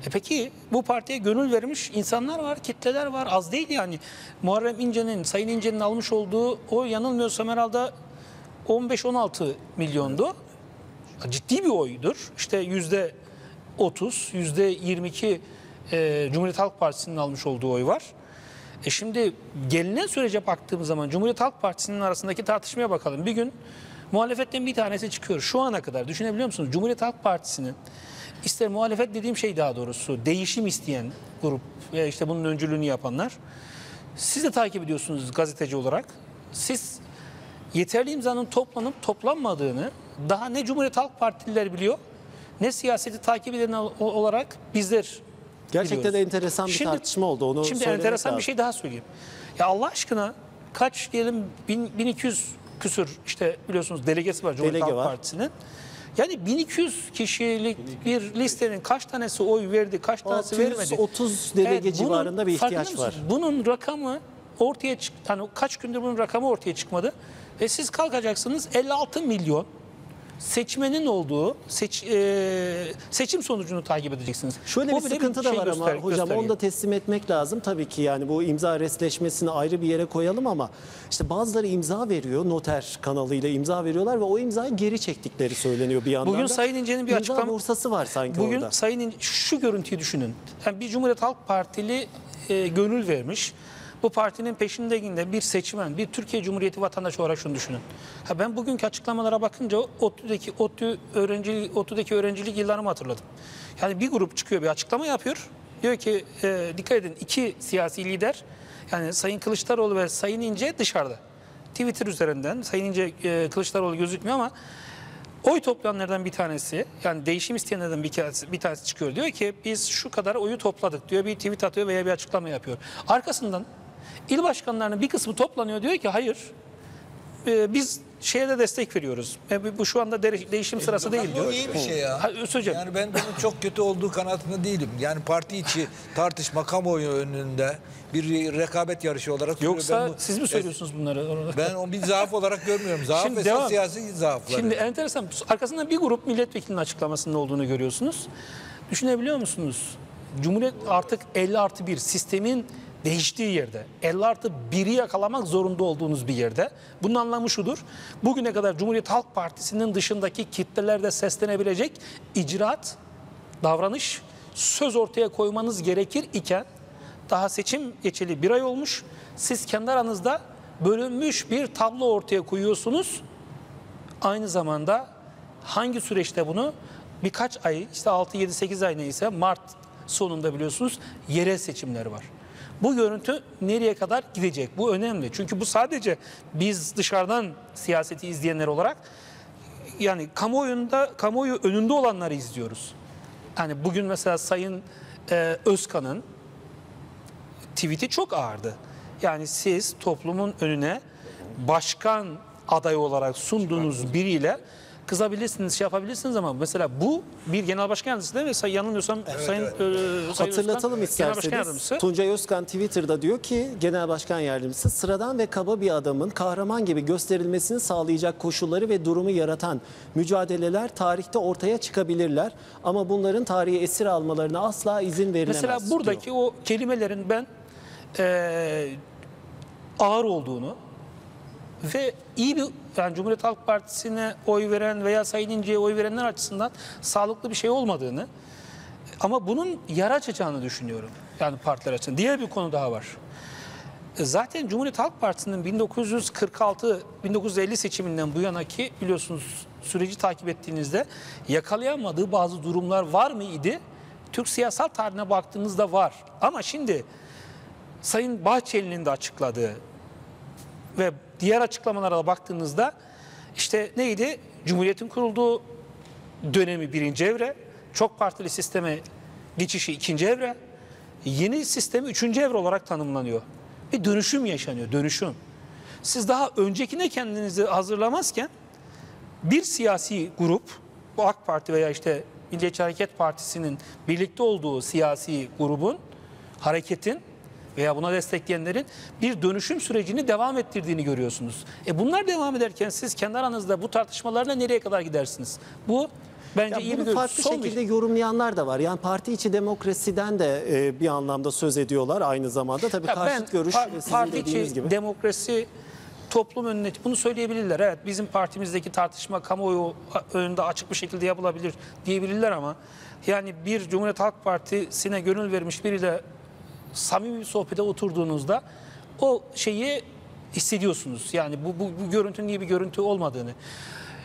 E peki bu partiye gönül vermiş insanlar var, kitleler var. Az değil yani. Muharrem İnce'nin, Sayın İnce'nin almış olduğu o yanılmıyorsam herhalde 15-16 milyondu. Ciddi bir oydur. İşte yüzde 30, yüzde 22 e, Cumhuriyet Halk Partisi'nin almış olduğu oy var. E şimdi gelinen sürece baktığımız zaman Cumhuriyet Halk Partisi'nin arasındaki tartışmaya bakalım. Bir gün muhalefetten bir tanesi çıkıyor. Şu ana kadar düşünebiliyor musunuz? Cumhuriyet Halk Partisi'nin ister muhalefet dediğim şey daha doğrusu değişim isteyen grup ve işte bunun öncülüğünü yapanlar. Siz de takip ediyorsunuz gazeteci olarak. Siz yeterli imzanın toplanıp toplanmadığını daha ne Cumhuriyet Halk Partililer biliyor ne siyaseti takip eden olarak bizler Gerçekten biliyoruz. de enteresan bir tartışma oldu. Onu Şimdi enteresan lazım. bir şey daha söyleyeyim. Ya Allah aşkına kaç diyelim bin- 1200 küsür işte biliyorsunuz delegesi var Cumhuriyet Delege Halk. Partisi'nin. Yani 1200 kişilik bir listenin kaç tanesi oy verdi, kaç tanesi vermedi? 630 delege bunun civarında bir ihtiyaç var. Bunun rakamı ortaya çık hani kaç gündür bunun rakamı ortaya çıkmadı. Ve siz kalkacaksınız 56 milyon seçmenin olduğu seç, e, seçim sonucunu takip edeceksiniz. Şöyle Bu bir sıkıntı da şey var ama göster- hocam gösterge. onu da teslim etmek lazım. Tabii ki yani bu imza resleşmesini ayrı bir yere koyalım ama işte bazıları imza veriyor noter kanalıyla imza veriyorlar ve o imzayı geri çektikleri söyleniyor bir yandan Bugün da. Sayın İnce'nin bir açıklama- borsası var sanki Bugün orada. Sayın İnce, şu görüntüyü düşünün. Yani bir Cumhuriyet Halk Partili e, gönül vermiş. Bu partinin peşindekinde bir seçmen, bir Türkiye Cumhuriyeti vatandaşı olarak şunu düşünün. Ha ben bugünkü açıklamalara bakınca ODTÜ'deki ODTÜ öğrenci ODTÜ'deki öğrencilik yıllarımı hatırladım. Yani bir grup çıkıyor bir açıklama yapıyor. Diyor ki e, dikkat edin iki siyasi lider yani Sayın Kılıçdaroğlu ve Sayın İnce dışarıda. Twitter üzerinden Sayın İnce e, Kılıçdaroğlu gözükmüyor ama Oy toplayanlardan bir tanesi yani değişim isteyenlerden bir tanesi, bir tanesi çıkıyor. Diyor ki biz şu kadar oyu topladık diyor bir tweet atıyor veya bir açıklama yapıyor. Arkasından il başkanlarının bir kısmı toplanıyor diyor ki hayır e, biz şeye de destek veriyoruz. E, bu şu anda de- değişim sırası değil Bu diyor. iyi bir şey ya. Ha, söyleyeceğim. Yani ben bunun çok kötü olduğu kanaatinde değilim. Yani parti içi tartışma kamuoyu önünde bir rekabet yarışı olarak. Yoksa bu- siz mi söylüyorsunuz bunları? Ben onu bir zaaf olarak görmüyorum. Zaaf Şimdi esas devam. siyasi zaafları. Şimdi enteresan. Arkasında bir grup milletvekilinin açıklamasının olduğunu görüyorsunuz. Düşünebiliyor musunuz? Cumhuriyet artık 50 artı 1 sistemin değiştiği yerde, 50 artı 1'i yakalamak zorunda olduğunuz bir yerde. Bunun anlamı şudur. Bugüne kadar Cumhuriyet Halk Partisi'nin dışındaki kitlelerde seslenebilecek icraat, davranış, söz ortaya koymanız gerekir iken daha seçim geçeli bir ay olmuş. Siz kendi aranızda bölünmüş bir tablo ortaya koyuyorsunuz. Aynı zamanda hangi süreçte bunu birkaç ay işte 6 7 8 ay neyse Mart sonunda biliyorsunuz yerel seçimleri var. Bu görüntü nereye kadar gidecek? Bu önemli. Çünkü bu sadece biz dışarıdan siyaseti izleyenler olarak yani kamuoyunda kamuoyu önünde olanları izliyoruz. Yani bugün mesela Sayın e, Özkan'ın tweet'i çok ağırdı. Yani siz toplumun önüne başkan adayı olarak sunduğunuz biriyle kızabilirsiniz, şey yapabilirsiniz ama mesela bu bir genel başkan yardımcısı değil mi? Say- Yanılmıyorsam Sayın, e, Sayın Hatırlatalım Özkan, başkan isterseniz. Tuncay Özkan Twitter'da diyor ki Genel Başkan Yardımcısı sıradan ve kaba bir adamın kahraman gibi gösterilmesini sağlayacak koşulları ve durumu yaratan mücadeleler tarihte ortaya çıkabilirler. Ama bunların tarihi esir almalarına asla izin verilemez. Mesela buradaki diyor. o kelimelerin ben eee, ağır olduğunu ve iyi bir yani Cumhuriyet Halk Partisi'ne oy veren veya Sayın İnce'ye oy verenler açısından sağlıklı bir şey olmadığını ama bunun yara açacağını düşünüyorum. Yani partiler açısından. Diğer bir konu daha var. Zaten Cumhuriyet Halk Partisi'nin 1946-1950 seçiminden bu yanaki biliyorsunuz süreci takip ettiğinizde yakalayamadığı bazı durumlar var mı idi? Türk siyasal tarihine baktığınızda var. Ama şimdi Sayın Bahçeli'nin de açıkladığı ve diğer açıklamalara da baktığınızda işte neydi? Cumhuriyetin kurulduğu dönemi birinci evre, çok partili sisteme geçişi ikinci evre, yeni sistemi üçüncü evre olarak tanımlanıyor. Bir dönüşüm yaşanıyor, dönüşüm. Siz daha öncekine kendinizi hazırlamazken bir siyasi grup, bu AK Parti veya işte Milliyetçi Hareket Partisi'nin birlikte olduğu siyasi grubun, hareketin veya buna destekleyenlerin bir dönüşüm sürecini devam ettirdiğini görüyorsunuz. E bunlar devam ederken siz kendi aranızda bu tartışmalarla nereye kadar gidersiniz? Bu bence Ya iyi bir bunu görüş. farklı Son bir- şekilde yorumlayanlar da var. Yani parti içi demokrasiden de e, bir anlamda söz ediyorlar aynı zamanda. Tabii Ya karşıt görüş par- sizin parti dediğiniz içi gibi. demokrasi toplum önüne bunu söyleyebilirler. Evet bizim partimizdeki tartışma kamuoyu önünde açık bir şekilde yapılabilir diyebilirler ama yani bir Cumhuriyet Halk Partisi'ne gönül vermiş biriyle samimi bir sohbete oturduğunuzda o şeyi hissediyorsunuz. Yani bu, bu, bu görüntünün iyi bir görüntü olmadığını.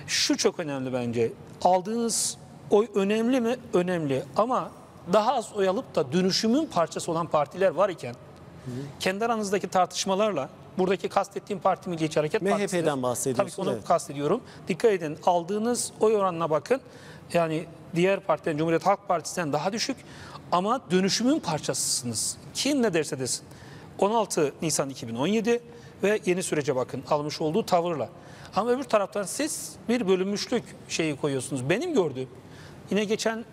Şu çok önemli bence. Aldığınız oy önemli mi? Önemli. Ama daha az oy alıp da dönüşümün parçası olan partiler var iken kendi aranızdaki tartışmalarla buradaki kastettiğim parti Milliyetçi Hareket MHP'den Partisi'dir. bahsediyorsun, Tabii ki onu evet. kastediyorum. Dikkat edin aldığınız oy oranına bakın. Yani diğer partiden Cumhuriyet Halk Partisi'nden daha düşük ama dönüşümün parçasısınız. Kim ne derse desin. 16 Nisan 2017 ve yeni sürece bakın almış olduğu tavırla. Ama öbür taraftan siz bir bölünmüşlük şeyi koyuyorsunuz. Benim gördüğüm yine geçen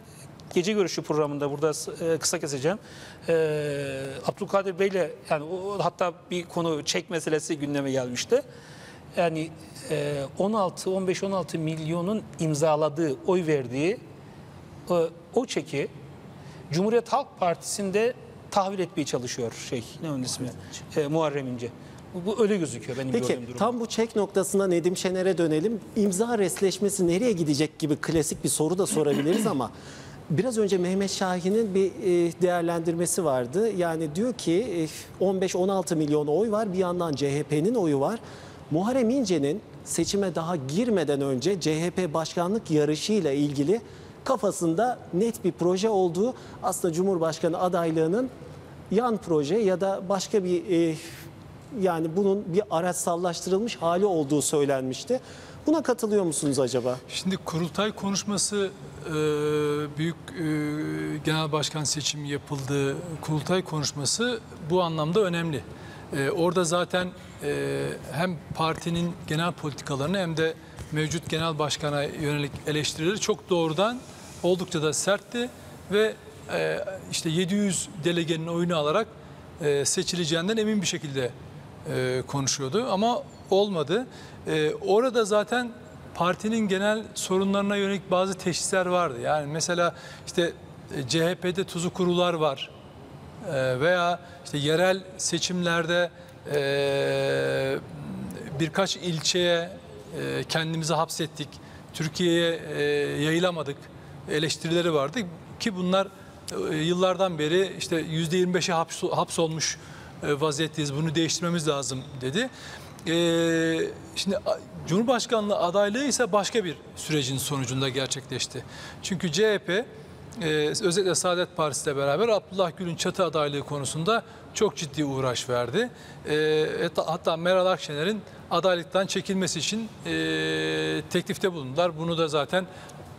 gece görüşü programında burada e, kısa keseceğim. E, Abdülkadir Bey'le yani hatta bir konu çek meselesi gündeme gelmişti. Yani e, 16 15 16 milyonun imzaladığı, oy verdiği o, o çeki Cumhuriyet Halk Partisi'nde tahvil etmeye çalışıyor şey ne onun ismi? E, Muharrem İnce. Bu, bu öyle gözüküyor benim Peki gördüğüm durum. tam bu çek noktasına Nedim Şener'e dönelim. İmza resleşmesi nereye gidecek gibi klasik bir soru da sorabiliriz ama biraz önce Mehmet Şahin'in bir e, değerlendirmesi vardı. Yani diyor ki e, 15-16 milyon oy var bir yandan CHP'nin oyu var. Muharrem İnce'nin seçime daha girmeden önce CHP başkanlık yarışıyla ilgili kafasında net bir proje olduğu aslında Cumhurbaşkanı adaylığının yan proje ya da başka bir e, yani bunun bir araçsallaştırılmış hali olduğu söylenmişti. Buna katılıyor musunuz acaba? Şimdi kurultay konuşması e, büyük e, genel başkan seçimi yapıldı. Kurultay konuşması bu anlamda önemli. E, orada zaten e, hem partinin genel politikalarını hem de mevcut genel başkana yönelik eleştirileri çok doğrudan oldukça da sertti ve e, işte 700 delegenin oyunu alarak e, seçileceğinden emin bir şekilde e, konuşuyordu ama olmadı. E, orada zaten partinin genel sorunlarına yönelik bazı teşhisler vardı. Yani mesela işte e, CHP'de tuzu kurular var E, veya işte yerel seçimlerde e, birkaç ilçeye e, kendimizi hapsettik, Türkiye'ye e, yayılamadık eleştirileri vardı ki bunlar e, yıllardan beri işte %25'e haps, hapsolmuş e, vaziyetteyiz. Bunu değiştirmemiz lazım dedi. E, şimdi Cumhurbaşkanlığı adaylığı ise başka bir sürecin sonucunda gerçekleşti. Çünkü CHP özellikle Saadet Partisi ile beraber Abdullah Gül'ün çatı adaylığı konusunda çok ciddi uğraş verdi. Hatta, Meral Akşener'in adaylıktan çekilmesi için teklifte bulundular. Bunu da zaten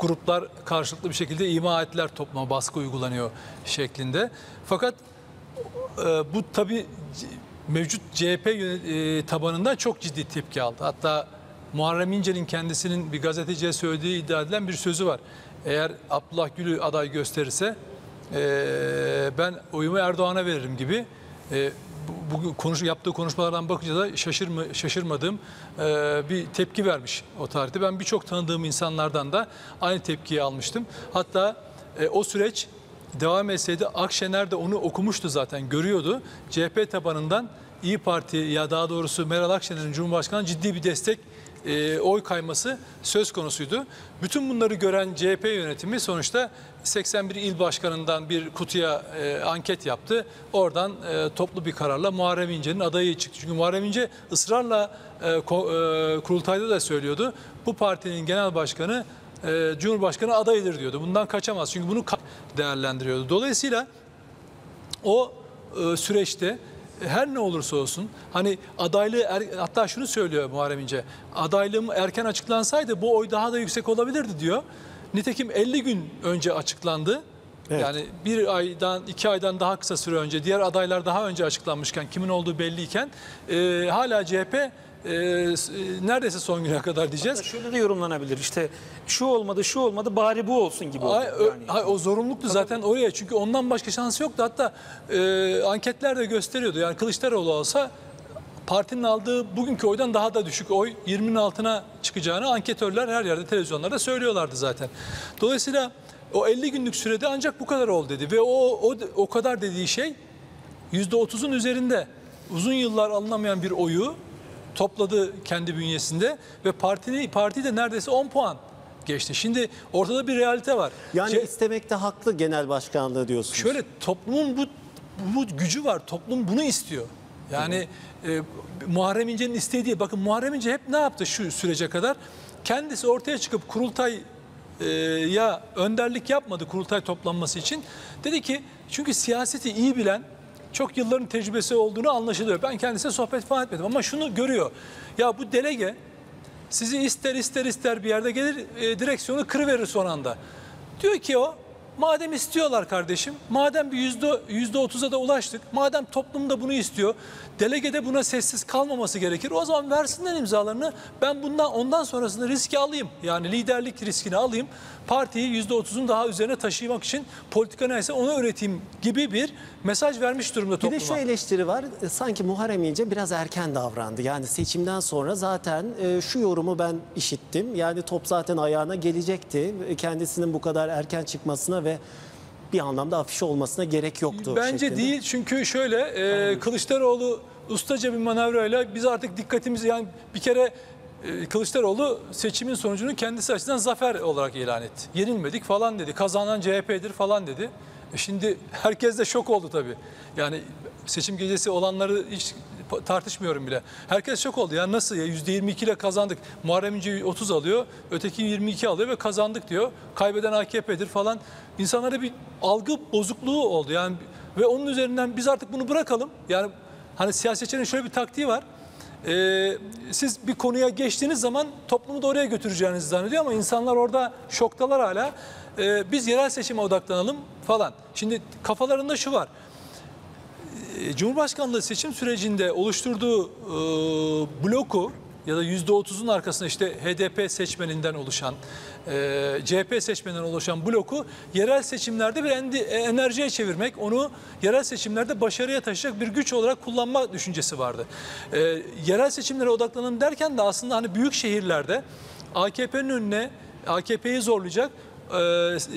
gruplar karşılıklı bir şekilde ima ettiler topluma baskı uygulanıyor şeklinde. Fakat e, bu tabii c- mevcut CHP e, tabanından çok ciddi tepki aldı. Hatta Muharrem İnce'nin kendisinin bir gazeteciye söylediği iddia edilen bir sözü var. Eğer Abdullah Gül'ü aday gösterirse e, ben oyumu Erdoğan'a veririm gibi. E, bugün konuş, yaptığı konuşmalardan bakınca da şaşırma, şaşırmadığım e, bir tepki vermiş o tarihte. Ben birçok tanıdığım insanlardan da aynı tepkiyi almıştım. Hatta e, o süreç devam etseydi Akşener de onu okumuştu zaten, görüyordu. CHP tabanından İyi Parti ya daha doğrusu Meral Akşener'in Cumhurbaşkanı ciddi bir destek e, oy kayması söz konusuydu. Bütün bunları gören CHP yönetimi sonuçta 81 il başkanından bir kutuya e, anket yaptı. Oradan e, toplu bir kararla Muharrem İnce'nin adayı çıktı. Çünkü Muharrem İnce ısrarla e, ko- e, kurultayda da söylüyordu. Bu partinin genel başkanı e, Cumhurbaşkanı adayıdır diyordu. Bundan kaçamaz. Çünkü bunu değerlendiriyordu. Dolayısıyla o e, süreçte her ne olursa olsun hani adaylığı er- hatta şunu söylüyor Muharrem İnce adaylığım erken açıklansaydı bu oy daha da yüksek olabilirdi diyor. Nitekim 50 gün önce açıklandı. Evet. Yani bir aydan iki aydan daha kısa süre önce diğer adaylar daha önce açıklanmışken kimin olduğu belliyken e, hala CHP e, e, neredeyse son güne kadar diyeceğiz. Şöyle de yorumlanabilir işte şu olmadı şu olmadı bari bu olsun gibi oldu. Ay, Yani. hay, o zorunluluktu zaten oraya çünkü ondan başka şansı yoktu. Hatta e, anketler de gösteriyordu. Yani Kılıçdaroğlu olsa partinin aldığı bugünkü oydan daha da düşük oy 20'nin altına çıkacağını anketörler her yerde televizyonlarda söylüyorlardı zaten. Dolayısıyla o 50 günlük sürede ancak bu kadar oldu dedi ve o o, o kadar dediği şey %30'un üzerinde uzun yıllar alınamayan bir oyu topladı kendi bünyesinde ve partini parti de neredeyse 10 puan geçti. Şimdi ortada bir realite var. Yani Ce- istemekte haklı genel başkanlığı diyorsunuz. Şöyle toplumun bu bu gücü var. Toplum bunu istiyor. Yani e, Muharrem İnce'nin istediği bakın Muharrem İnce hep ne yaptı şu sürece kadar? Kendisi ortaya çıkıp kurultay e, ya önderlik yapmadı kurultay toplanması için. Dedi ki çünkü siyaseti iyi bilen çok yılların tecrübesi olduğunu anlaşılıyor. Ben kendisine sohbet falan etmedim ama şunu görüyor. Ya bu delege sizi ister ister ister bir yerde gelir e, direksiyonu kırıverir son anda. Diyor ki o madem istiyorlar kardeşim madem bir yüzde yüzde otuza da ulaştık madem toplum da bunu istiyor delegede buna sessiz kalmaması gerekir o zaman versinler imzalarını ben bundan ondan sonrasında riski alayım yani liderlik riskini alayım partiyi yüzde otuzun daha üzerine taşımak için politika neyse onu üreteyim gibi bir mesaj vermiş durumda Bir topluma. de şu eleştiri var. e, Sanki Muharrem İnce biraz erken davrandı. Yani seçimden sonra zaten e, şu yorumu ben işittim. Yani top zaten ayağına gelecekti. E, Kendisinin bu kadar erken çıkmasına ve bir anlamda afiş olmasına gerek yoktu. Bence şeklinde. değil çünkü şöyle e, Kılıçdaroğlu ustaca bir manevrayla biz artık dikkatimizi yani bir kere e, Kılıçdaroğlu seçimin sonucunu kendisi açısından zafer olarak ilan etti. Yenilmedik falan dedi. Kazanan CHP'dir falan dedi. E şimdi herkes de şok oldu tabii. Yani seçim gecesi olanları hiç tartışmıyorum bile. Herkes şok oldu. Ya nasıl ya %22 ile kazandık. Muharrem İnce 30 alıyor, öteki 22 alıyor ve kazandık diyor. Kaybeden AKP'dir falan. İnsanlara bir algı bozukluğu oldu. Yani ve onun üzerinden biz artık bunu bırakalım. Yani hani siyasetçinin şöyle bir taktiği var. Ee, siz bir konuya geçtiğiniz zaman toplumu da oraya götüreceğinizi zannediyor ama insanlar orada şoktalar hala. Ee, biz yerel seçime odaklanalım falan. Şimdi kafalarında şu var. E, Cumhurbaşkanlığı seçim sürecinde oluşturduğu e, bloku ya da yüzde otuzun arkasında işte HDP seçmeninden oluşan, e, CHP seçmeninden oluşan bloku yerel seçimlerde bir endi- enerjiye çevirmek, onu yerel seçimlerde başarıya taşıyacak bir güç olarak kullanma düşüncesi vardı. E, yerel seçimlere odaklanın derken de aslında hani büyük şehirlerde AKP'nin önüne AKP'yi zorlayacak e,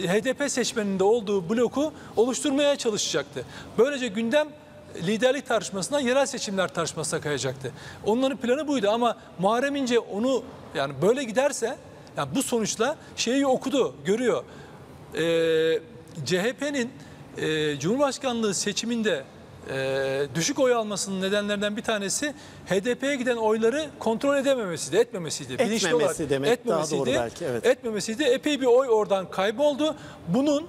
HDP seçmeninde olduğu bloku oluşturmaya çalışacaktı. Böylece gündem liderlik tartışmasından yerel seçimler tartışmasına kayacaktı. Onların planı buydu ama Muharrem İnce onu yani böyle giderse yani bu sonuçla şeyi okudu, görüyor. Ee, CHP'nin e, Cumhurbaşkanlığı seçiminde e, düşük oy almasının nedenlerinden bir tanesi HDP'ye giden oyları kontrol edememesiydi, etmemesiydi. Bilinçli Etmemesi demek daha doğru belki, evet. Etmemesiydi. Epey bir oy oradan kayboldu. Bunun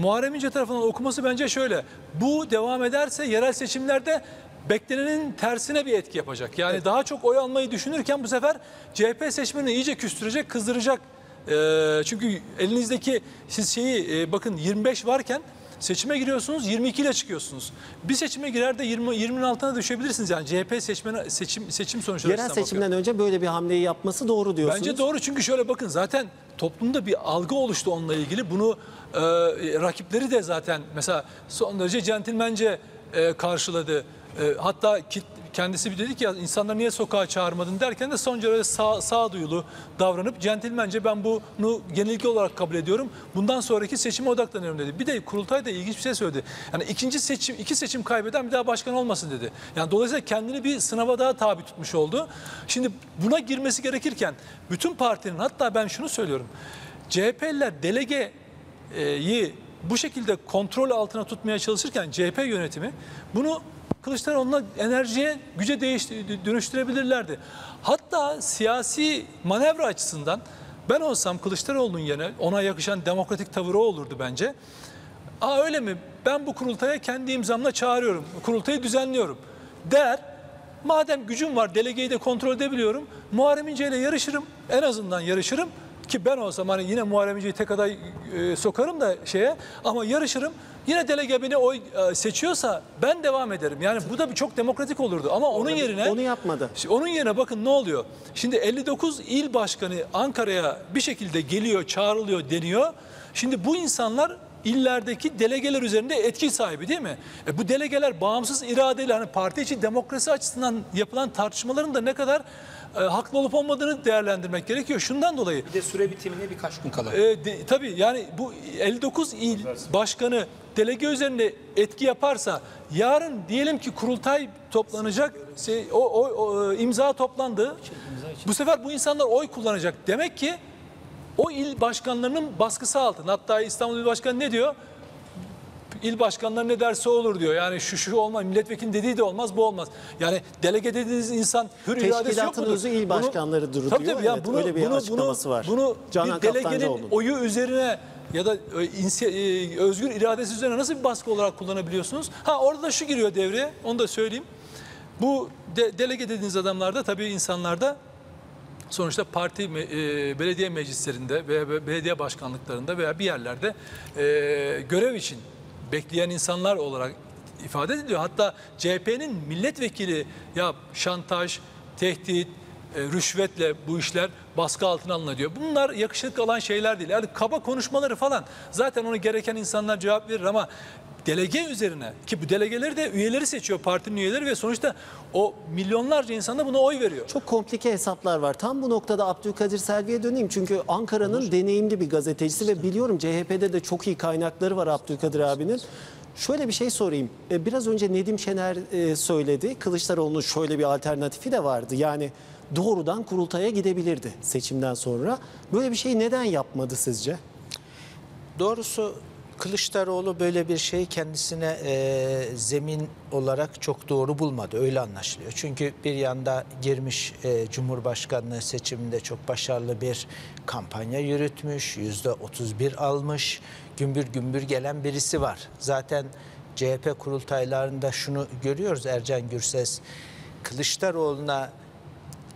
Muharrem İnce tarafından okuması bence şöyle. Bu devam ederse yerel seçimlerde beklenenin tersine bir etki yapacak. Yani daha çok oy almayı düşünürken bu sefer CHP seçmenini iyice küstürecek, kızdıracak. Ee, çünkü elinizdeki siz şeyi e, bakın 25 varken seçime giriyorsunuz 22 ile çıkıyorsunuz. Bir seçime girer de 20 20'nin altına düşebilirsiniz. Yani CHP seçmeni seçim seçim sonuçları Yerel seçimden önce böyle bir hamleyi yapması doğru diyorsunuz. Bence doğru çünkü şöyle bakın zaten toplumda bir algı oluştu onunla ilgili. Bunu e, rakipleri de zaten mesela son derece centilmence e, karşıladı. E, hatta kit- kendisi bir dedi ki ya insanları niye sokağa çağırmadın derken de son derece sağ, sağduyulu davranıp centilmence ben bunu genelge olarak kabul ediyorum. Bundan sonraki seçime odaklanıyorum dedi. Bir de kurultay da ilginç bir şey söyledi. Yani ikinci seçim iki seçim kaybeden bir daha başkan olmasın dedi. Yani dolayısıyla kendini bir sınava daha tabi tutmuş oldu. Şimdi buna girmesi gerekirken bütün partinin hatta ben şunu söylüyorum. CHP'liler delegeyi bu şekilde kontrol altına tutmaya çalışırken CHP yönetimi bunu Kılıçdaroğlu'na enerjiye, güce değiş, dönüştürebilirlerdi. Hatta siyasi manevra açısından ben olsam Kılıçdaroğlu'nun yerine ona yakışan demokratik tavırı olurdu bence. Aa öyle mi? Ben bu kurultaya kendi imzamla çağırıyorum. Kurultayı düzenliyorum. Der. Madem gücüm var, delegeyi de kontrol edebiliyorum. Muharrem İnce ile yarışırım. En azından yarışırım. Ki ben olsam hani yine Muharrem İnce'yi tek aday e, sokarım da şeye. Ama yarışırım. Yine delege beni oy e, seçiyorsa ben devam ederim. Yani bu da bir çok demokratik olurdu. Ama onun yerine... Onu yapmadı. Onun yerine bakın ne oluyor? Şimdi 59 il başkanı Ankara'ya bir şekilde geliyor, çağrılıyor deniyor. Şimdi bu insanlar illerdeki delegeler üzerinde etki sahibi değil mi? E bu delegeler bağımsız iradeyle hani parti içi demokrasi açısından yapılan tartışmaların da ne kadar e, haklı olup olmadığını değerlendirmek gerekiyor. Şundan dolayı Bir de süre bitimine birkaç gün kala. e, de- tabii yani bu 59 il başkanı delege üzerinde etki yaparsa yarın diyelim ki kurultay toplanacak şey, o, o, o, e, imza toplandı. Bu sefer bu insanlar oy kullanacak. Demek ki o il başkanlarının baskısı altında. Hatta İstanbul İl Başkanı ne diyor? İl başkanları ne derse olur diyor. Yani şu şu olmaz. Milletvekili dediği de olmaz, bu olmaz. Yani delege dediğiniz insan hür iradesi yok mudur? il Bunu- başkanlarıdır Tabii diyor. tabii ya Evet, bunu, öyle bir bunu, açıklaması bunu, var. Bunu Canan bir delegenin oyu üzerine ya da e, e, özgür iradesi üzerine nasıl bir baskı olarak kullanabiliyorsunuz? Ha orada da şu giriyor devreye. Onu da söyleyeyim. Bu de, delege dediğiniz adamlarda tabii insanlarda sonuçta parti e, belediye meclislerinde veya be- belediye başkanlıklarında veya bir yerlerde e, görev için bekleyen insanlar olarak ifade ediliyor. Hatta CHP'nin milletvekili ya şantaj, tehdit, rüşvetle bu işler baskı altına alınıyor. Bunlar yakışık alan şeyler değil. Yani kaba konuşmaları falan zaten onu gereken insanlar cevap verir ama delege üzerine ki bu delegeleri de üyeleri seçiyor partinin üyeleri ve sonuçta o milyonlarca insan da buna oy veriyor. Çok komplike hesaplar var. Tam bu noktada Abdülkadir Selvi'ye döneyim. Çünkü Ankara'nın deneyimli bir gazetecisi ve biliyorum CHP'de de çok iyi kaynakları var Abdülkadir abinin. Şöyle bir şey sorayım. E, Biraz önce Nedim Şener e, söyledi. Kılıçdaroğlu'nun şöyle bir alternatifi de vardı. Yani doğrudan kurultaya gidebilirdi seçimden sonra. Böyle bir şey neden yapmadı sizce? Doğrusu Kılıçdaroğlu böyle bir şeyi kendisine e, zemin olarak çok doğru bulmadı. Öyle anlaşılıyor. Çünkü bir yanda girmiş e, Cumhurbaşkanlığı seçiminde çok başarılı bir kampanya yürütmüş. Yüzde 31 almış. Gümbür gümbür gelen birisi var. Zaten CHP kurultaylarında şunu görüyoruz Ercan Gürses. Kılıçdaroğlu'na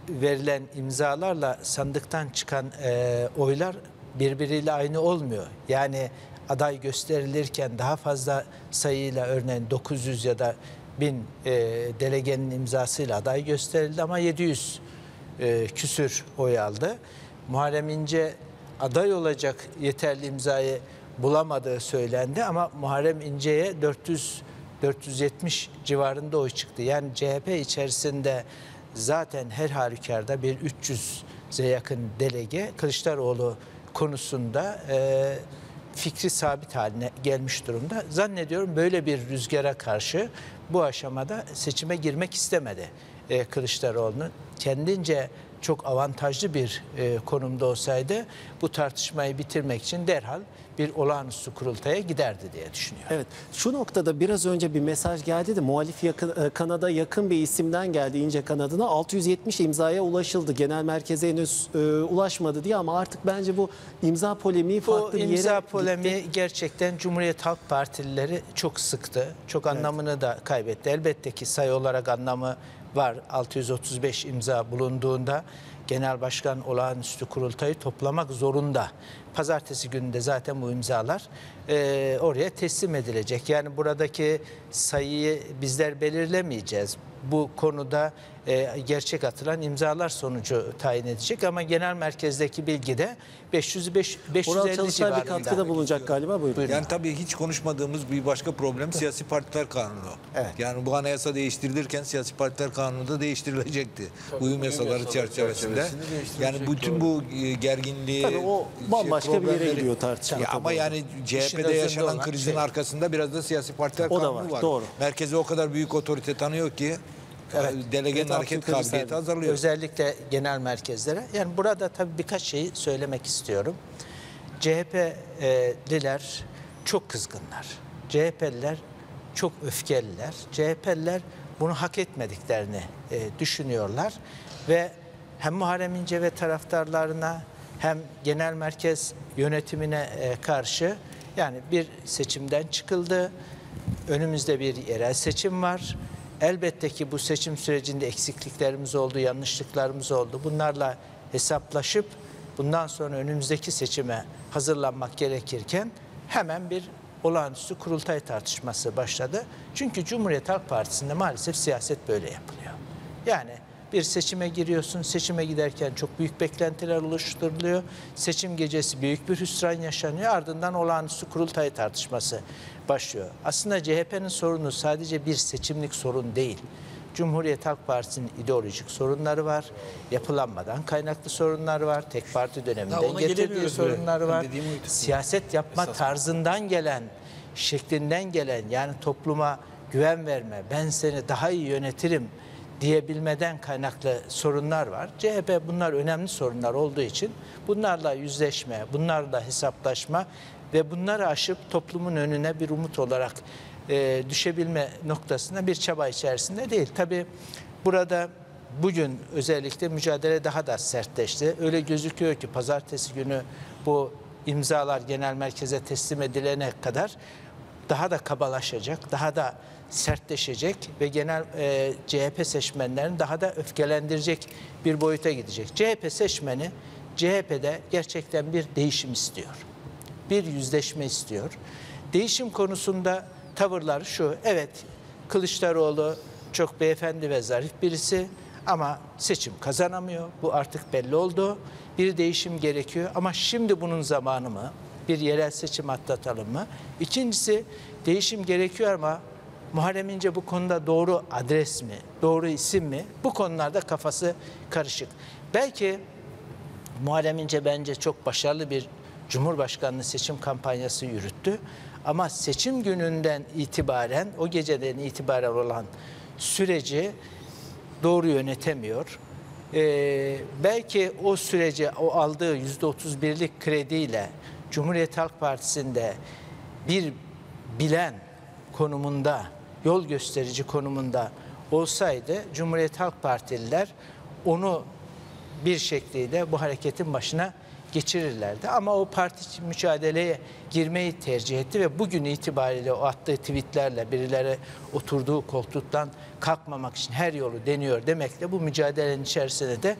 verilen imzalarla sandıktan çıkan e, oylar birbiriyle aynı olmuyor. Yani aday gösterilirken daha fazla sayıyla örneğin 900 ya da 1000 e, delegenin imzasıyla aday gösterildi ama 700 e, küsür oy aldı. Muharrem İnce aday olacak yeterli imzayı bulamadığı söylendi ama Muharrem İnce'ye 400 470 civarında oy çıktı. Yani CHP içerisinde zaten her halükarda bir 300'e yakın delege Kılıçdaroğlu konusunda e, fikri sabit haline gelmiş durumda. Zannediyorum böyle bir rüzgara karşı bu aşamada seçime girmek istemedi. e, Kılıçdaroğlu'nun kendince çok avantajlı bir e, konumda olsaydı bu tartışmayı bitirmek için derhal bir olağanüstü kurultaya giderdi diye düşünüyorum. Evet. Şu noktada biraz önce bir mesaj geldi de muhalif yakın, e, kanada yakın bir isimden geldi İnce kanadına 670 imzaya ulaşıldı. Genel merkeze henüz e, ulaşmadı diye ama artık bence bu imza polemiği Bu farklı bir imza yere polemiği gitti. gerçekten Cumhuriyet Halk Partilileri çok sıktı. Çok anlamını da kaybetti. Elbette ki sayı olarak anlamı var. 635 imza bulunduğunda Genel Başkan olağanüstü kurultayı toplamak zorunda. Pazartesi günü de zaten bu imzalar e, oraya teslim edilecek. Yani buradaki sayıyı bizler belirlemeyeceğiz. Bu konuda e, gerçek atılan imzalar sonucu tayin edecek ama genel merkezdeki bilgi de 505 Oral 550 çalışlar bir civarında. katkıda bulunacak galiba. Buyurun. Yani tabii hiç konuşmadığımız bir başka problem siyasi partiler kanunu. Evet. Yani bu anayasa değiştirilirken siyasi partiler kanunu da değiştirilecekti. uyum yasaları çerçevesinde. Yani bütün bu e, gerginliği Tabii o şey, bambaşka bir yere gidiyor tartışma Ya tabii ama yani CHP'de yaşanan krizin şey. arkasında biraz da siyasi partiler O da kanunu var, var. doğru. Merkezi o kadar büyük otorite tanıyor ki delegenin Evet, hareket Abdülkadir kabiliyeti Selvi. azalıyor. Özellikle genel merkezlere. Yani burada tabii birkaç şeyi söylemek istiyorum. CHP'liler çok kızgınlar. CHP'liler çok öfkeliler. CHP'liler bunu hak etmediklerini e, düşünüyorlar ve hem Muharrem İnce ve taraftarlarına hem genel merkez yönetimine e, karşı yani bir seçimden çıkıldı. Önümüzde bir yerel seçim var. Elbette ki bu seçim sürecinde eksikliklerimiz oldu, yanlışlıklarımız oldu. Bunlarla hesaplaşıp bundan sonra önümüzdeki seçime hazırlanmak gerekirken hemen bir olağanüstü kurultay tartışması başladı. Çünkü Cumhuriyet Halk Partisi'nde maalesef siyaset böyle yapılıyor. Yani bir seçime giriyorsun, seçime giderken çok büyük beklentiler oluşturuluyor. Seçim gecesi büyük bir hüsran yaşanıyor. Ardından olağanüstü kurultay tartışması başlıyor. Aslında CHP'nin sorunu sadece bir seçimlik sorun değil. Cumhuriyet Halk Partisi'nin ideolojik sorunları var. Yapılanmadan kaynaklı sorunlar var. Tek parti döneminden getirdiği bile. sorunları var. Siyaset yapma tarzından gelen, şeklinden gelen yani topluma güven verme, ben seni daha iyi yönetirim diyebilmeden kaynaklı sorunlar var. CHP bunlar önemli sorunlar olduğu için bunlarla yüzleşme, bunlarla hesaplaşma ve bunları aşıp toplumun önüne bir umut olarak e, düşebilme noktasında bir çaba içerisinde değil. Tabii burada bugün özellikle mücadele daha da sertleşti. Öyle gözüküyor ki pazartesi günü bu imzalar genel merkeze teslim edilene kadar daha da kabalaşacak, daha da sertleşecek ve genel e, CHP seçmenlerini daha da öfkelendirecek bir boyuta gidecek. CHP seçmeni CHP'de gerçekten bir değişim istiyor. Bir yüzleşme istiyor. Değişim konusunda tavırlar şu. Evet Kılıçdaroğlu çok beyefendi ve zarif birisi ama seçim kazanamıyor. Bu artık belli oldu. Bir değişim gerekiyor ama şimdi bunun zamanı mı? Bir yerel seçim atlatalım mı? İkincisi değişim gerekiyor ama Muharrem İnce bu konuda doğru adres mi, doğru isim mi? Bu konularda kafası karışık. Belki Muharrem İnce bence çok başarılı bir Cumhurbaşkanlığı seçim kampanyası yürüttü. Ama seçim gününden itibaren, o geceden itibaren olan süreci doğru yönetemiyor. Ee, belki o sürece o aldığı %31'lik krediyle Cumhuriyet Halk Partisi'nde bir bilen konumunda, yol gösterici konumunda olsaydı Cumhuriyet Halk Partililer onu bir şekliyle bu hareketin başına geçirirlerdi. Ama o parti için mücadeleye girmeyi tercih etti ve bugün itibariyle o attığı tweetlerle birileri oturduğu koltuktan kalkmamak için her yolu deniyor demekle bu mücadelenin içerisine de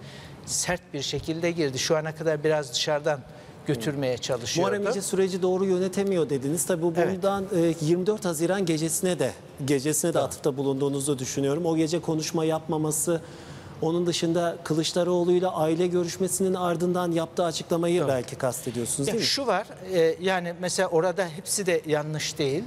sert bir şekilde girdi. Şu ana kadar biraz dışarıdan götürmeye çalışıyordu. Muharrem İnce süreci doğru yönetemiyor dediniz. Tabii bu Evet. bundan e, 24 Haziran gecesine de gecesine de atıfta bulunduğunuzu düşünüyorum. O gece konuşma yapmaması onun dışında Kılıçdaroğlu'yla aile görüşmesinin ardından yaptığı açıklamayı belki kastediyorsunuz Ya değil mi? şu var e, yani mesela orada hepsi de yanlış değil.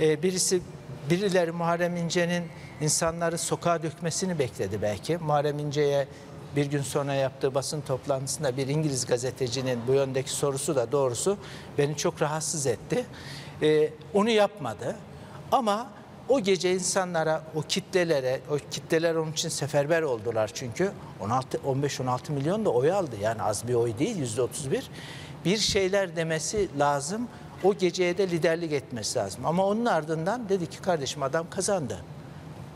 E, birisi birileri Muharrem İnce'nin insanları sokağa dökmesini bekledi belki. Muharrem İnce'ye bir gün sonra yaptığı basın toplantısında bir İngiliz gazetecinin bu yöndeki sorusu da doğrusu beni çok rahatsız etti. E, onu yapmadı ama o gece insanlara, o kitlelere, o kitleler onun için seferber oldular çünkü 16 15-16 milyon da oy aldı. Yani az bir oy değil yüzde 31. Bir şeyler demesi lazım. O geceye de liderlik etmesi lazım. Ama onun ardından dedi ki kardeşim adam kazandı.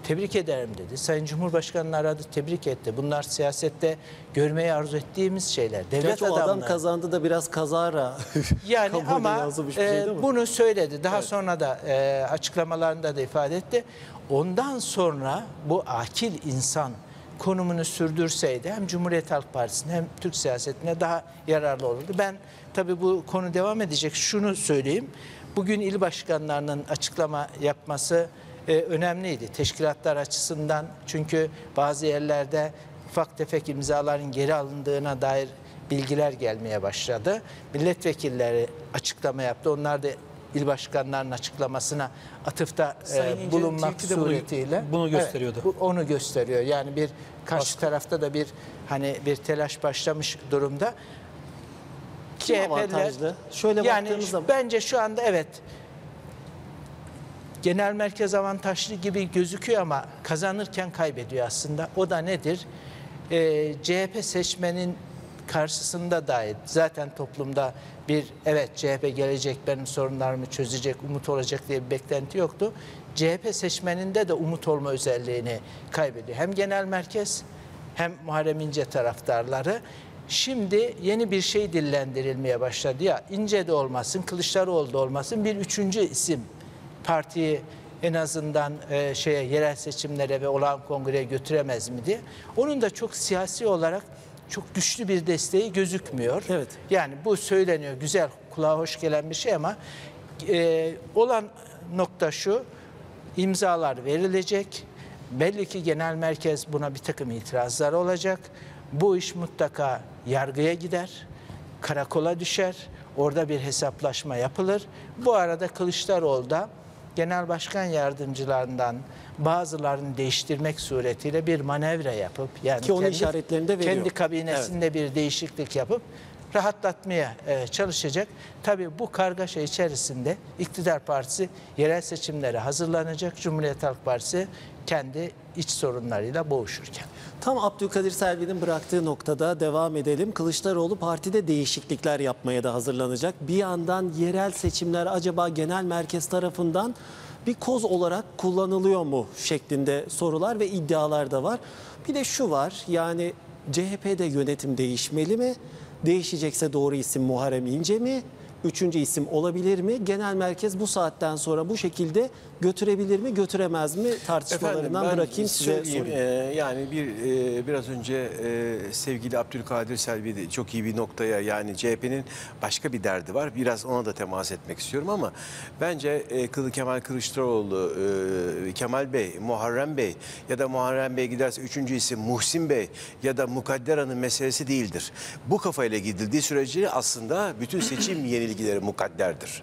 Tebrik ederim dedi. Sayın Cumhurbaşkanı'nı aradı, tebrik etti. Bunlar siyasette görmeyi arzu ettiğimiz şeyler. Devlet Gerçi o adam adamları. kazandı da biraz kazara. Yani ama şey e, bunu söyledi. Daha sonra da e, açıklamalarında da ifade etti. Ondan sonra bu akil insan konumunu sürdürseydi hem Cumhuriyet Halk Partisi'ne hem Türk siyasetine daha yararlı olurdu. Ben tabii bu konu devam edecek. Şunu söyleyeyim. Bugün il başkanlarının açıklama yapması e, önemliydi. Teşkilatlar açısından çünkü bazı yerlerde ufak tefek imzaların geri alındığına dair bilgiler gelmeye başladı. Milletvekilleri açıklama yaptı. Onlar da il başkanlarının açıklamasına atıfta e, bulunmak bunu- suretiyle bunu Evet, gösteriyordu. bu onu gösteriyor. Yani bir karşı tarafta da bir hani bir telaş başlamış durumda. Kim CHP'liler avantajlı? Şöyle yani baktığımızda- bence şu anda evet genel merkez avantajlı gibi gözüküyor ama kazanırken kaybediyor aslında. O da nedir? Ee, CHP seçmenin karşısında dahi zaten toplumda bir evet CHP gelecek benim sorunlarımı çözecek, umut olacak diye bir beklenti yoktu. CHP seçmeninde de umut olma özelliğini kaybediyor. Hem genel merkez hem Muharrem İnce taraftarları. Şimdi yeni bir şey dillendirilmeye başladı ya İnce de olmasın, Kılıçdaroğlu da olmasın bir üçüncü isim partiyi en azından e, şeye yerel seçimlere ve olağan kongreye götüremez mi diye. Onun da çok siyasi olarak çok güçlü bir desteği gözükmüyor. Evet. Yani bu söyleniyor güzel kulağa hoş gelen bir şey ama e, olan nokta şu imzalar verilecek. Belli ki genel merkez buna bir takım itirazlar olacak. Bu iş mutlaka yargıya gider, karakola düşer. Orada bir hesaplaşma yapılır. Bu arada Kılıçdaroğlu da genel başkan yardımcılarından bazılarını değiştirmek suretiyle bir manevra yapıp yani Ki onun işaretlerini de veriyor. kendi kabinesinde bir değişiklik yapıp rahatlatmaya e, çalışacak. Tabii bu kargaşa içerisinde iktidar partisi yerel seçimlere hazırlanacak. Cumhuriyet Halk Partisi kendi iç sorunlarıyla boğuşurken. Tam Abdülkadir Selvi'nin bıraktığı noktada devam edelim. Kılıçdaroğlu partide değişiklikler yapmaya da hazırlanacak. Bir yandan yerel seçimler acaba genel merkez tarafından bir koz olarak kullanılıyor mu şeklinde sorular ve iddialar da var. Bir de şu var yani CHP'de yönetim değişmeli mi? Değişecekse doğru isim Muharrem İnce mi? Üçüncü isim olabilir mi? Genel merkez bu saatten sonra bu şekilde götürebilir mi, götüremez mi tartışmalarından ben bırakayım size sorayım. Ee, yani bir e, biraz önce e, sevgili Abdülkadir Selvi de çok iyi bir noktaya yani CHP'nin başka bir derdi var. Biraz ona da temas etmek istiyorum ama bence e, Kılı Kemal Kılıçdaroğlu, e, Kemal Bey, Muharrem Bey ya da Muharrem Bey giderse üçüncü isim Muhsin Bey ya da Mukadder Hanım meselesi değildir. Bu kafayla gidildiği sürece aslında bütün seçim yenilgileri mukadderdir.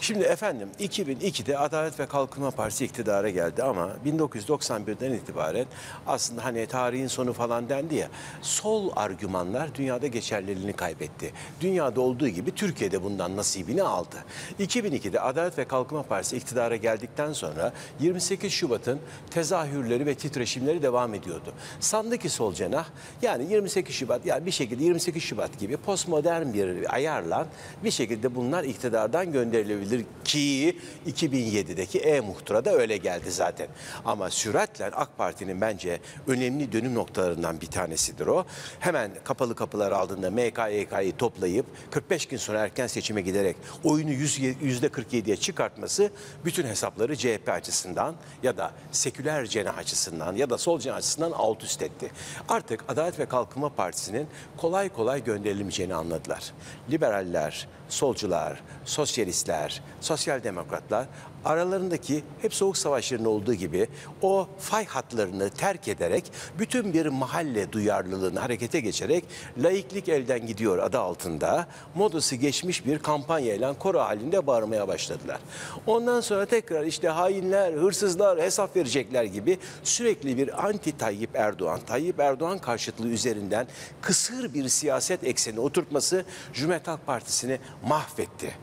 Şimdi efendim 2002'de Adalet ve Kalkınma Partisi iktidara geldi ama 1991'den itibaren aslında hani tarihin sonu falan dendi ya sol argümanlar dünyada geçerliliğini kaybetti. Dünyada olduğu gibi Türkiye'de bundan nasibini aldı. 2002'de Adalet ve Kalkınma Partisi iktidara geldikten sonra 28 Şubat'ın tezahürleri ve titreşimleri devam ediyordu. Sandı ki sol cenah yani 28 Şubat yani bir şekilde 28 Şubat gibi postmodern bir ayarla bir şekilde bunlar iktidardan gönderilebilir ki 2007'deki E-Muhtıra da öyle geldi zaten. Ama süratle AK Parti'nin bence önemli dönüm noktalarından bir tanesidir o. Hemen kapalı kapılar aldığında MKYK'yı toplayıp 45 gün sonra erken seçime giderek oyunu %47'ye çıkartması bütün hesapları CHP açısından ya da seküler cenah açısından ya da sol cenah açısından alt üst etti. Artık Adalet ve Kalkınma Partisi'nin kolay kolay gönderilmeyeceğini anladılar. Liberaller, solcular, sosyalistler, sosyal demokratlar aralarındaki hep soğuk savaşların olduğu gibi o fay hatlarını terk ederek bütün bir mahalle duyarlılığını harekete geçerek laiklik elden gidiyor adı altında modası geçmiş bir kampanyayla koro halinde bağırmaya başladılar. Ondan sonra tekrar işte hainler, hırsızlar hesap verecekler gibi sürekli bir anti Tayyip Erdoğan, Tayyip Erdoğan karşıtlığı üzerinden kısır bir siyaset ekseni oturtması Cumhuriyet Halk Partisi'ni mahvetti.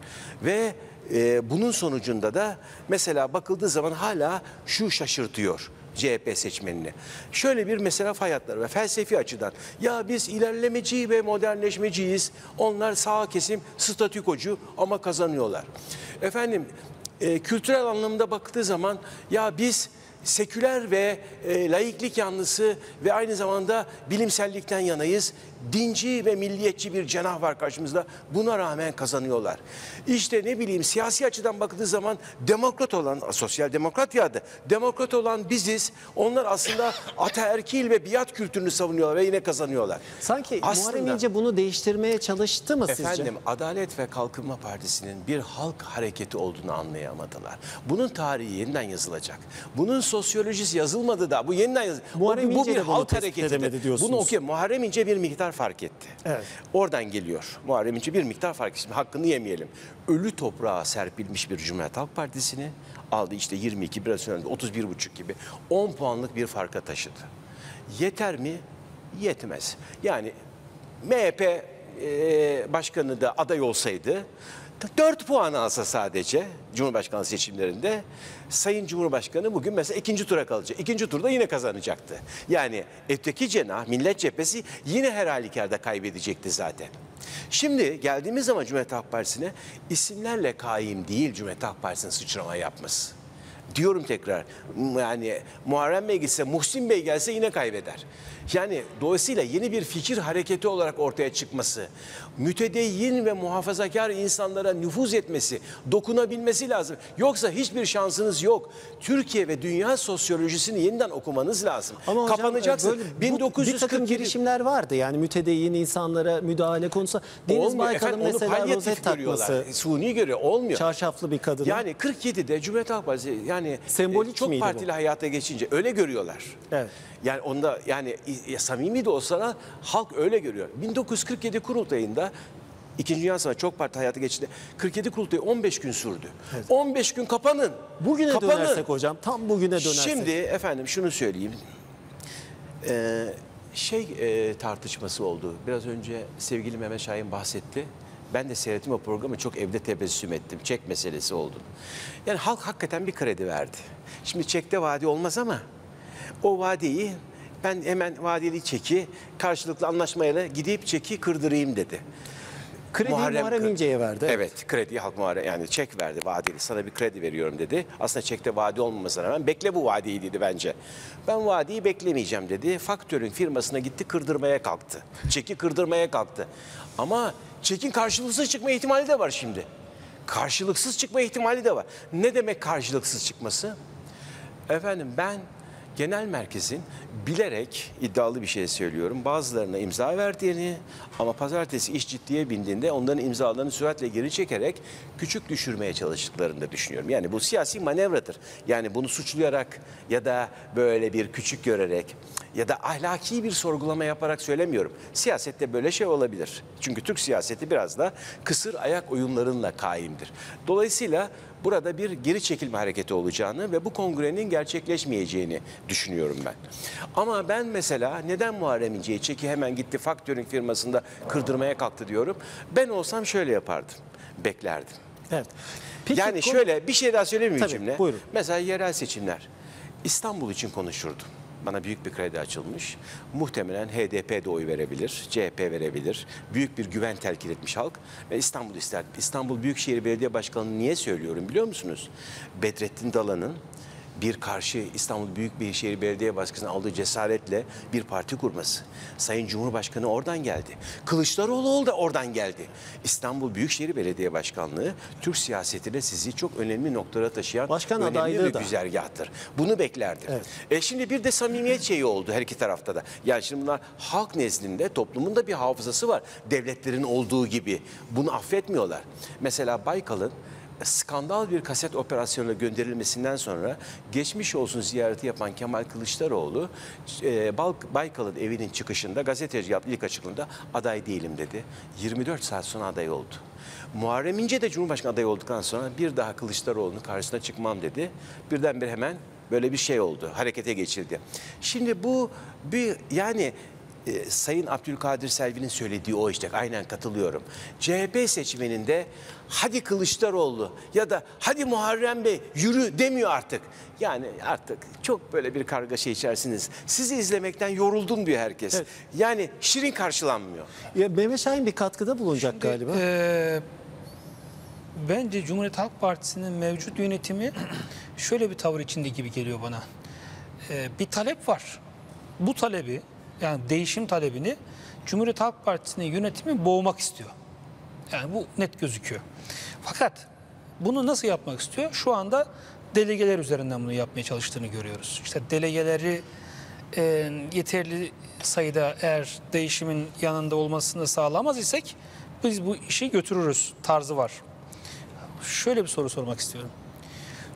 Ve e, bunun sonucunda da mesela bakıldığı zaman hala şu şaşırtıyor. CHP seçmenini. Şöyle bir mesela fay ve felsefi açıdan ya biz ilerlemeci ve modernleşmeciyiz. Onlar sağ kesim statükocu ama kazanıyorlar. Efendim e, kültürel anlamda baktığı zaman ya biz seküler ve e, laiklik yanlısı ve aynı zamanda bilimsellikten yanayız. Dinci ve milliyetçi bir cenah var karşımızda. Buna rağmen kazanıyorlar. İşte ne bileyim siyasi açıdan bakıldığı zaman demokrat olan, sosyal demokrat ya da demokrat olan biziz. Onlar aslında ataerkil ve biat kültürünü savunuyorlar ve yine kazanıyorlar. Sanki Aslında- Muharrem İnce bunu değiştirmeye çalıştı mı sizce? Efendim Adalet ve Kalkınma Partisi'nin bir halk hareketi olduğunu anlayamadılar. Bunun tarihi yeniden yazılacak. Bunun sosyolojisi yazılmadı da bu yeniden yazılacak. Muharrem bu, bu İnce bir halk hareketi. Bunu okuyor. Muharrem İnce bir miktar fark etti. Evet. Oradan geliyor. Muharrem İnce bir miktar fark etti. Hakkını yemeyelim. Ölü toprağa serpilmiş bir Cumhuriyet Halk Partisi'ni aldı işte 22 biraz sonra 31,5 gibi 10 puanlık bir farka taşıdı. Yeter mi? Yetmez. Yani MHP e, başkanı da aday olsaydı 4 puan alsa sadece Cumhurbaşkanlığı seçimlerinde Sayın Cumhurbaşkanı bugün mesela ikinci tura kalacak. İkinci turda yine kazanacaktı. Yani öteki cenah Millet Cephesi yine her halükarda kaybedecekti zaten. Şimdi geldiğimiz zaman Cumhuriyet Halk Partisi'ne isimlerle kaim değil Cumhuriyet Halk Partisi'nin sıçrama yapması. Diyorum tekrar yani Muharrem Bey gitse Muhsin Bey gelse yine kaybeder. Yani dolayısıyla yeni bir fikir hareketi olarak ortaya çıkması, mütedeyyin ve muhafazakar insanlara nüfuz etmesi, dokunabilmesi lazım. Yoksa hiçbir şansınız yok. Türkiye ve dünya sosyolojisini yeniden okumanız lazım. Ama hocam, Kapanacaksın. böyle bu- bir takım 1947 girişimler vardı yani mütedeyyin insanlara müdahale konusunda. Deniz Olmuyor. Baykal'ın mesela rozet takması, Suni görüyor. Olmuyor. çarşaflı bir kadın. Yani 47'de Cumhuriyet Halk Partisi yani Sembolik e, çok miydi bu? partili hayata geçince öyle görüyorlar. Evet. Yani onda yani e, samimi de olsa da halk öyle görüyor. 1947 kurultayında İkinci Dünya Savaşı çok parti hayata geçti. 47 kurultayı 15 gün sürdü. 15 gün kapanın. Bugüne kapanın. dönersek hocam, tam bugüne dönersek. Şimdi efendim şunu söyleyeyim. Ee, şey e, tartışması oldu. Biraz önce sevgili Mehmet Şahin bahsetti. Ben de seyrettim o programı çok evde tebessüm ettim. Çek meselesi oldu. Yani halk hakikaten bir kredi verdi. Şimdi çekte vade olmaz ama o vadeyi ben hemen vadeli çeki karşılıklı anlaşmayla gidip çeki kırdırayım dedi. Krediyi Muharrem İnce'ye verdi. Evet. krediyi halk muhare yani çek verdi vadeli. Sana bir kredi veriyorum dedi. Aslında çekte vade olmamasına rağmen bekle bu vadeyi dedi bence. Ben vadeyi beklemeyeceğim dedi. Faktörün firmasına gitti kırdırmaya kalktı. Çeki kırdırmaya kalktı. Ama çekin karşılıksız çıkma ihtimali de var şimdi. Karşılıksız çıkma ihtimali de var. Ne demek karşılıksız çıkması? Efendim ben genel merkezin bilerek iddialı bir şey söylüyorum. Bazılarına imza verdiğini ama pazartesi iş ciddiye bindiğinde onların imzalarını süratle geri çekerek küçük düşürmeye çalıştıklarını da düşünüyorum. Yani bu siyasi manevradır. Yani bunu suçlayarak ya da böyle bir küçük görerek ya da ahlaki bir sorgulama yaparak söylemiyorum. Siyasette böyle şey olabilir. Çünkü Türk siyaseti biraz da kısır ayak oyunlarınla kaimdir. Dolayısıyla burada bir geri çekilme hareketi olacağını ve bu kongrenin gerçekleşmeyeceğini düşünüyorum ben. Ama ben mesela neden Muharrem İnce'yi çeki hemen gitti faktörün firmasında kırdırmaya kalktı diyorum. Ben olsam şöyle yapardım. Beklerdim. Evet. Peki, yani şöyle bir şey daha söyleyeyim mi Tabii, cümle? buyurun. Mesela yerel seçimler. İstanbul için konuşurdum. Bana büyük bir kredi açılmış. Muhtemelen HDP de oy verebilir, CHP verebilir. Büyük bir güven telkin etmiş halk ve İstanbul ister. İstanbul Büyükşehir Belediye Başkanı'nı niye söylüyorum biliyor musunuz? Bedrettin Dalan'ın bir karşı İstanbul Büyükşehir Belediye Başkanı'nın aldığı cesaretle bir parti kurması. Sayın Cumhurbaşkanı oradan geldi. Kılıçdaroğlu da oradan geldi. İstanbul Büyükşehir Belediye Başkanlığı Türk siyasetine sizi çok önemli noktalara taşıyan Başkan önemli bir da. güzergahtır. Bunu beklerdim. Evet. E şimdi bir de samimiyet şeyi oldu her iki tarafta da. Yani şimdi bunlar halk nezdinde toplumun da bir hafızası var. Devletlerin olduğu gibi. Bunu affetmiyorlar. Mesela Baykal'ın skandal bir kaset operasyonuna gönderilmesinden sonra geçmiş olsun ziyareti yapan Kemal Kılıçdaroğlu e, Baykal'ın evinin çıkışında gazeteci yaptığı ilk açıklığında aday değilim dedi. 24 saat sonra aday oldu. Muharrem İnce de Cumhurbaşkanı adayı olduktan sonra bir daha Kılıçdaroğlu'nun karşısına çıkmam dedi. Birdenbire hemen böyle bir şey oldu. Harekete geçildi. Şimdi bu bir yani e, Sayın Abdülkadir Selvi'nin söylediği o işte aynen katılıyorum. CHP seçmeninde hadi Kılıçdaroğlu ya da hadi Muharrem Bey yürü demiyor artık. Yani artık çok böyle bir kargaşa içerisiniz. Sizi izlemekten yoruldum diyor herkes. Yani şirin karşılanmıyor. Ya Mehmet Şahin bir katkıda bulunacak galiba. Ee, bence Cumhuriyet Halk Partisi'nin mevcut yönetimi şöyle bir tavır içinde gibi geliyor bana. Ee, bir talep var. Bu talebi yani değişim talebini Cumhuriyet Halk Partisi'nin yönetimi boğmak istiyor. Yani bu net gözüküyor. Fakat bunu nasıl yapmak istiyor? Şu anda delegeler üzerinden bunu yapmaya çalıştığını görüyoruz. İşte delegeleri e, yeterli sayıda eğer değişimin yanında olmasını sağlamaz isek biz bu işi götürürüz tarzı var. Şöyle bir soru sormak istiyorum.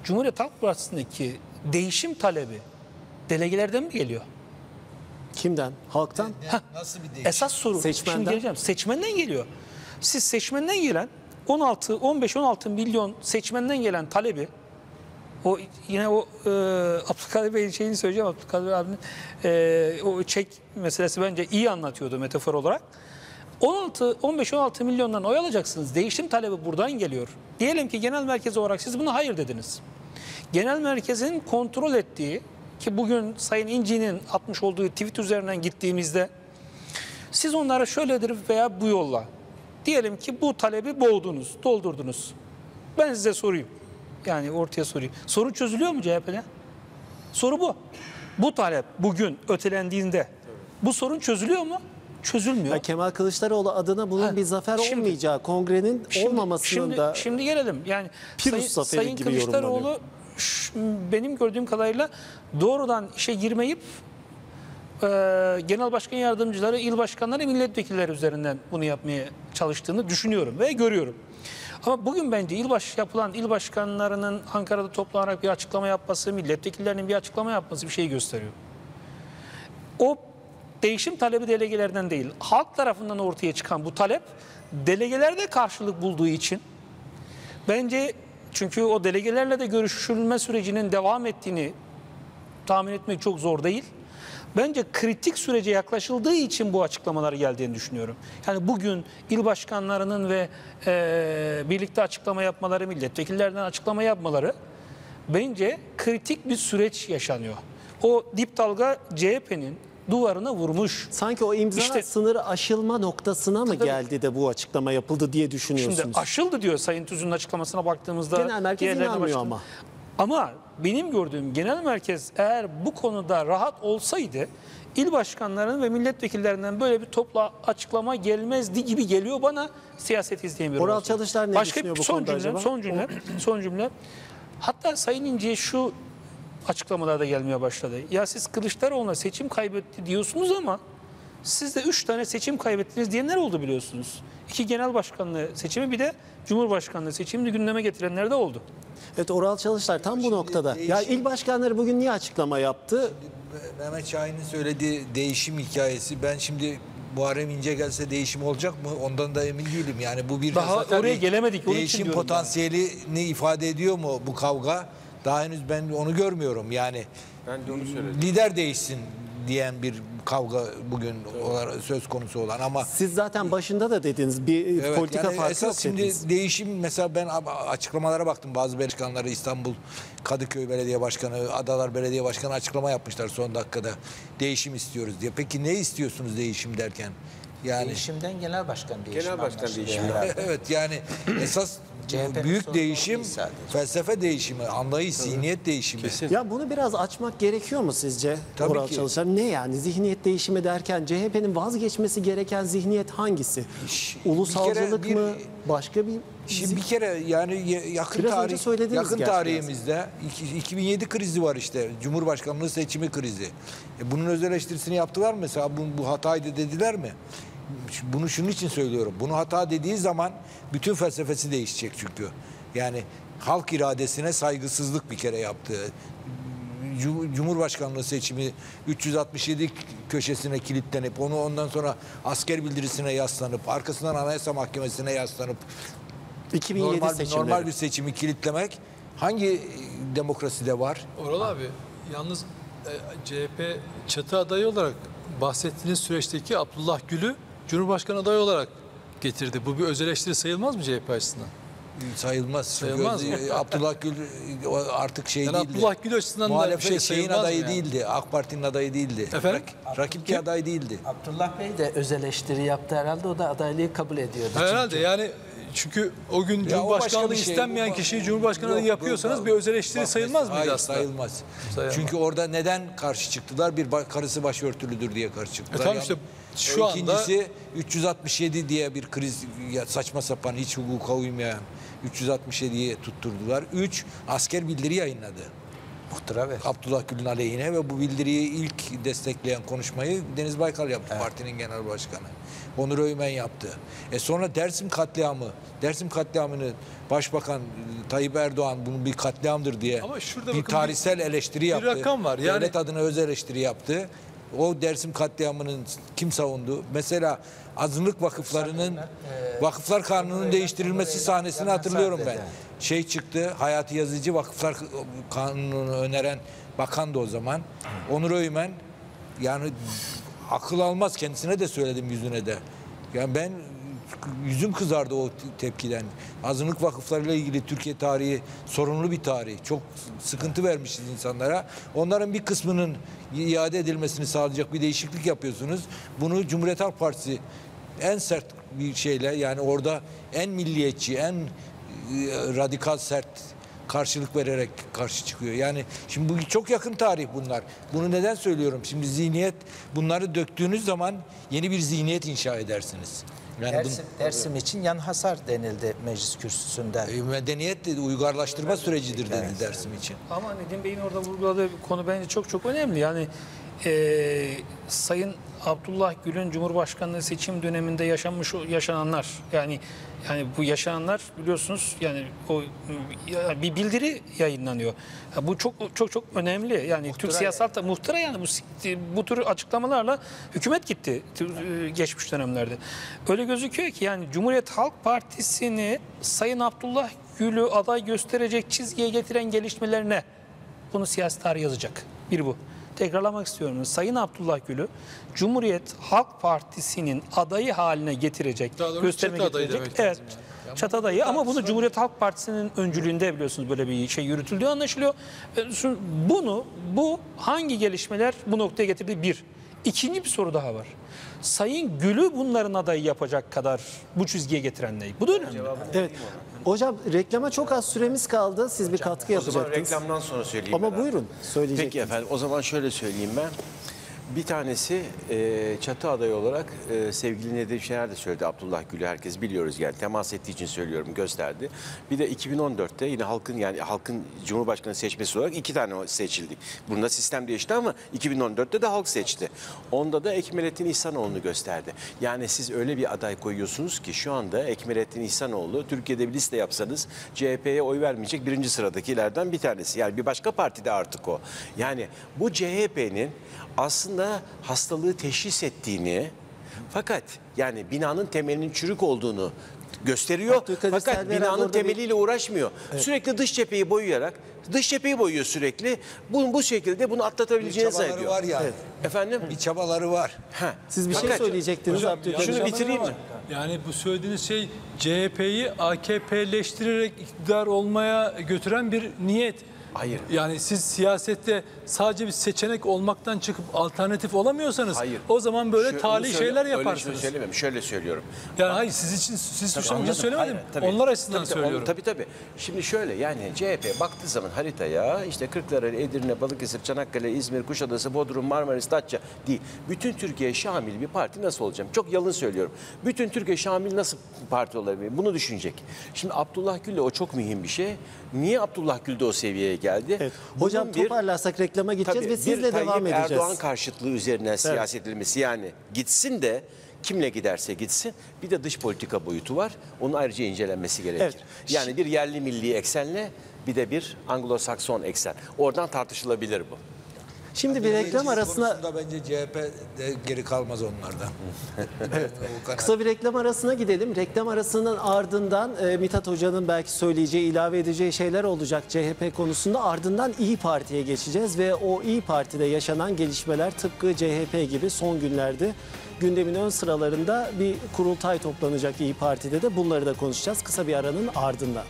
Cumhuriyet Halk Partisi'ndeki değişim talebi delegelerden mi geliyor? Kimden? Halktan? Nasıl bir değişim? Esas soru. Seçmenden. Şimdi geleceğim. Seçmenden geliyor. Siz seçmenden gelen 16 15-16 milyon seçmenden gelen talebi o yine o e, Abdülkadir Bey'in şeyini söyleyeceğim. Abdülkadir abinin e, o çek meselesi bence iyi anlatıyordu metafor olarak. 16 15-16 milyondan oy alacaksınız. Değişim talebi buradan geliyor. Diyelim ki genel merkez olarak siz buna hayır dediniz. Genel merkezin kontrol ettiği ki bugün Sayın İnci'nin atmış olduğu tweet üzerinden gittiğimizde siz onlara şöyledir veya bu yolla. Diyelim ki bu talebi boğdunuz, doldurdunuz. Ben size sorayım. Yani ortaya sorayım. Sorun çözülüyor mu CHP'de? Soru bu. Bu talep bugün ötelendiğinde bu sorun çözülüyor mu? Çözülmüyor. Ya Kemal Kılıçdaroğlu adına bunun Ha, bir zafer şimdi- olmayacağı, kongrenin olmamasının şimdi, da Şimdi gelelim. Yani Pirus Sayın, Sayın gibi Kılıçdaroğlu benim gördüğüm kadarıyla doğrudan işe girmeyip e, genel başkan yardımcıları, il başkanları, milletvekilleri üzerinden bunu yapmaya çalıştığını düşünüyorum ve görüyorum. Ama bugün bence il baş yapılan il başkanlarının Ankara'da toplanarak bir açıklama yapması, milletvekillerinin bir açıklama yapması bir şey gösteriyor. O değişim talebi delegelerden değil, halk tarafından ortaya çıkan bu talep delegelerde karşılık bulduğu için bence çünkü o delegelerle de görüşülme sürecinin devam ettiğini tahmin etmek çok zor değil. Bence kritik sürece yaklaşıldığı için bu açıklamalar geldiğini düşünüyorum. Yani bugün il başkanlarının ve e, birlikte açıklama yapmaları, milletvekillerden açıklama yapmaları bence kritik bir süreç yaşanıyor. O dip dalga CHP'nin duvarına vurmuş. sanki o imza İşte- sınırı aşılma noktasına mı Tabii. geldi de bu açıklama yapıldı diye düşünüyorsunuz? Şimdi aşıldı diyor Sayın Tüzün'ün açıklamasına baktığımızda. Genel merkez inanmıyor ama. Ama benim gördüğüm genel merkez eğer bu konuda rahat olsaydı il başkanlarının ve milletvekillerinden böyle bir topla açıklama gelmezdi gibi geliyor bana siyaset izleyemiyorum. Oral. Çalışlar ne Başka düşünüyor bu son konuda cümle, acaba? Son cümle, son cümle. Hatta Sayın İnce'ye şu açıklamalarda gelmeye başladı. Ya siz Kılıçdaroğlu'na seçim kaybetti diyorsunuz ama siz de üç tane seçim kaybettiniz diyenler oldu biliyorsunuz. İki genel başkanlığı seçimi bir de Cumhurbaşkanlığı seçimini gündeme getirenler de oldu. Evet Oral Çalışlar tam bu noktada. Ya değişim- il başkanları bugün niye açıklama yaptı? Mehmet Şahin'in söylediği değişim hikayesi ben şimdi Muharrem İnce gelse değişim olacak mı? Ondan da emin değilim. Yani bu bir Daha oraya gelemedik, onun için Değişim potansiyelini ifade ediyor mu bu kavga? Daha henüz ben onu görmüyorum. Yani Ben de onu söyledim. lider değişsin diyen bir kavga bugün olarak söz konusu olan ama Siz zaten başında da dediniz bir Evet, politika yani farkı esas yok şimdi değişim mesela ben açıklamalara baktım bazı başkanları İstanbul Kadıköy Belediye Başkanı, Adalar Belediye Başkanı açıklama yapmışlar son dakikada. Değişim istiyoruz diye. Peki ne istiyorsunuz değişim derken? Yani Değişimden genel başkan değişimi Genel başkan değişimi. evet yani esas CHP'nin büyük değişim felsefe değişimi, anlayış, zihniyet değişimi. Ya bunu biraz açmak gerekiyor mu sizce Tabii Oral ki. Çalışlar? Ne yani zihniyet değişimi derken CHP'nin vazgeçmesi gereken zihniyet hangisi? Ulusalcılık bir- mı? Başka bir Şimdi bir kere yani ya- yakın Biraz tarih yakın tarihimizde iki- 2007 krizi var işte. Cumhurbaşkanlığı seçimi krizi. E bunun öz eleştirisini yaptılar mı? Mesela bu, bu hataydı dediler mi? Bunu şunun için söylüyorum. Bunu hata dediği zaman bütün felsefesi değişecek çünkü. Yani halk iradesine saygısızlık bir kere yaptı. Cum- Cumhurbaşkanlığı seçimi 367 köşesine kilitlenip onu ondan sonra asker bildirisine yaslanıp arkasından Anayasa Mahkemesi'ne yaslanıp 2007 normal, seçimleri. normal bir seçimi kilitlemek hangi demokraside var? Oral abi yalnız e, CHP çatı adayı olarak bahsettiğiniz süreçteki Abdullah Gül'ü Cumhurbaşkanı adayı olarak getirdi. Bu bir öz eleştiri sayılmaz mı CHP açısından? Sayılmaz. Sayılmaz Çünkü mı? Abdullah Gül o artık şey Yani değildi. Abdullah Gül açısından da bir şey şeyin adayı yani? değildi. AK Parti'nin adayı değildi. Efendim? Rak- rakip bir aday değildi. Abdullah Bey de öz eleştiri yaptı herhalde. O da adaylığı kabul ediyordu. Herhalde yani çünkü o gün Ya o Cumhurbaşkanlığı başka bir şey. istenmeyen Bu- kişiyi Cumhurbaşkanı Yok, yapıyorsanız bu- bir öz eleştiri bak, sayılmaz mıydı hayır, aslında? sayılmaz. Sayılmaz. Çünkü orada neden karşı çıktılar? Bir karısı başörtülüdür diye karşı çıktılar. E tamam Yani, işte şu anda- İkincisi 367 diye bir kriz ya saçma sapan hiç hukuka uymayan 367'yi tutturdular. 3 asker bildiri yayınladı. Muhtıra ver. Abdullah Gül'ün aleyhine ve bu bildiriyi ilk destekleyen konuşmayı Deniz Baykal yaptı partinin genel başkanı. Onur Öymen yaptı. E sonra Dersim katliamı, Dersim katliamını Başbakan Tayyip Erdoğan bunun bir katliamdır diye Ama şurada bir bakın tarihsel eleştiri yaptı. rakam var. Yani- Devlet adına öz eleştiri yaptı. O Dersim katliamının kim savundu? Mesela azınlık vakıflarının vakıflar kanununun değiştirilmesi sahnesini hatırlıyorum ben. Şey çıktı, Hayati Yazıcı Vakıflar Kanunu'nu öneren bakan da o zaman. Onur Öymen yani akıl almaz kendisine de söyledim yüzüne de. Yani ben yüzüm kızardı o te- tepkiden. Azınlık vakıflarıyla ilgili Türkiye tarihi sorunlu bir tarih. Çok sıkıntı vermişiz insanlara. Onların bir kısmının iade edilmesini sağlayacak bir değişiklik yapıyorsunuz. Bunu Cumhuriyet Halk Partisi en sert bir şeyle yani orada en milliyetçi, en e, radikal sert karşılık vererek karşı çıkıyor. Yani şimdi bu çok yakın tarih bunlar. Bunu neden söylüyorum? Şimdi zihniyet bunları döktüğünüz zaman yeni bir zihniyet inşa edersiniz. Yani Dersim, Dersim için yan hasar denildi meclis kürsüsünden. E, medeniyet dedi, uygarlaştırma sürecidir dedi Dersim için. Ama Nedim Bey'in orada vurguladığı bir konu bence çok çok önemli. Yani eee, Sayın Abdullah Gül'ün Cumhurbaşkanlığı seçim döneminde yaşanmış o- yaşananlar yani yani bu yaşananlar biliyorsunuz yani o ya bir bildiri yayınlanıyor. Ya bu çok çok çok önemli. Yani Türk siyasal ta- muhtıra yani bu bu tür açıklamalarla hükümet gitti tü- geçmiş dönemlerde. Öyle gözüküyor ki yani Cumhuriyet Halk Partisi'ni Sayın Abdullah Gül'ü aday gösterecek çizgiye getiren gelişmeler ne? Bunu siyasi tarih yazacak. Bir bu. Tekrarlamak istiyorum. Sayın Abdullah Gül'ü Cumhuriyet Halk Partisi'nin adayı haline getirecek, gösterme getirecek. Evet. Çatı adayı ama bunu Cumhuriyet Halk Partisi'nin öncülüğünde biliyorsunuz böyle bir şey yürütüldüğü anlaşılıyor. E, Bunu bu hangi gelişmeler bu noktaya getirdi? Bir. İkinci bir soru daha var. Sayın Gül'ü bunların adayı yapacak kadar bu çizgiye getiren ne? Bu da önemli. Evet. Hocam reklama çok az süremiz kaldı. Siz bir katkı O zaman reklamdan sonra söyleyeyim. Ama ben. buyurun söyleyecektiniz. Peki efendim o zaman şöyle söyleyeyim ben. Bir tanesi e, çatı adayı olarak e, sevgili Nedim Şener de söyledi. Abdullah Gül'ü herkes biliyoruz yani temas ettiği için söylüyorum gösterdi. Bir de 2014'te yine halkın yani halkın Cumhurbaşkanı seçmesi olarak iki tane seçildi. Bunda sistem değişti ama 2014'te de halk seçti. Onda da Ekmelettin İhsanoğlu'nu gösterdi. Yani siz öyle bir aday koyuyorsunuz ki şu anda Ekmelettin İhsanoğlu Türkiye'de bir liste yapsanız CHP'ye oy vermeyecek birinci sıradakilerden bir tanesi. Yani bir başka partide artık o. Yani bu CHP'nin aslında hastalığı teşhis ettiğini fakat yani binanın temelinin çürük olduğunu gösteriyor. Fakat binanın orada bir- temeliyle uğraşmıyor. Sürekli dış cepheyi boyayarak dış cepheyi boyuyor sürekli. Bu, bu şekilde bunu Bir atlatabileceğini çabaları zannediyor. var yani. Efendim? Bir çabaları var. Ha. Siz bir şey Fakat- söyleyecektiniz Hocam, Abdülkadir. Şunu bitireyim mi? Yani bu söylediğiniz şey CHP'yi AKP'leştirerek iktidar olmaya götüren bir niyet. Hayır. Yani siz siyasette sadece bir seçenek olmaktan çıkıp alternatif olamıyorsanız Hayır. o zaman böyle Şu- söyle- şeyler Öyle yaparsınız. söylemem. Şöyle söylüyorum. Yani hayır siz için siz suçlamak için söylemedim. Hayır, tabii. Onlar açısından Tabii, tabii, söylüyorum. Tabii tabii. Şimdi şöyle yani CHP baktığı zaman haritaya işte Kırklareli, Edirne, Balıkesir, Çanakkale, İzmir, Kuşadası, Bodrum, Marmaris, Datça değil. Bütün Türkiye şamil bir parti nasıl olacağım? Çok yalın söylüyorum. Bütün Türkiye şamil nasıl parti olabilir? Bunu düşünecek. Şimdi Abdullah Gül'le o çok mühim bir şey. Niye Abdullah Gül de o seviyeye geldi? Evet. Bunun Hocam bir- toparlarsak reklama gideceğiz Tabii, ve sizle devam Tayyip edeceğiz. Erdoğan karşıtlığı üzerinden siyaset edilmesi yani gitsin de kimle giderse gitsin bir de dış politika boyutu var. Onun ayrıca incelenmesi gerekir. Evet. Yani bir yerli milli eksenle bir de bir Anglo-Sakson eksen. Oradan tartışılabilir bu. Şimdi bir reklam arasına bence CHP de geri kalmaz onlardan. Kısa bir reklam arasına gidelim. Reklam arasının ardından e, Mithat Hoca'nın belki söyleyeceği, ilave edeceği şeyler olacak CHP konusunda. Ardından İyi Parti'ye geçeceğiz ve o İyi Parti'de yaşanan gelişmeler tıpkı CHP gibi son günlerde gündemin ön sıralarında bir kurultay toplanacak İyi Parti'de de bunları da konuşacağız kısa bir aranın ardından.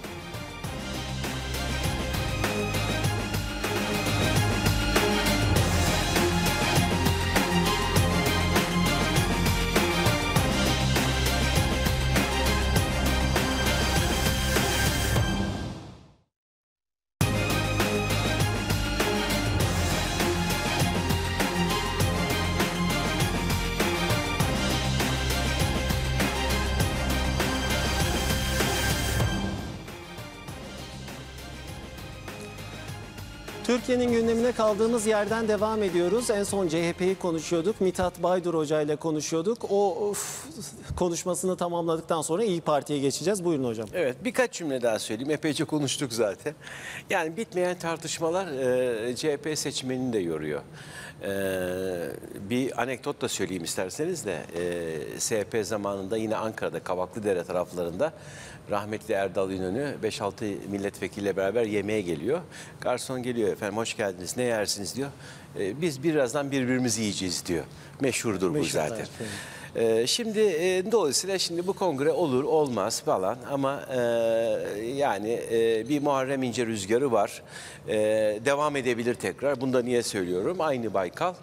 Türkiye'nin gündemine kaldığımız yerden devam ediyoruz. En son CHP'yi konuşuyorduk. Mithat Baydur Hoca ile konuşuyorduk. O of, konuşmasını tamamladıktan sonra İyi Parti'ye geçeceğiz. Buyurun hocam. Evet birkaç cümle daha söyleyeyim. Epeyce konuştuk zaten. Yani bitmeyen tartışmalar e, CHP seçmenini de yoruyor. E, bir anekdot da söyleyeyim isterseniz de e, SP zamanında yine Ankara'da Kavaklıdere taraflarında rahmetli Erdal İnönü 5-6 milletvekiliyle beraber yemeğe geliyor. Garson geliyor efendim hoş geldiniz ne yersiniz diyor. E, biz birazdan birbirimizi yiyeceğiz diyor. Meşhurdur bu Meşhur, zaten. evet, evet. Ee, şimdi e, dolayısıyla şimdi bu kongre olur olmaz falan ama e, yani e, bir Muharrem İnce rüzgarı var. E, devam edebilir tekrar. Bunu da niye söylüyorum? Aynı Baykal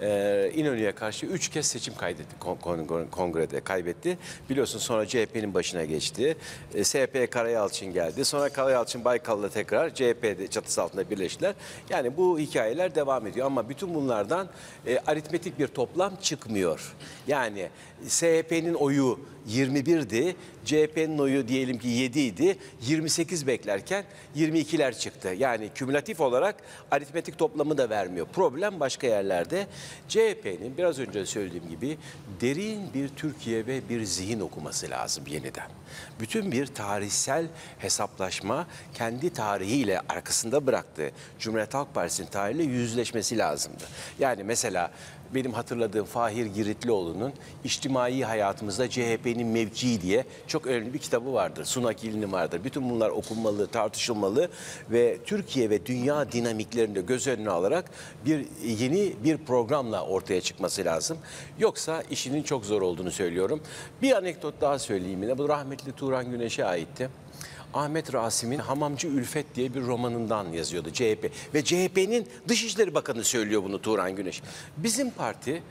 e, İnönü'ye karşı üç kez seçim kaydetti kon- kon- kongrede kaybetti. Biliyorsun sonra CHP'nin başına geçti. E, SP Karayalçın geldi. Sonra Karayalçın Baykal'la tekrar CHP'de çatısı altında birleştiler. Yani bu hikayeler devam ediyor ama bütün bunlardan e, aritmetik bir toplam çıkmıyor. Yani SHP'nin oyu 21'di, CHP'nin oyu diyelim ki 7 idi, 28 beklerken 22'ler çıktı. Yani kümülatif olarak aritmetik toplamı da vermiyor. Problem başka yerlerde. CHP'nin biraz önce söylediğim gibi derin bir Türkiye ve bir zihin okuması lazım yeniden. Bütün bir tarihsel hesaplaşma kendi tarihiyle arkasında bıraktığı Cumhuriyet Halk Partisi'nin tarihiyle yüzleşmesi lazımdı. Yani mesela benim hatırladığım Fahir Giritlioğlu'nun İçtimai Hayatımızda CHP'nin Mevkii diye çok önemli bir kitabı vardır. Sunak İlni vardır. Bütün bunlar okunmalı, tartışılmalı ve Türkiye ve dünya dinamiklerini göz önüne alarak bir yeni bir programla ortaya çıkması lazım. Yoksa işinin çok zor olduğunu söylüyorum. Bir anekdot daha söyleyeyim yine. Bu rahmetli Turan Güneş'e aitti. Ahmet Rasim'in Hamamcı Ülfet diye bir romanından yazıyordu CHP. Ve CHP'nin Dışişleri Bakanı söylüyor bunu Turan Güneş. Bizim parti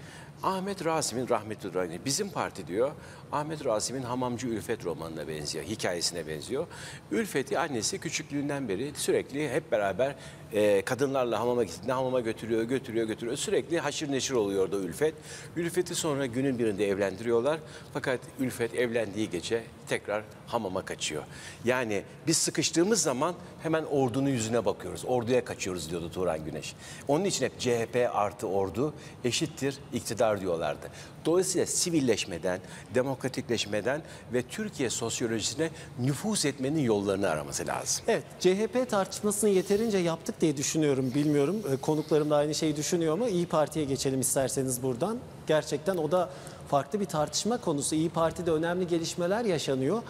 Ahmet Rasim'in rahmetli Güneş, bizim parti diyor Ahmet Rasim'in Hamamcı Ülfet romanına benziyor, hikayesine benziyor. Ülfet'i annesi küçüklüğünden beri sürekli hep beraber e, kadınlarla hamama gittiğinde hamama götürüyor, götürüyor, götürüyor. Sürekli haşır neşir oluyordu Ülfet. Ülfet'i sonra günün birinde evlendiriyorlar. Fakat Ülfet evlendiği gece tekrar hamama kaçıyor. Yani biz sıkıştığımız zaman hemen ordunun yüzüne bakıyoruz. Orduya kaçıyoruz diyordu Turan Güneş. Onun için hep CHP artı ordu eşittir iktidar diyorlardı. Dolayısıyla sivilleşmeden, demokratikleşmeden ve Türkiye sosyolojisine nüfuz etmenin yollarını araması lazım. Evet, CHP tartışmasını yeterince yaptık diye düşünüyorum. Bilmiyorum e, konuklarım da aynı şeyi düşünüyor mu? İyi Parti'ye geçelim isterseniz buradan. Gerçekten o da farklı bir tartışma konusu. İyi Parti'de önemli gelişmeler yaşanıyor.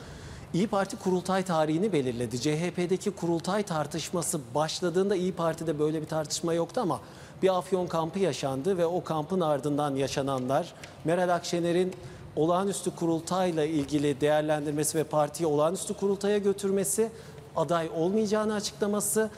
İyi Parti kurultay tarihini belirledi. CHP'deki kurultay tartışması başladığında İyi Parti'de böyle bir tartışma yoktu ama bir Afyon kampı yaşandı ve o kampın ardından yaşananlar Meral Akşener'in olağanüstü kurultayla ilgili değerlendirmesi ve partiyi olağanüstü kurultaya götürmesi, aday olmayacağını açıklaması,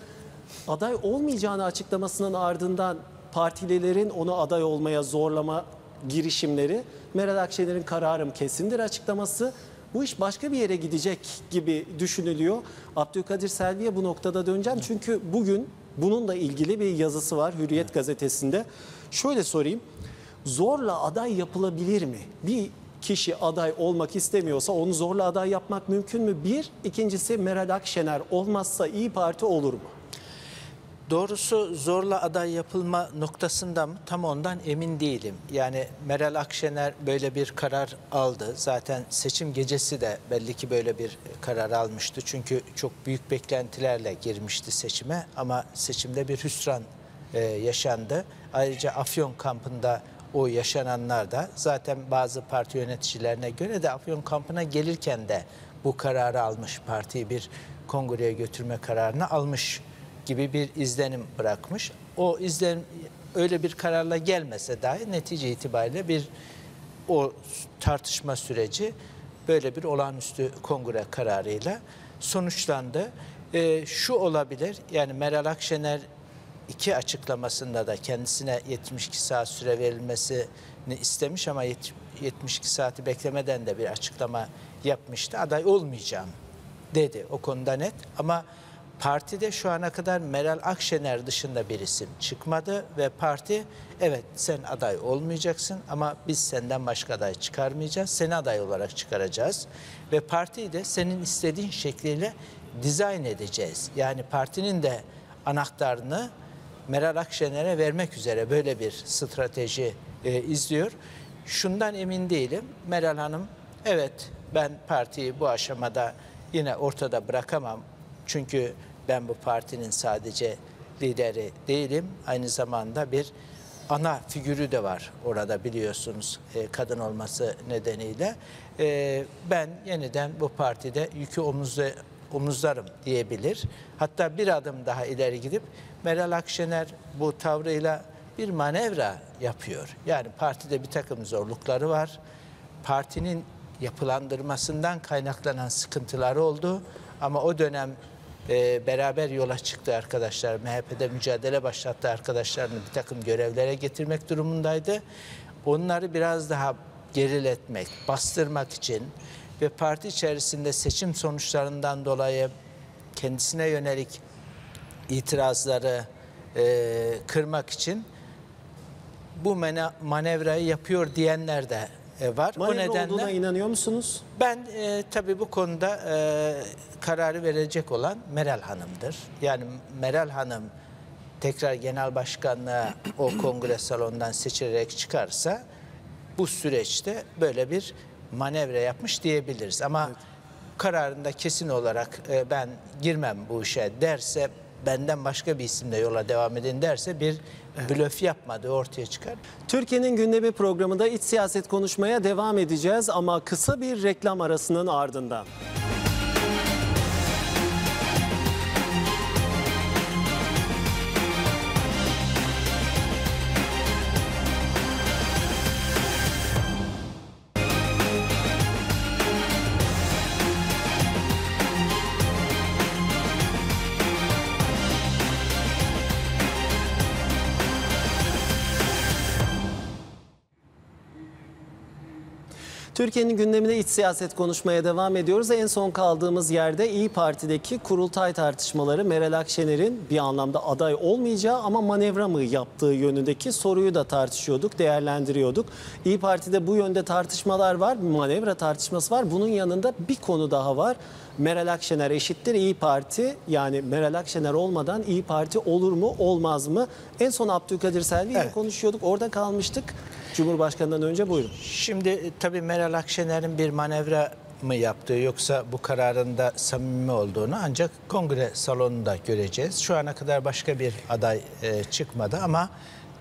aday olmayacağını açıklamasının ardından partililerin onu aday olmaya zorlama girişimleri, Meral Akşener'in kararım kesindir açıklaması bu iş başka bir yere gidecek gibi düşünülüyor. Abdülkadir Selvi'ye bu noktada döneceğim. Çünkü bugün bununla ilgili bir yazısı var Hürriyet gazetesinde. Şöyle sorayım. Zorla aday yapılabilir mi? Bir kişi aday olmak istemiyorsa onu zorla aday yapmak mümkün mü? Bir. ikincisi Meral Akşener olmazsa İyi Parti olur mu? Doğrusu zorla aday yapılma noktasında mı tam ondan emin değilim. Yani Meral Akşener böyle bir karar aldı. Zaten seçim gecesi de belli ki böyle bir karar almıştı. Çünkü çok büyük beklentilerle girmişti seçime ama seçimde bir hüsran e, yaşandı. Ayrıca Afyon kampında o yaşananlar da zaten bazı parti yöneticilerine göre de Afyon kampına gelirken de bu kararı almış partiyi bir kongreye götürme kararını almış gibi bir izlenim bırakmış. O izlenim öyle bir kararla gelmese dahi netice itibariyle bir o tartışma süreci böyle bir olağanüstü kongre kararıyla sonuçlandı. Ee, şu olabilir yani Meral Akşener iki açıklamasında da kendisine 72 saat süre verilmesini istemiş ama yet- 72 saati beklemeden de bir açıklama yapmıştı. Aday olmayacağım dedi o konuda net ama partide şu ana kadar Meral Akşener dışında bir isim çıkmadı ve parti evet sen aday olmayacaksın ama biz senden başka aday çıkarmayacağız. Seni aday olarak çıkaracağız ve partiyi de senin istediğin şekliyle dizayn edeceğiz. Yani partinin de anahtarını Meral Akşener'e vermek üzere böyle bir strateji e, izliyor. Şundan emin değilim. Meral Hanım evet ben partiyi bu aşamada yine ortada bırakamam. Çünkü ben bu partinin sadece lideri değilim. Aynı zamanda bir ana figürü de var orada biliyorsunuz e, kadın olması nedeniyle. E, ben yeniden bu partide yükü omuzda, omuzlarım diyebilir. Hatta bir adım daha ileri gidip Meral Akşener bu tavrıyla bir manevra yapıyor. Yani partide bir takım zorlukları var. Partinin yapılandırmasından kaynaklanan sıkıntıları oldu. Ama o dönem e, beraber yola çıktı arkadaşlar. MHP'de mücadele başlattı arkadaşlarını bir takım görevlere getirmek durumundaydı. Onları biraz daha geriletmek, bastırmak için ve parti içerisinde seçim sonuçlarından dolayı kendisine yönelik itirazları e, kırmak için bu manevrayı yapıyor diyenler de e, var. Manevra o nedenle olduğuna inanıyor musunuz? ben e, tabii bu konuda e, kararı verecek olan Meral Hanım'dır. Yani Meral Hanım tekrar genel başkanlığa o kongre salonundan seçilerek çıkarsa bu süreçte böyle bir manevra yapmış diyebiliriz. Ama kararında kesin olarak e, ben girmem bu işe derse benden başka bir isimle yola devam edin derse bir blöf yapmadığı ortaya çıkar. Türkiye'nin gündemi programında iç siyaset konuşmaya devam edeceğiz ama kısa bir reklam arasının ardından. Türkiye'nin gündemine iç siyaset konuşmaya devam ediyoruz. En son kaldığımız yerde İyi Parti'deki kurultay tartışmaları Meral Akşener'in bir anlamda aday olmayacağı ama manevra mı yaptığı yönündeki soruyu da tartışıyorduk, değerlendiriyorduk. İyi Parti'de bu yönde tartışmalar var, manevra tartışması var. Bunun yanında bir konu daha var. Meral Akşener eşittir İyi Parti. Yani Meral Akşener olmadan İyi Parti olur mu, olmaz mı? En son Abdülkadir Selvi ile Evet. konuşuyorduk. Orada kalmıştık. Cumhurbaşkanı'ndan önce buyurun. Şimdi e, tabii Meral Akşener'in bir manevra mı yaptığı yoksa bu kararında samimi olduğunu ancak kongre salonunda göreceğiz. Şu ana kadar başka bir aday e, çıkmadı ama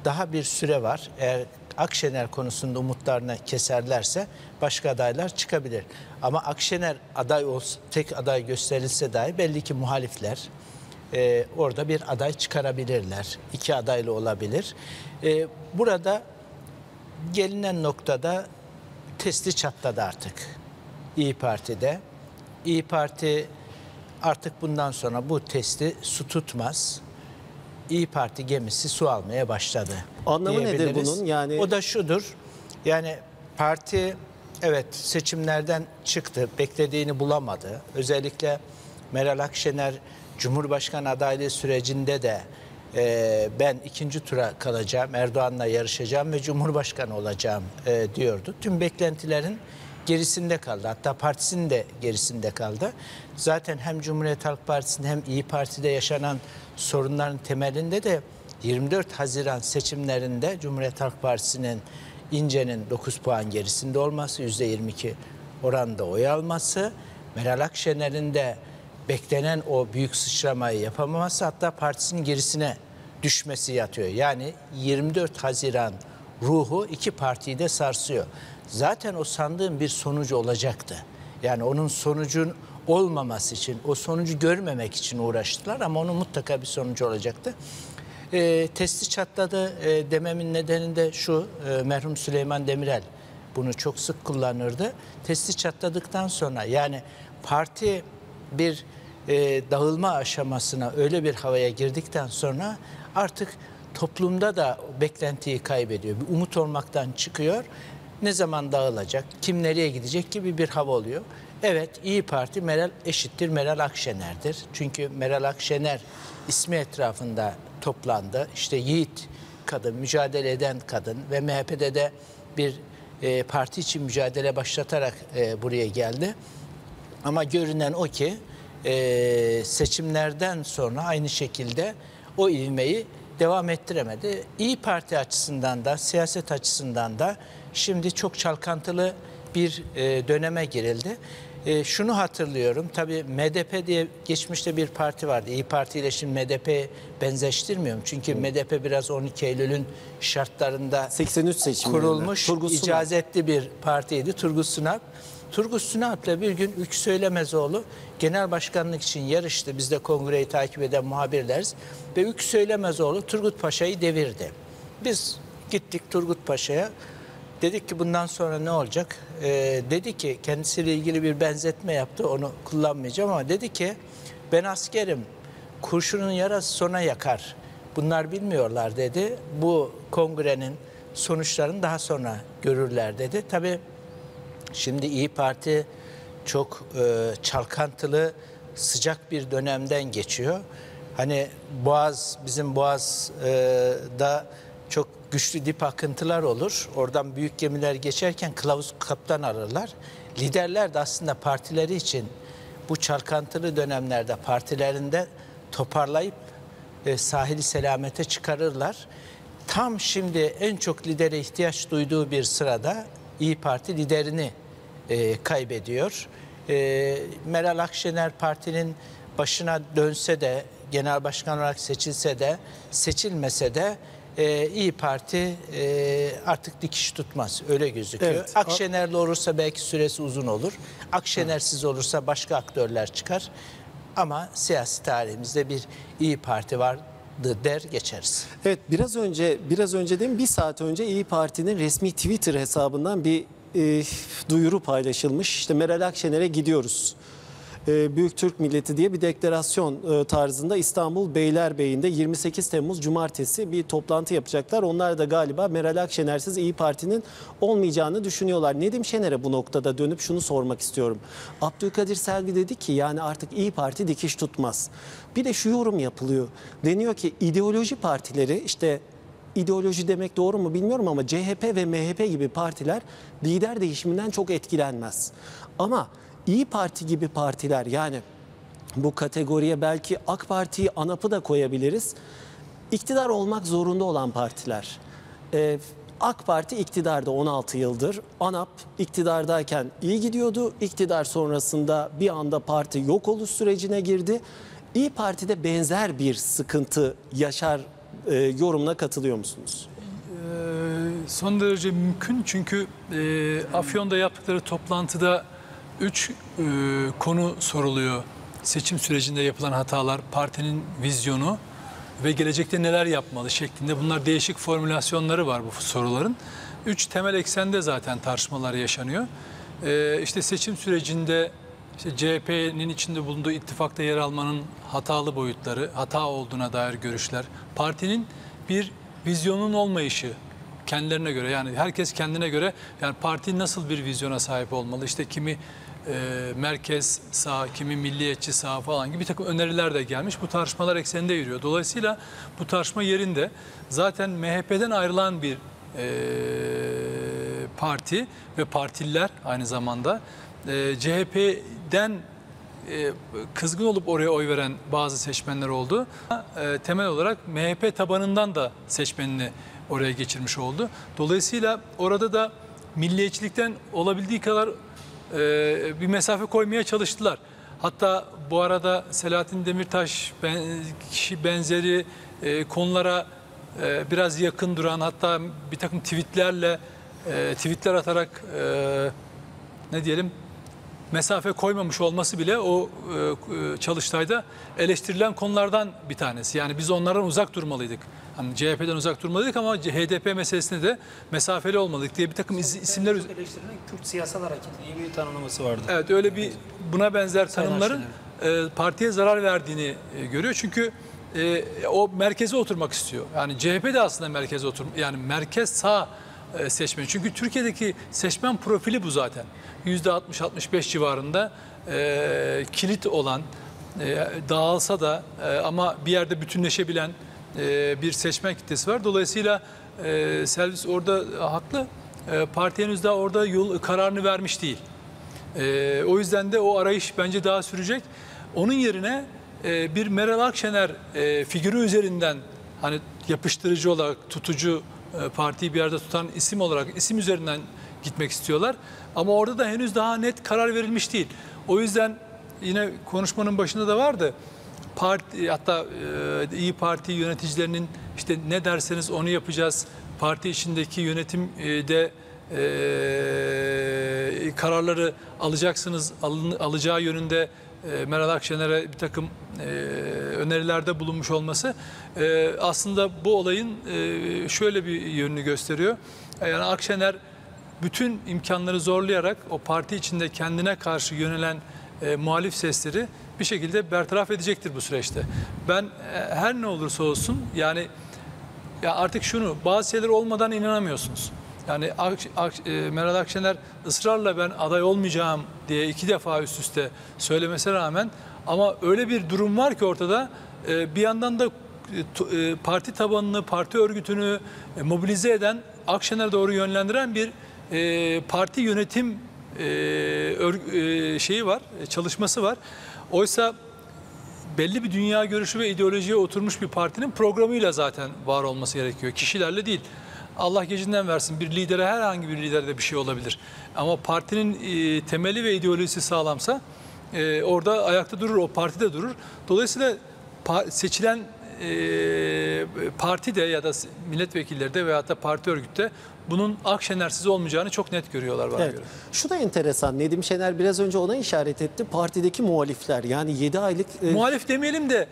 daha bir süre var. Eğer Akşener konusunda umutlarını keserlerse başka adaylar çıkabilir. Ama Akşener aday olsa, tek aday gösterilse dahi belli ki muhalifler e, orada bir aday çıkarabilirler. İki adaylı olabilir. E, burada gelinen noktada testi çatladı artık İyi Parti'de. İyi Parti artık bundan sonra bu testi su tutmaz. İyi Parti gemisi su almaya başladı. Anlamı nedir bunun? Yani- O da şudur. Yani parti evet seçimlerden çıktı. Beklediğini bulamadı. Özellikle Meral Akşener Cumhurbaşkanı adaylığı sürecinde de e, ben ikinci tura kalacağım, Erdoğan'la yarışacağım ve Cumhurbaşkanı olacağım e, diyordu. Tüm beklentilerin gerisinde kaldı. Hatta partisinin de gerisinde kaldı. Zaten hem Cumhuriyet Halk Partisi'nin hem İyi Parti'de yaşanan sorunların temelinde de 24 Haziran seçimlerinde Cumhuriyet Halk Partisi'nin İnce'nin 9 puan gerisinde olması, %22 oranda oy alması, Meral Akşener'in de beklenen o büyük sıçramayı yapamaması hatta partisinin gerisine düşmesi yatıyor. Yani 24 Haziran ruhu iki partiyi de sarsıyor. Zaten o sandığın bir sonucu olacaktı. Yani onun sonucun olmaması için, o sonucu görmemek için uğraştılar ama onun mutlaka bir sonucu olacaktı. E, testi çatladı e, dememin nedeni de şu, e, merhum Süleyman Demirel bunu çok sık kullanırdı. Testi çatladıktan sonra yani parti bir e, dağılma aşamasına öyle bir havaya girdikten sonra artık toplumda da beklentiyi kaybediyor. Bir umut olmaktan çıkıyor. Ne zaman dağılacak, kim nereye gidecek gibi bir hava oluyor. Evet İyi Parti Meral eşittir Meral Akşener'dir. Çünkü Meral Akşener ismi etrafında toplandı. İşte yiğit kadın, mücadele eden kadın ve MHP'de de bir e, parti için mücadele başlatarak e, buraya geldi. Ama görünen o ki e, seçimlerden sonra aynı şekilde o ivmeyi devam ettiremedi. İyi Parti açısından da siyaset açısından da şimdi çok çalkantılı bir e, döneme girildi. E, şunu hatırlıyorum tabii MDP diye geçmişte bir parti vardı. İyi Parti ile şimdi MDP benzeştirmiyorum. Çünkü MDP biraz 12 Eylül'ün şartlarında 83 seçimlerinde. kurulmuş Turgut icazetli bir partiydi Turgut Sunal. Turgut Sunal'la bir gün Ülkü Söylemezoğlu genel başkanlık için yarıştı. Biz de kongreyi takip eden muhabirleriz. Ve Ülkü Söylemezoğlu Turgut Paşa'yı devirdi. Biz gittik Turgut Paşa'ya. Dedik ki bundan sonra ne olacak? Ee, dedi ki kendisiyle ilgili bir benzetme yaptı. Onu kullanmayacağım ama dedi ki ben askerim. Kurşunun yarası sona yakar. Bunlar bilmiyorlar dedi. Bu kongrenin sonuçlarını daha sonra görürler dedi. Tabii Şimdi İyi Parti çok e, çalkantılı, sıcak bir dönemden geçiyor. Hani Boğaz, bizim Boğaz'da çok güçlü dip akıntılar olur. Oradan büyük gemiler geçerken kılavuz kaptan ararlar. Liderler de aslında partileri için bu çalkantılı dönemlerde partilerinde toparlayıp e, sahili selamete çıkarırlar. Tam şimdi en çok lidere ihtiyaç duyduğu bir sırada İyi Parti liderini e, kaybediyor. E, Meral Akşener partinin başına dönse de, genel başkan olarak seçilse de, seçilmese de e, İyi Parti e, artık dikiş tutmaz. Öyle gözüküyor. Evet. Akşener'le olursa belki süresi uzun olur. Akşener'siz olursa başka aktörler çıkar. Ama siyasi tarihimizde bir İyi Parti vardı der geçeriz. Evet biraz önce biraz önce değil mi bir saat önce İyi Parti'nin resmi Twitter hesabından bir e, duyuru paylaşılmış. İşte Meral Akşener'e gidiyoruz. E, Büyük Türk Milleti diye bir deklarasyon e, tarzında İstanbul Beylerbeyi'nde 28 Temmuz Cumartesi bir toplantı yapacaklar. Onlar da galiba Meral Akşener'siz İyi Parti'nin olmayacağını düşünüyorlar. Nedim Şener'e bu noktada dönüp şunu sormak istiyorum. Abdülkadir Selvi dedi ki yani artık İyi Parti dikiş tutmaz. Bir de şu yorum yapılıyor. Deniyor ki ideoloji partileri işte ideoloji demek doğru mu bilmiyorum ama CHP ve MHP gibi partiler lider değişiminden çok etkilenmez. Ama İyi Parti gibi partiler yani bu kategoriye belki AK Parti'yi ANAP'ı da koyabiliriz. İktidar olmak zorunda olan partiler. Ee, AK Parti iktidarda 16 yıldır. ANAP iktidardayken iyi gidiyordu. İktidar sonrasında bir anda parti yok oluş sürecine girdi. İyi Parti'de benzer bir sıkıntı yaşar e, yorumuna katılıyor musunuz? Ee, son derece mümkün çünkü e, Afyon'da yaptıkları toplantıda üç e, konu soruluyor. Seçim sürecinde yapılan hatalar, partinin vizyonu ve gelecekte neler yapmalı şeklinde. Bunlar değişik formülasyonları var bu soruların. Üç temel eksende zaten tartışmalar yaşanıyor. Ee, işte seçim sürecinde işte CHP'nin içinde bulunduğu ittifakta yer almanın hatalı boyutları, hata olduğuna dair görüşler, partinin bir vizyonun olmayışı kendilerine göre yani herkes kendine göre yani parti nasıl bir vizyona sahip olmalı işte kimi e, merkez sağ, kimi milliyetçi sağ falan gibi bir takım öneriler de gelmiş. Bu tartışmalar ekseninde yürüyor. Dolayısıyla bu tartışma yerinde zaten MHP'den ayrılan bir e, parti ve partililer aynı zamanda e, CHP'den e, kızgın olup oraya oy veren bazı seçmenler oldu. E, temel olarak MHP tabanından da seçmenini oraya geçirmiş oldu. Dolayısıyla orada da milliyetçilikten olabildiği kadar e, bir mesafe koymaya çalıştılar. Hatta bu arada Selahattin Demirtaş ben, kişi benzeri e, konulara e, biraz yakın duran hatta bir takım tweetlerle e, tweetler atarak e, ne diyelim mesafe koymamış olması bile o e, e, çalıştayda eleştirilen konulardan bir tanesi. Yani biz onlardan uzak durmalıydık. Hani CHP'den uzak durmalıydık ama HDP meselesinde de mesafeli olmalıydık diye bir takım iz- isimler Eleştirilen Kürt Siyasal Hareketi diye bir tanımlaması vardı. Evet öyle bir buna benzer tanımların e, partiye zarar verdiğini e, görüyor. Çünkü e, o merkeze oturmak istiyor. Yani CHP de aslında merkeze otur yani merkez sağ e, seçmen. Çünkü Türkiye'deki seçmen profili bu zaten. %60-65 civarında e, kilit olan e, dağılsa da e, ama bir yerde bütünleşebilen e, bir seçmen kitlesi var. Dolayısıyla e, servis orada haklı. E, parti henüz daha orada yol kararını vermiş değil. Ee, o yüzden de o arayış bence daha sürecek. Onun yerine e, bir Meral Akşener e, figürü üzerinden hani yapıştırıcı olarak tutucu e, partiyi bir yerde tutan isim olarak isim üzerinden gitmek istiyorlar. Ama orada da henüz daha net karar verilmiş değil. O yüzden yine konuşmanın başında da vardı. Parti hatta e, İyi Parti yöneticilerinin işte ne derseniz onu yapacağız. Parti içindeki yönetim e, e, kararları alacaksınız alın, alacağı yönünde e, Meral Akşener'e bir takım e, önerilerde bulunmuş olması e, aslında bu olayın e, şöyle bir yönünü gösteriyor. Yani Akşener bütün imkanları zorlayarak o parti içinde kendine karşı yönelen muhalif sesleri bir şekilde bertaraf edecektir bu süreçte. Ben her ne olursa olsun yani ya artık şunu bazı şeyler olmadan inanamıyorsunuz. Yani Ak- Ak- e, Meral Akşener ısrarla ben aday olmayacağım diye iki defa üst üste söylemesine rağmen ama öyle bir durum var ki ortada e, bir yandan da e, parti tabanını, parti örgütünü mobilize eden, Akşener'e doğru yönlendiren bir parti yönetim şeyi var, çalışması var. Oysa belli bir dünya görüşü ve ideolojiye oturmuş bir partinin programıyla zaten var olması gerekiyor. Kişilerle değil. Allah gecinden versin bir lidere herhangi bir liderde bir şey olabilir. Ama partinin e, temeli ve ideolojisi sağlamsa e, orada ayakta durur, o parti de durur. Dolayısıyla pa- seçilen e, parti de ya da milletvekilleri de veyahut da parti örgütte bunun Akşener'siz olmayacağını çok net görüyorlar bana Evet. göre. Şu da enteresan. Nedim Şener biraz önce ona işaret etti. Partideki muhalifler yani 7 aylık e, Muhalif demeyelim de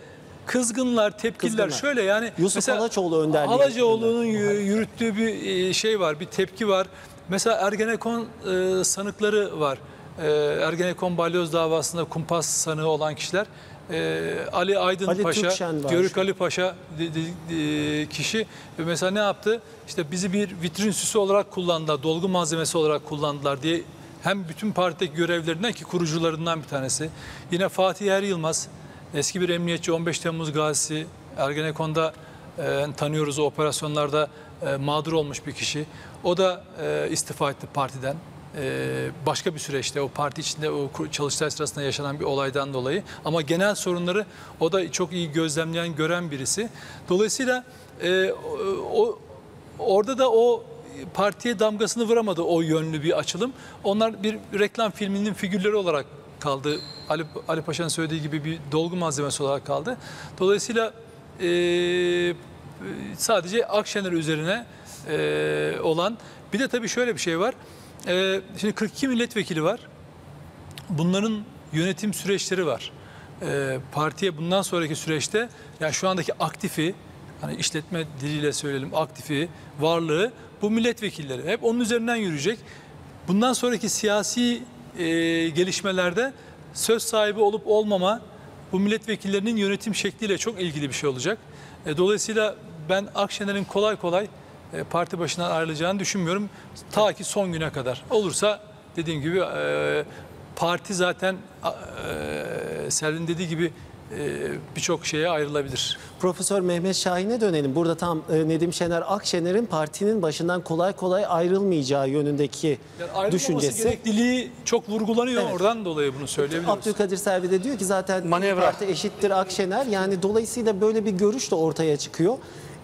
kızgınlar, tepkililer Kızgınlar. şöyle yani. Yusuf Alaçoğlu önderliği Alaçoğlu'nun yü- yürüttüğü bir e, şey var, bir tepki var. Mesela Ergenekon e, sanıkları var. E, Ergenekon balyoz davasında kumpas sanığı olan kişiler. E, Ali Aydın Ali Paşa, Türkşen var. Görük Ali Paşa de- de- de- kişi e, mesela ne yaptı? İşte bizi bir vitrin süsü olarak kullandılar, dolgu malzemesi olarak kullandılar diye hem bütün partideki görevlerinden ki kurucularından bir tanesi. Yine Fatih Er Yılmaz, eski bir emniyetçi 15 Temmuz gazisi, Ergenekon'da e, tanıyoruz o operasyonlarda e, mağdur olmuş bir kişi. O da e, istifa etti partiden. E, başka bir süreçte o parti içinde o çalıştay sırasında yaşanan bir olaydan dolayı. Ama genel sorunları o da çok iyi gözlemleyen, gören birisi. Dolayısıyla e, o orada da o partiye damgasını vuramadı o yönlü bir açılım. Onlar bir reklam filminin figürleri olarak kaldı. Ali, Ali Paşa'nın söylediği gibi bir dolgu malzemesi olarak kaldı. Dolayısıyla e, sadece Akşener üzerine e, olan bir de tabii şöyle bir şey var. E, şimdi 42 milletvekili var. Bunların yönetim süreçleri var. Ee, partiye bundan sonraki süreçte yani şu andaki aktifi hani işletme diliyle söyleyelim aktifi varlığı bu milletvekilleri hep onun üzerinden yürüyecek. Bundan sonraki siyasi e, gelişmelerde söz sahibi olup olmama bu milletvekillerinin yönetim şekliyle çok ilgili bir şey olacak. E, dolayısıyla ben Akşener'in kolay kolay e, parti başından ayrılacağını düşünmüyorum. Ta ki son güne kadar. Olursa dediğim gibi e, parti zaten e, Selin dediği gibi birçok şeye ayrılabilir. Profesör Mehmet Şahin'e dönelim. Burada tam e, Nedim Şener Akşener'in partinin başından kolay kolay ayrılmayacağı yönündeki Yani düşüncesi. gerekliliği çok vurgulanıyor. Evet. Oradan dolayı bunu söyleyebiliyoruz. Abdülkadir Selvi de diyor ki zaten Manevra. Parti eşittir Akşener. Yani dolayısıyla böyle bir görüş de ortaya çıkıyor.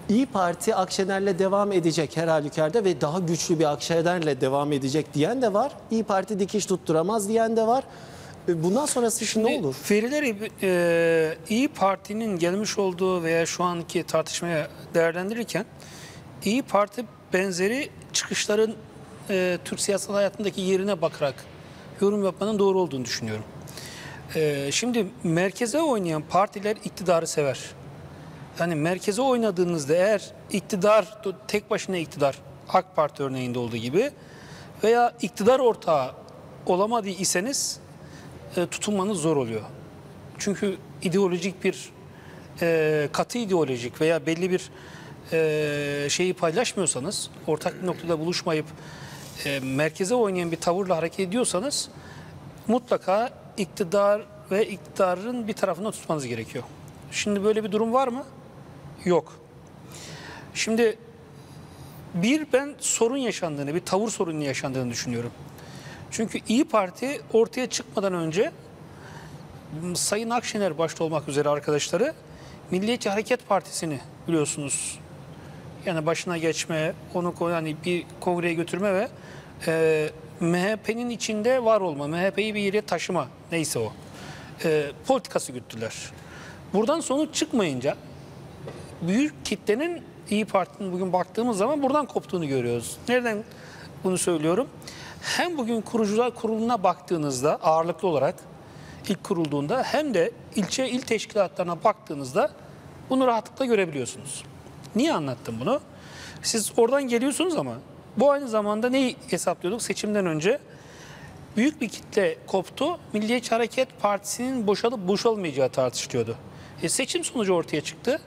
İyi Parti Akşener'le devam edecek her halükarda ve daha güçlü bir Akşener'le devam edecek diyen de var. İyi Parti dikiş tutturamaz diyen de var. Bundan sonrası için ne olur? Verileri e, İyi Parti'nin gelmiş olduğu veya şu anki tartışmaya değerlendirirken İyi Parti benzeri çıkışların e, Türk siyasal hayatındaki yerine bakarak yorum yapmanın doğru olduğunu düşünüyorum. E, şimdi merkeze oynayan partiler iktidarı sever. Yani merkeze oynadığınızda eğer iktidar tek başına iktidar AK Parti örneğinde olduğu gibi veya iktidar ortağı olamadı iseniz e, tutunmanız zor oluyor. Çünkü ideolojik bir e, katı ideolojik veya belli bir e, şeyi paylaşmıyorsanız, ortak bir noktada buluşmayıp merkeze oynayan bir tavırla hareket ediyorsanız mutlaka iktidar ve iktidarın bir tarafına tutmanız gerekiyor. Şimdi böyle bir durum var mı? Yok. Şimdi bir ben sorun yaşandığını, bir tavır sorunu yaşandığını düşünüyorum. Çünkü İyi Parti ortaya çıkmadan önce Sayın Akşener başta olmak üzere arkadaşları Milliyetçi Hareket Partisi'ni biliyorsunuz. Yani başına geçme, onu yani bir kongreye götürme ve e, MHP'nin içinde var olma, MHP'yi bir yere taşıma neyse o. E, politikası güttüler. Buradan sonuç çıkmayınca büyük kitlenin İyi Parti'nin bugün baktığımız zaman buradan koptuğunu görüyoruz. Nereden bunu söylüyorum? Hem bugün kurucular kuruluna baktığınızda ağırlıklı olarak ilk kurulduğunda hem de ilçe il teşkilatlarına baktığınızda bunu rahatlıkla görebiliyorsunuz. Niye anlattım bunu? Siz oradan geliyorsunuz ama bu aynı zamanda neyi hesaplıyorduk seçimden önce? büyük bir kitle koptu. Milliyetçi Hareket Partisi'nin boşalıp boşalmayacağı tartışılıyordu. E, seçim sonucu ortaya çıktı.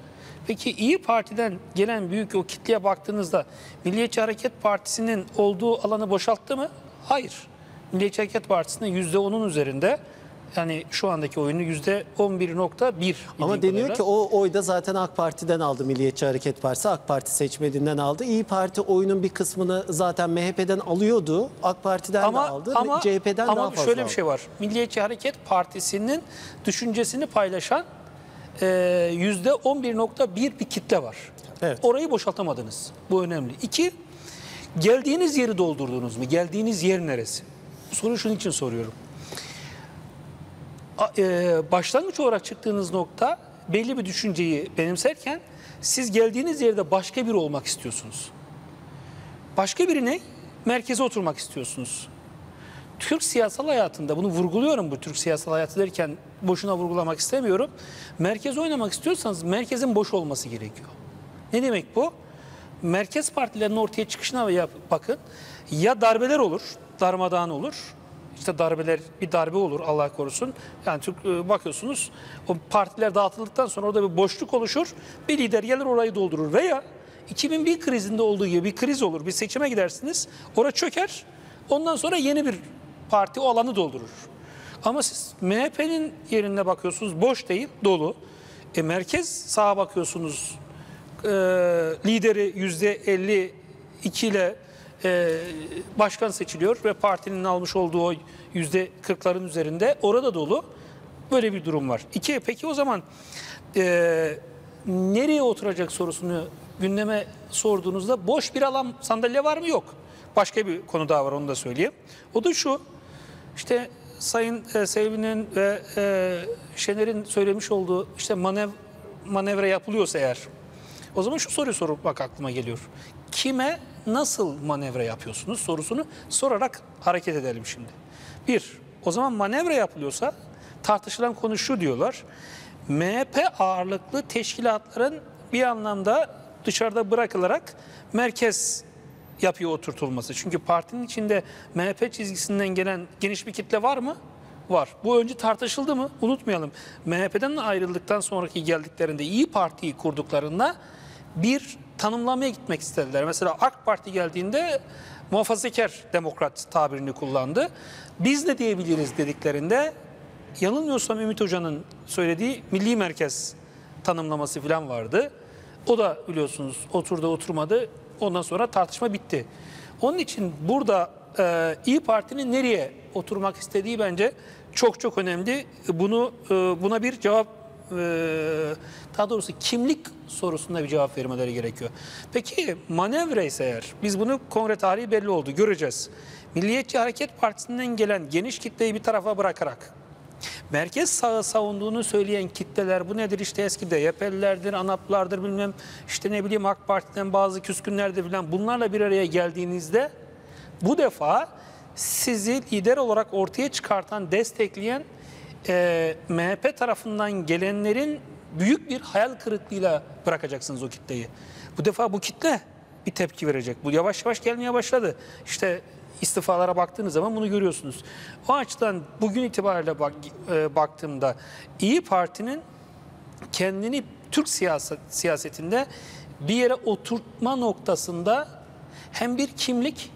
Peki İyi Parti'den gelen büyük o kitleye baktığınızda Milliyetçi Hareket Partisi'nin olduğu alanı boşalttı mı? Hayır. Milliyetçi Hareket Partisi'nin %10'un üzerinde yani şu andaki oyunu %11.1 Ama deniyor ki o oyda zaten AK Parti'den aldı Milliyetçi Hareket Partisi. AK Parti seçmeninden aldı. İyi Parti oyunun bir kısmını zaten MHP'den alıyordu. AK Parti'den de aldı. CHP'den ama daha fazla şöyle bir şey var. Milliyetçi Hareket Partisi'nin düşüncesini paylaşan e, yüzde 11.1 bir kitle var. Evet. Orayı boşaltamadınız. Bu önemli. İki, geldiğiniz yeri doldurdunuz mu? Geldiğiniz yer neresi? Bu soruyu şunun için soruyorum. A- e, başlangıç olarak çıktığınız nokta belli bir düşünceyi benimserken siz geldiğiniz yerde başka biri olmak istiyorsunuz. Başka biri ne? Merkeze oturmak istiyorsunuz. Türk siyasal hayatında bunu vurguluyorum bu Türk siyasal hayatı derken boşuna vurgulamak istemiyorum. Merkez oynamak istiyorsanız merkezin boş olması gerekiyor. Ne demek bu? Merkez partilerinin ortaya çıkışına bakın. Ya darbeler olur, darmadağın olur. İşte darbeler bir darbe olur Allah korusun. Yani Türk e, bakıyorsunuz o partiler dağıtıldıktan sonra orada bir boşluk oluşur. Bir lider gelir orayı doldurur veya 2001 krizinde olduğu gibi bir kriz olur. Bir seçime gidersiniz. Orada çöker. Ondan sonra yeni bir parti o alanı doldurur. Ama siz MHP'nin yerine bakıyorsunuz boş değil, dolu. E, merkez sağa bakıyorsunuz e, lideri yüzde 52 ile e, başkan seçiliyor ve partinin almış olduğu oy yüzde 40'ların üzerinde orada dolu. Böyle bir durum var. İki, peki o zaman e, nereye oturacak sorusunu gündeme sorduğunuzda boş bir alan sandalye var mı? Yok. Başka bir konu daha var onu da söyleyeyim. O da şu. İşte Sayın e, Selvi'nin ve e, Şener'in söylemiş olduğu işte manev, manevra yapılıyorsa eğer o zaman şu soruyu sormak aklıma geliyor. Kime nasıl manevra yapıyorsunuz sorusunu sorarak hareket edelim şimdi. Bir, o zaman manevra yapılıyorsa tartışılan konu şu diyorlar. MHP ağırlıklı teşkilatların bir anlamda dışarıda bırakılarak merkez yapıya oturtulması. Çünkü partinin içinde MHP çizgisinden gelen geniş bir kitle var mı? Var. Bu önce tartışıldı mı? Unutmayalım. MHP'den ayrıldıktan sonraki geldiklerinde İyi Parti'yi kurduklarında bir tanımlamaya gitmek istediler. Mesela AK Parti geldiğinde muhafazakar demokrat tabirini kullandı. Biz ne diyebiliriz dediklerinde yanılmıyorsam Ümit Hoca'nın söylediği milli merkez tanımlaması falan vardı. O da biliyorsunuz oturdu oturmadı. Ondan sonra tartışma bitti. Onun için burada e, İyi Parti'nin nereye oturmak istediği bence çok çok önemli. Bunu e, buna bir cevap e, daha doğrusu kimlik sorusunda bir cevap vermeleri gerekiyor. Peki manevra ise eğer biz bunu kongre tarihi belli oldu göreceğiz. Milliyetçi Hareket Partisi'nden gelen geniş kitleyi bir tarafa bırakarak merkez sağı savunduğunu söyleyen kitleler bu nedir işte eski DYP'lilerdir, ANAP'lardır bilmem işte ne bileyim AK Parti'den bazı küskünlerdir falan bunlarla bir araya geldiğinizde bu defa sizi lider olarak ortaya çıkartan, destekleyen e, MHP tarafından gelenlerin büyük bir hayal kırıklığıyla bırakacaksınız o kitleyi. Bu defa bu kitle bir tepki verecek. Bu yavaş yavaş gelmeye başladı. İşte istifalara baktığınız zaman bunu görüyorsunuz. O açıdan bugün itibariyle bak, e, baktığımda İyi Parti'nin kendini Türk siyaset, siyasetinde bir yere oturtma noktasında hem bir kimlik,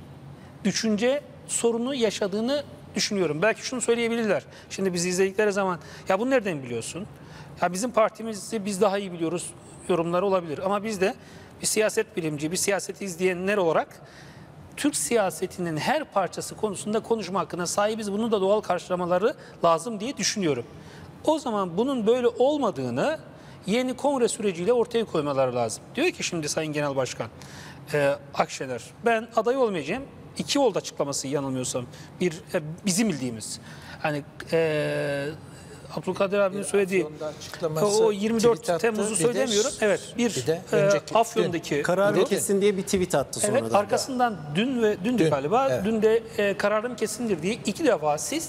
düşünce sorunu yaşadığını düşünüyorum. Belki şunu söyleyebilirler. Şimdi bizi izledikleri zaman ya bunu nereden biliyorsun? Ya bizim partimizi biz daha iyi biliyoruz yorumları olabilir. Ama biz de bir siyaset bilimci, bir siyaseti izleyenler olarak Türk siyasetinin her parçası konusunda konuşma hakkına sahibiz. Bunu da doğal karşılamaları lazım diye düşünüyorum. O zaman bunun böyle olmadığını yeni kongre süreciyle ortaya koymaları lazım. Diyor ki şimdi Sayın Genel Başkan e, Akşener ben aday olmayacağım. İki oldu açıklaması yanılmıyorsam. Bir e, bizim bildiğimiz. Hani e, Abdülkadir abinin söylediği o 24 tweet attı. Temmuz'u de- söylemiyorum. Evet bir, bir de e, önceki- Afyon'daki Kararı durum. kesin diye bir tweet attı sonradan. Evet arkasından dün ve dün, Dün, galiba evet. dün de e, kararım kesindir diye iki defa siz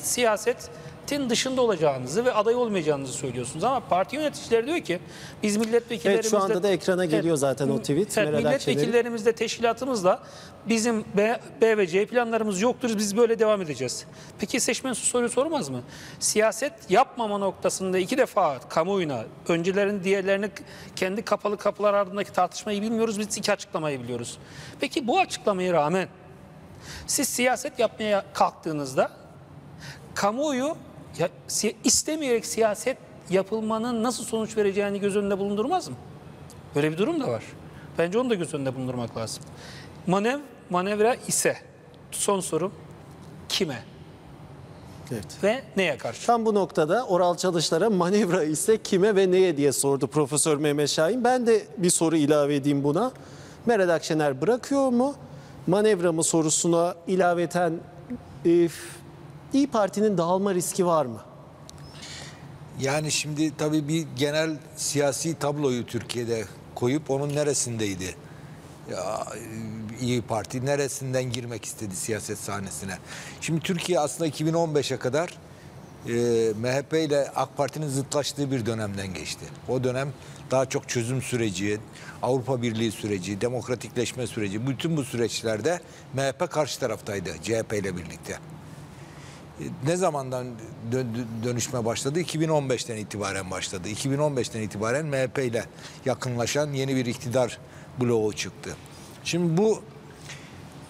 siyasetin dışında olacağınızı ve aday olmayacağınızı söylüyorsunuz ama parti yöneticileri diyor ki biz milletvekillerimizle Evet, şu anda da ekrana geliyor zaten o tweet. Evet, milletvekillerimizle teşkilatımızla bizim B, B ve C planlarımız yoktur biz böyle devam edeceğiz. Peki seçmen soruyu sormaz mı? Siyaset yapmama noktasında iki defa kamuoyuna öncelerinin diğerlerini kendi kapalı kapılar ardındaki tartışmayı bilmiyoruz biz iki açıklamayı biliyoruz. Peki bu açıklamaya rağmen siz siyaset yapmaya kalktığınızda kamuoyu ya, si- istemeyerek siyaset yapılmanın nasıl sonuç vereceğini göz önünde bulundurmaz mı? Böyle bir durum da var. Bence onu da göz önünde bulundurmak lazım. Manev, manevra ise son sorum kime Evet. ve neye karşı? Tam bu noktada Oral Çalışlar'a manevra ise kime ve neye diye sordu Profesör Mehmet Şahin. Ben de bir soru ilave edeyim buna. Meral Akşener bırakıyor mu? Manevra mı sorusuna ilaveten e, İyi Parti'nin dağılma riski var mı? Yani şimdi tabii bir genel siyasi tabloyu Türkiye'de koyup onun neresindeydi? Ya İyi Parti neresinden girmek istedi siyaset sahnesine? Şimdi Türkiye aslında 2015'e kadar e, MHP ile AK Parti'nin zıtlaştığı bir dönemden geçti. O dönem daha çok çözüm süreci, Avrupa Birliği süreci, demokratikleşme süreci, bütün bu süreçlerde MHP karşı taraftaydı CHP ile birlikte. Ne zamandan dö- dö- dönüşme başladı? 2015'ten itibaren başladı. 2015'ten itibaren MHP ile yakınlaşan yeni bir iktidar bloğu çıktı. Şimdi bu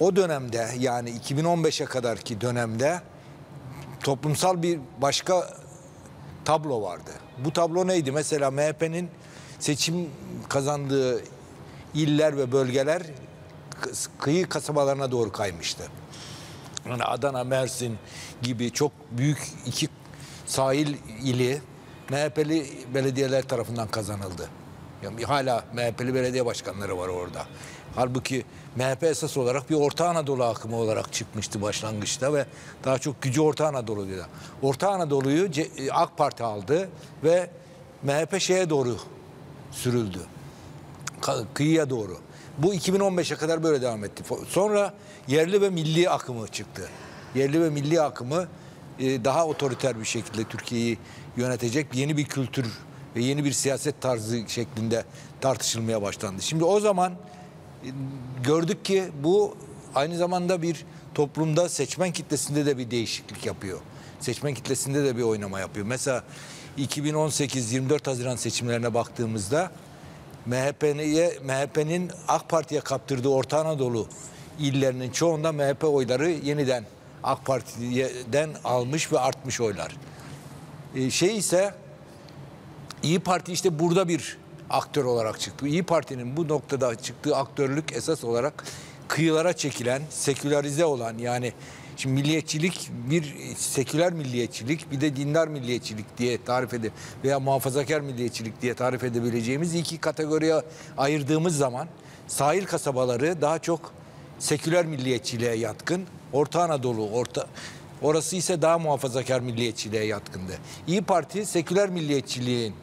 o dönemde yani 2015'e kadarki dönemde toplumsal bir başka tablo vardı. Bu tablo neydi? Mesela MHP'nin seçim kazandığı iller ve bölgeler kı- kıyı kasabalarına doğru kaymıştı. Adana, Mersin gibi çok büyük iki sahil ili MHP'li belediyeler tarafından kazanıldı. Yani hala MHP'li belediye başkanları var orada. Halbuki MHP esas olarak bir Orta Anadolu akımı olarak çıkmıştı başlangıçta ve daha çok gücü Orta Anadolu'da. Orta Anadolu'yu AK Parti aldı ve MHP şeye doğru sürüldü kıyıya doğru. Bu 2015'e kadar böyle devam etti. Sonra yerli ve milli akımı çıktı. Yerli ve milli akımı e, daha otoriter bir şekilde Türkiye'yi yönetecek yeni bir kültür ve yeni bir siyaset tarzı şeklinde tartışılmaya başlandı. Şimdi o zaman e, gördük ki bu aynı zamanda bir toplumda seçmen kitlesinde de bir değişiklik yapıyor. Seçmen kitlesinde de bir oynama yapıyor. Mesela 2018-24 Haziran seçimlerine baktığımızda MHP'ye MHP'nin AK Parti'ye kaptırdığı Orta Anadolu illerinin çoğunda MHP oyları yeniden AK Parti'den almış ve artmış oylar. Ee, şey ise İyi Parti işte burada bir aktör olarak çıktı. İyi Parti'nin bu noktada çıktığı aktörlük esas olarak kıyılara çekilen, sekülerize olan yani şimdi milliyetçilik bir seküler milliyetçilik bir de dindar milliyetçilik diye tarif edip veya muhafazakar milliyetçilik diye tarif edebileceğimiz iki kategoriye ayırdığımız zaman sahil kasabaları daha çok seküler milliyetçiliğe yatkın. Orta Anadolu, Orta Orası ise daha muhafazakar milliyetçiliğe yatkındı. İyi Parti seküler milliyetçiliğin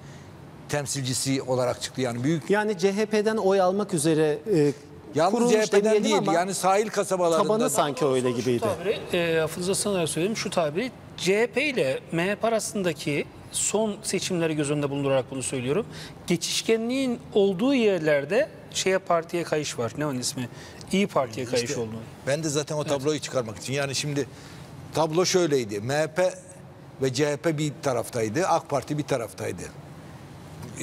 temsilcisi olarak çıktı. Yani büyük Yani CHP'den oy almak üzere e, Yalnız kurulmuş CHP'den değil ama yani sahil kasabalarında tabanı sanki öyle gibiydi. tabiri, e, hafıza sanarak söyleyeyim şu tabiri CHP ile MHP arasındaki son seçimleri göz önünde bulundurarak bunu söylüyorum. Geçişkenliğin olduğu yerlerde şeye partiye kayış var. Ne onun ismi? İyi Parti'ye kayış İşte oldu. Ben de zaten o tabloyu çıkarmak için. Yani şimdi tablo şöyleydi. MHP ve CHP bir taraftaydı. AK Parti bir taraftaydı.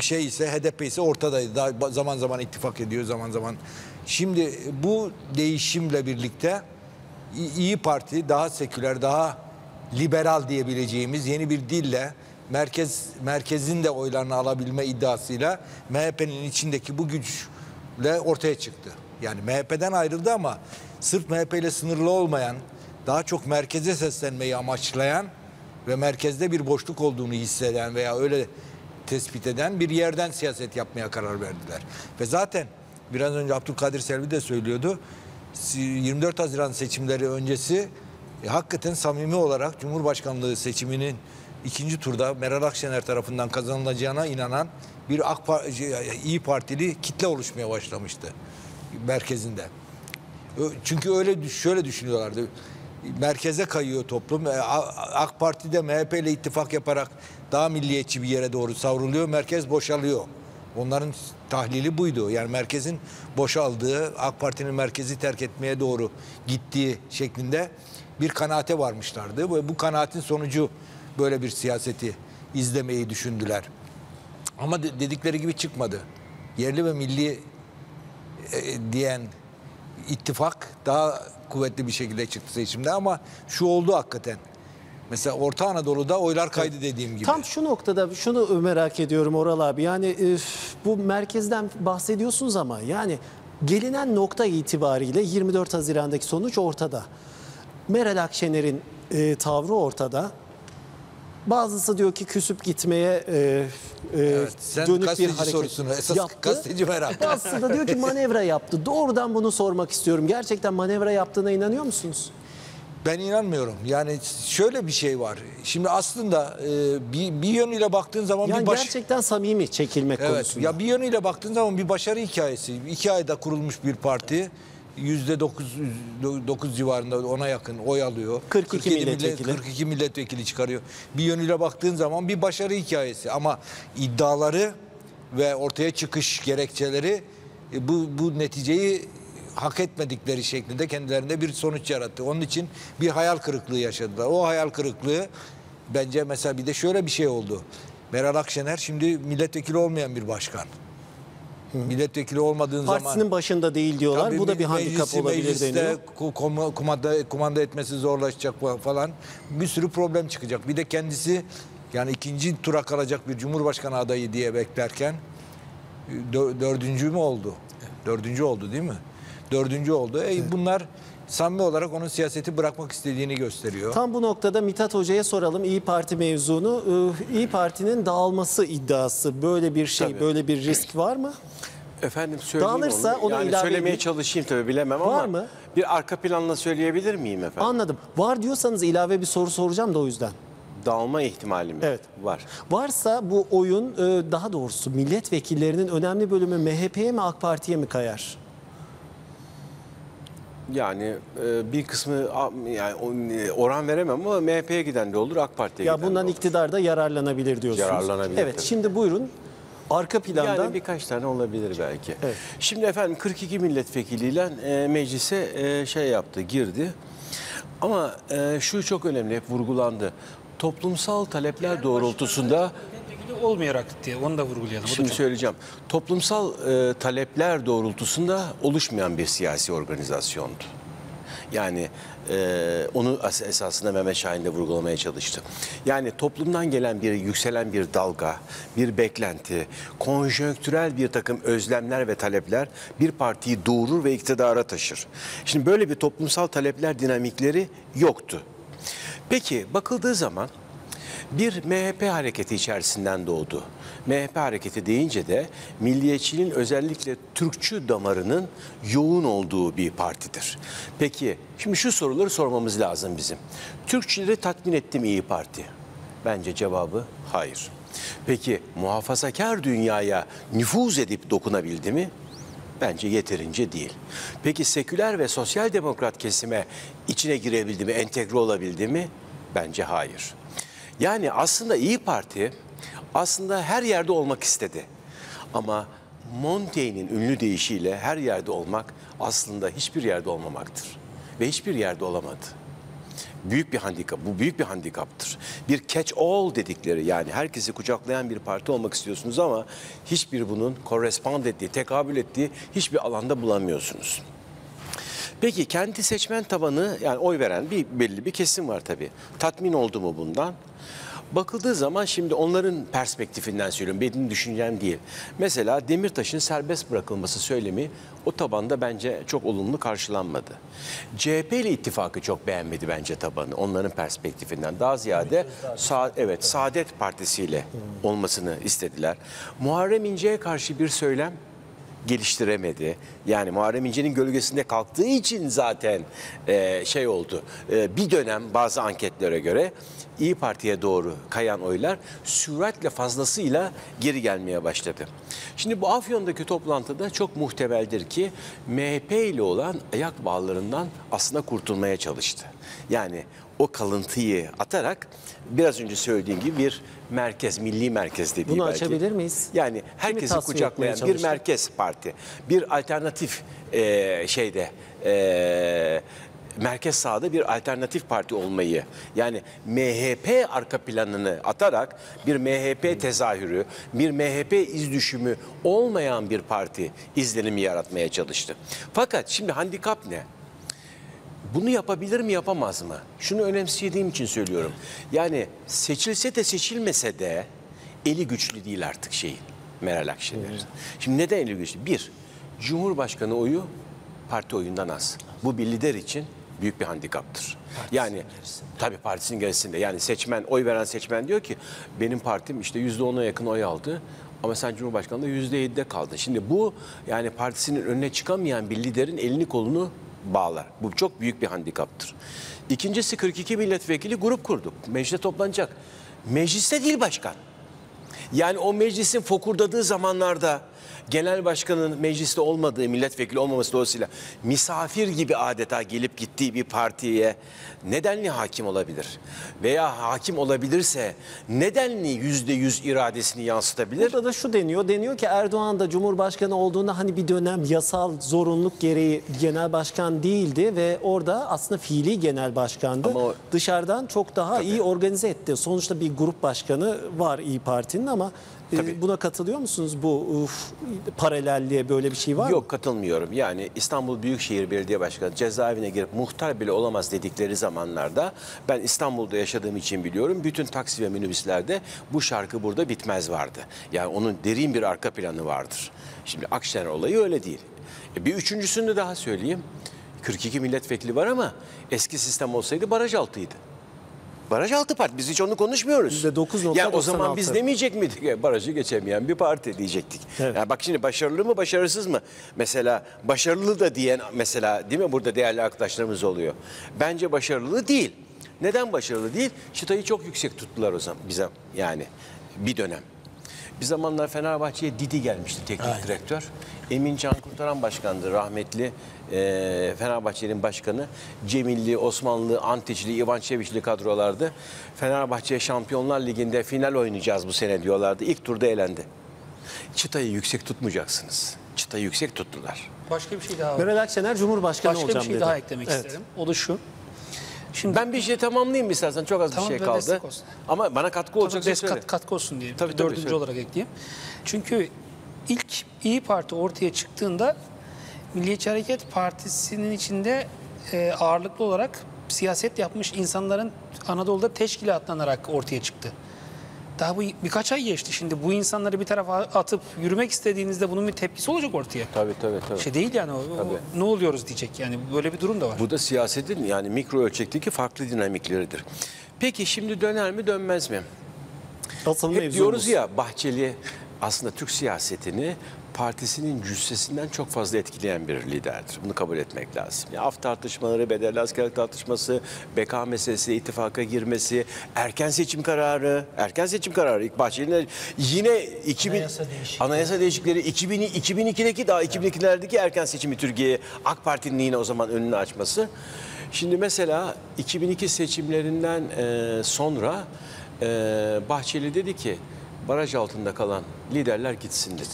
Şey ise HDP ise ortadaydı. Daha zaman zaman ittifak ediyor zaman zaman. Şimdi bu değişimle birlikte İyi Parti daha seküler, daha liberal diyebileceğimiz yeni bir dille merkez merkezin de oylarını alabilme iddiasıyla MHP'nin içindeki bu güçle ortaya çıktı. Yani MHP'den ayrıldı ama sırf MHP ile sınırlı olmayan, daha çok merkeze seslenmeyi amaçlayan ve merkezde bir boşluk olduğunu hisseden veya öyle tespit eden bir yerden siyaset yapmaya karar verdiler. Ve zaten biraz önce Abdülkadir Selvi de söylüyordu. 24 Haziran seçimleri öncesi e, hakikaten samimi olarak Cumhurbaşkanlığı seçiminin ikinci turda Meral Akşener tarafından kazanılacağına inanan bir AK Par- İyi Partili kitle oluşmaya başlamıştı merkezinde. Çünkü öyle şöyle düşünüyorlardı. Merkeze kayıyor toplum. E, AK Parti de MHP ile ittifak yaparak daha milliyetçi bir yere doğru savruluyor. Merkez boşalıyor. Onların tahlili buydu. Yani merkezin boşaldığı, AK Parti'nin merkezi terk etmeye doğru gittiği şeklinde bir kanaate varmışlardı. Ve bu kanaatin sonucu böyle bir siyaseti izlemeyi düşündüler. Ama de- dedikleri gibi çıkmadı. Yerli ve milli e, diyen ittifak daha kuvvetli bir şekilde çıktı seçimde ama şu oldu hakikaten. Mesela Orta Anadolu'da oylar kaydı dediğim gibi. Tam şu noktada şunu merak ediyorum Oral abi. Yani e, bu merkezden bahsediyorsunuz ama yani gelinen nokta itibariyle 24 Haziran'daki sonuç ortada. Meral Akşener'in e, tavrı ortada. Bazısı diyor ki küsüp gitmeye e, e, Evet, sen dönük bir hareket sorusunu, esas yaptı. gazeteci merak. Bazısı da diyor ki manevra yaptı. Doğrudan bunu sormak istiyorum. Gerçekten manevra yaptığına inanıyor musunuz? Ben inanmıyorum. Yani şöyle bir şey var. Şimdi aslında e, bir, bir yönüyle baktığın zaman Yani bir baş... gerçekten samimi çekilmek Evet. konusunda. Ya bir yönüyle baktığın zaman bir başarı hikayesi. İki ayda kurulmuş bir parti. Yüzde dokuz, dokuz civarında ona yakın oy alıyor. 42 47 millet- milletvekili. 42 milletvekili çıkarıyor. Bir yönüyle baktığın zaman bir başarı hikayesi. Ama iddiaları ve ortaya çıkış gerekçeleri e, bu, bu neticeyi hak etmedikleri şeklinde kendilerinde bir sonuç yarattı. Onun için bir hayal kırıklığı yaşadılar. O hayal kırıklığı bence mesela bir de şöyle bir şey oldu. Meral Akşener şimdi milletvekili olmayan bir başkan. Milletvekili olmadığın Partisinin zaman başında değil diyorlar. Tabii Bu da bir me- handikap meclisi- olabilir deniyor. ku- kuma- kumanda, kumanda etmesi zorlaşacak fa- falan. Bir sürü problem çıkacak. Bir de kendisi yani ikinci tura kalacak bir cumhurbaşkanı adayı diye beklerken dö- dördüncü mü oldu? Dördüncü oldu değil mi? Dördüncü oldu. E, bunlar samimi olarak onun siyaseti bırakmak istediğini gösteriyor. Tam bu noktada Mithat Hoca'ya soralım İyi Parti mevzunu. Ee, İyi Parti'nin dağılması iddiası böyle bir şey, Tabii. böyle bir risk var mı? Efendim söyleyeyim Dağılırsa onu. onu yani ilave söylemeye edeyim. çalışayım tabii bilemem ama Var mı? bir arka planla söyleyebilir miyim efendim? Anladım. Var diyorsanız ilave bir soru soracağım da o yüzden. Dağılma ihtimali mi? Evet. Var. Varsa bu oyun e, daha doğrusu milletvekillerinin önemli bölümü MHP'ye mi AK Parti'ye mi kayar? Yani e, bir kısmı yani e, oran veremem ama MHP'ye giden de olur, AK Parti'ye Ya giden bundan de olur. iktidarda yararlanabilir diyorsunuz. Yararlanabilir Evet tabii. şimdi buyurun. Arka plandan Yani birkaç tane olabilir belki. Evet. Şimdi efendim 42 milletvekiliyle e, meclise e, şey yaptı, girdi. Ama e, şu çok önemli, hep vurgulandı. Toplumsal talepler doğrultusunda olmayarak diye onu da vurgulayalım. Şimdi çok- söyleyeceğim. Toplumsal e, talepler doğrultusunda oluşmayan bir siyasi organizasyondu. Yani e, onu as- esasında Mehmet Şahin de vurgulamaya çalıştı. Yani toplumdan gelen bir yükselen bir dalga, bir beklenti, konjonktürel bir takım özlemler ve talepler bir partiyi doğurur ve iktidara taşır. Şimdi böyle bir toplumsal talepler dinamikleri yoktu. Peki bakıldığı zaman bir MHP hareketi içerisinden doğdu. MHP hareketi deyince de milliyetçiliğin özellikle Türkçü damarının yoğun olduğu bir partidir. Peki şimdi şu soruları sormamız lazım bizim. Türkçüleri tatmin etti mi İyi Parti? Bence cevabı hayır. Peki muhafazakar dünyaya nüfuz edip dokunabildi mi? Bence yeterince değil. Peki seküler ve sosyal demokrat kesime içine girebildi mi, entegre olabildi mi? Bence hayır. Yani aslında İyi Parti aslında her yerde olmak istedi. Ama Montaigne'in ünlü deyişiyle her yerde olmak aslında hiçbir yerde olmamaktır. Ve hiçbir yerde olamadı. Büyük bir handikap, bu büyük bir handikaptır. Bir catch all dedikleri yani herkesi kucaklayan bir parti olmak istiyorsunuz ama hiçbir bunun correspond ettiği, tekabül ettiği hiçbir alanda bulamıyorsunuz. Peki kendi seçmen tabanı yani oy veren bir belli bir kesim var tabii. Tatmin oldu mu bundan? Bakıldığı zaman şimdi onların perspektifinden söylüyorum. Benim düşüncem değil. Mesela Demirtaş'ın serbest bırakılması söylemi o tabanda bence çok olumlu karşılanmadı. CHP ile ittifakı çok beğenmedi bence tabanı onların perspektifinden. Daha ziyade Sa evet Saadet Partisi ile olmasını istediler. Muharrem İnce'ye karşı bir söylem geliştiremedi. Yani Muharrem İnce'nin gölgesinde kalktığı için zaten e, şey oldu. E, bir dönem bazı anketlere göre İyi Parti'ye doğru kayan oylar süratle fazlasıyla geri gelmeye başladı. Şimdi bu Afyon'daki toplantıda çok muhtemeldir ki MHP ile olan ayak bağlarından aslında kurtulmaya çalıştı. Yani o kalıntıyı atarak biraz önce söylediğim gibi bir merkez, milli merkez dediği Bunu belki. açabilir miyiz? Yani herkesi kucaklayan bir merkez parti, bir alternatif e, şeyde e, merkez sağda bir alternatif parti olmayı yani MHP arka planını atarak bir MHP tezahürü, bir MHP iz düşümü olmayan bir parti izlenimi yaratmaya çalıştı. Fakat şimdi handikap ne? Bunu yapabilir mi yapamaz mı? Şunu önemsediğim için söylüyorum. Yani seçilse de seçilmese de eli güçlü değil artık şeyin Meral Akşener'in. Şimdi neden eli güçlü? Bir, Cumhurbaşkanı oyu parti oyundan az. Bu bir lider için büyük bir handikaptır. yani tabii partisinin gerisinde. Yani seçmen, oy veren seçmen diyor ki benim partim işte yüzde ona yakın oy aldı. Ama sen Cumhurbaşkanı'nda yüzde yedide kaldın. Şimdi bu yani partisinin önüne çıkamayan bir liderin elini kolunu bağlar. Bu çok büyük bir handikaptır. İkincisi 42 milletvekili grup kurduk. Mecliste toplanacak. Mecliste değil başkan. Yani o meclisin fokurdadığı zamanlarda genel başkanın mecliste olmadığı, milletvekili olmaması dolayısıyla misafir gibi adeta gelip gittiği bir partiye nedenli hakim olabilir? Veya hakim olabilirse nedenli yüzde yüz iradesini yansıtabilir? Burada da şu deniyor. Deniyor ki Erdoğan da Cumhurbaşkanı olduğunda hani bir dönem yasal zorunluluk gereği genel başkan değildi ve orada aslında fiili genel başkandı. Ama o- Dışarıdan çok daha iyi organize etti. Sonuçta bir grup başkanı var İyi Parti'nin ama Tabii. buna katılıyor musunuz? Bu uf, paralelliğe böyle bir şey var mı? Yok katılmıyorum. Yani İstanbul Büyükşehir Belediye Başkanı cezaevine girip muhtar bile olamaz dedikleri zamanlarda ben İstanbul'da yaşadığım için biliyorum. Bütün taksi ve minibüslerde bu şarkı burada bitmez vardı. Yani onun derin bir arka planı vardır. Şimdi Akşener olayı öyle değil. E, bir üçüncüsünü daha söyleyeyim. 42 milletvekili var ama eski sistem olsaydı baraj altıydı. Baraj altı parti. Biz hiç onu konuşmuyoruz. %9.96. Yani o zaman biz demeyecek miydik? "E, Barajı geçemeyen bir parti diyecektik. Evet. Yani bak şimdi başarılı mı başarısız mı? Mesela başarılı da diyen mesela değil mi burada değerli arkadaşlarımız oluyor. Bence başarılı değil. Neden başarılı değil? Çıtayı çok yüksek tuttular o zaman bize yani bir dönem. Bir zamanlar Fenerbahçe'ye Didi gelmişti teknik direktör. Emin Can Kurtaran başkandı rahmetli. Ee, Fenerbahçe'nin başkanı. Cemilli, Osmanlı, Antiçli, İvan Çeviçli kadrolardı. Fenerbahçe Şampiyonlar Ligi'nde final oynayacağız bu sene diyorlardı. İlk turda elendi. Çıtayı yüksek tutmayacaksınız. Çıtayı yüksek tuttular. Başka bir şey daha var. Meral Akşener Cumhurbaşkanı Başka bir olacağım şey dedi. daha eklemek Evet. isterim. O da şu. Şimdi Ben bir şey tamamlayayım istersen. Çok az Tamam, bir şey kaldı. olsun. Ama bana katkı Tabii olacaksa des- söyle. kat, katkı olsun diye. Tabii, tabii, dördüncü söyle. olarak ekleyeyim. Çünkü ilk İyi Parti ortaya çıktığında Milliyetçi Hareket Partisi'nin içinde e, ağırlıklı olarak siyaset yapmış insanların Anadolu'da teşkilatlanarak ortaya çıktı. Daha bu birkaç ay geçti şimdi. Bu insanları bir tarafa atıp yürümek istediğinizde bunun bir tepkisi olacak ortaya. Tabii tabii tabii. Şey değil yani o, o- Tabii. ne oluyoruz diyecek yani böyle bir durum da var. Bu da siyasetin yani mikro ölçekteki farklı dinamikleridir. Peki şimdi döner mi dönmez mi? Asıl Hep diyoruz ya Bahçeli aslında Türk siyasetini partisinin cüssesinden çok fazla etkileyen bir liderdir. Bunu kabul etmek lazım. Ya af tartışmaları, bedelli askerlik tartışması, BK meselesi, ittifaka girmesi, erken seçim kararı, erken seçim kararı ilk Bahçeli'nin yine 2000 Anayasa değişikliği. anayasa değişiklikleri 2000 2002'deki daha 2002'lerdeki erken seçimi Türkiye'ye AK Parti'nin yine o zaman önünü açması. Şimdi mesela 2002 seçimlerinden sonra Bahçeli dedi ki baraj altında kalan liderler gitsin dedi.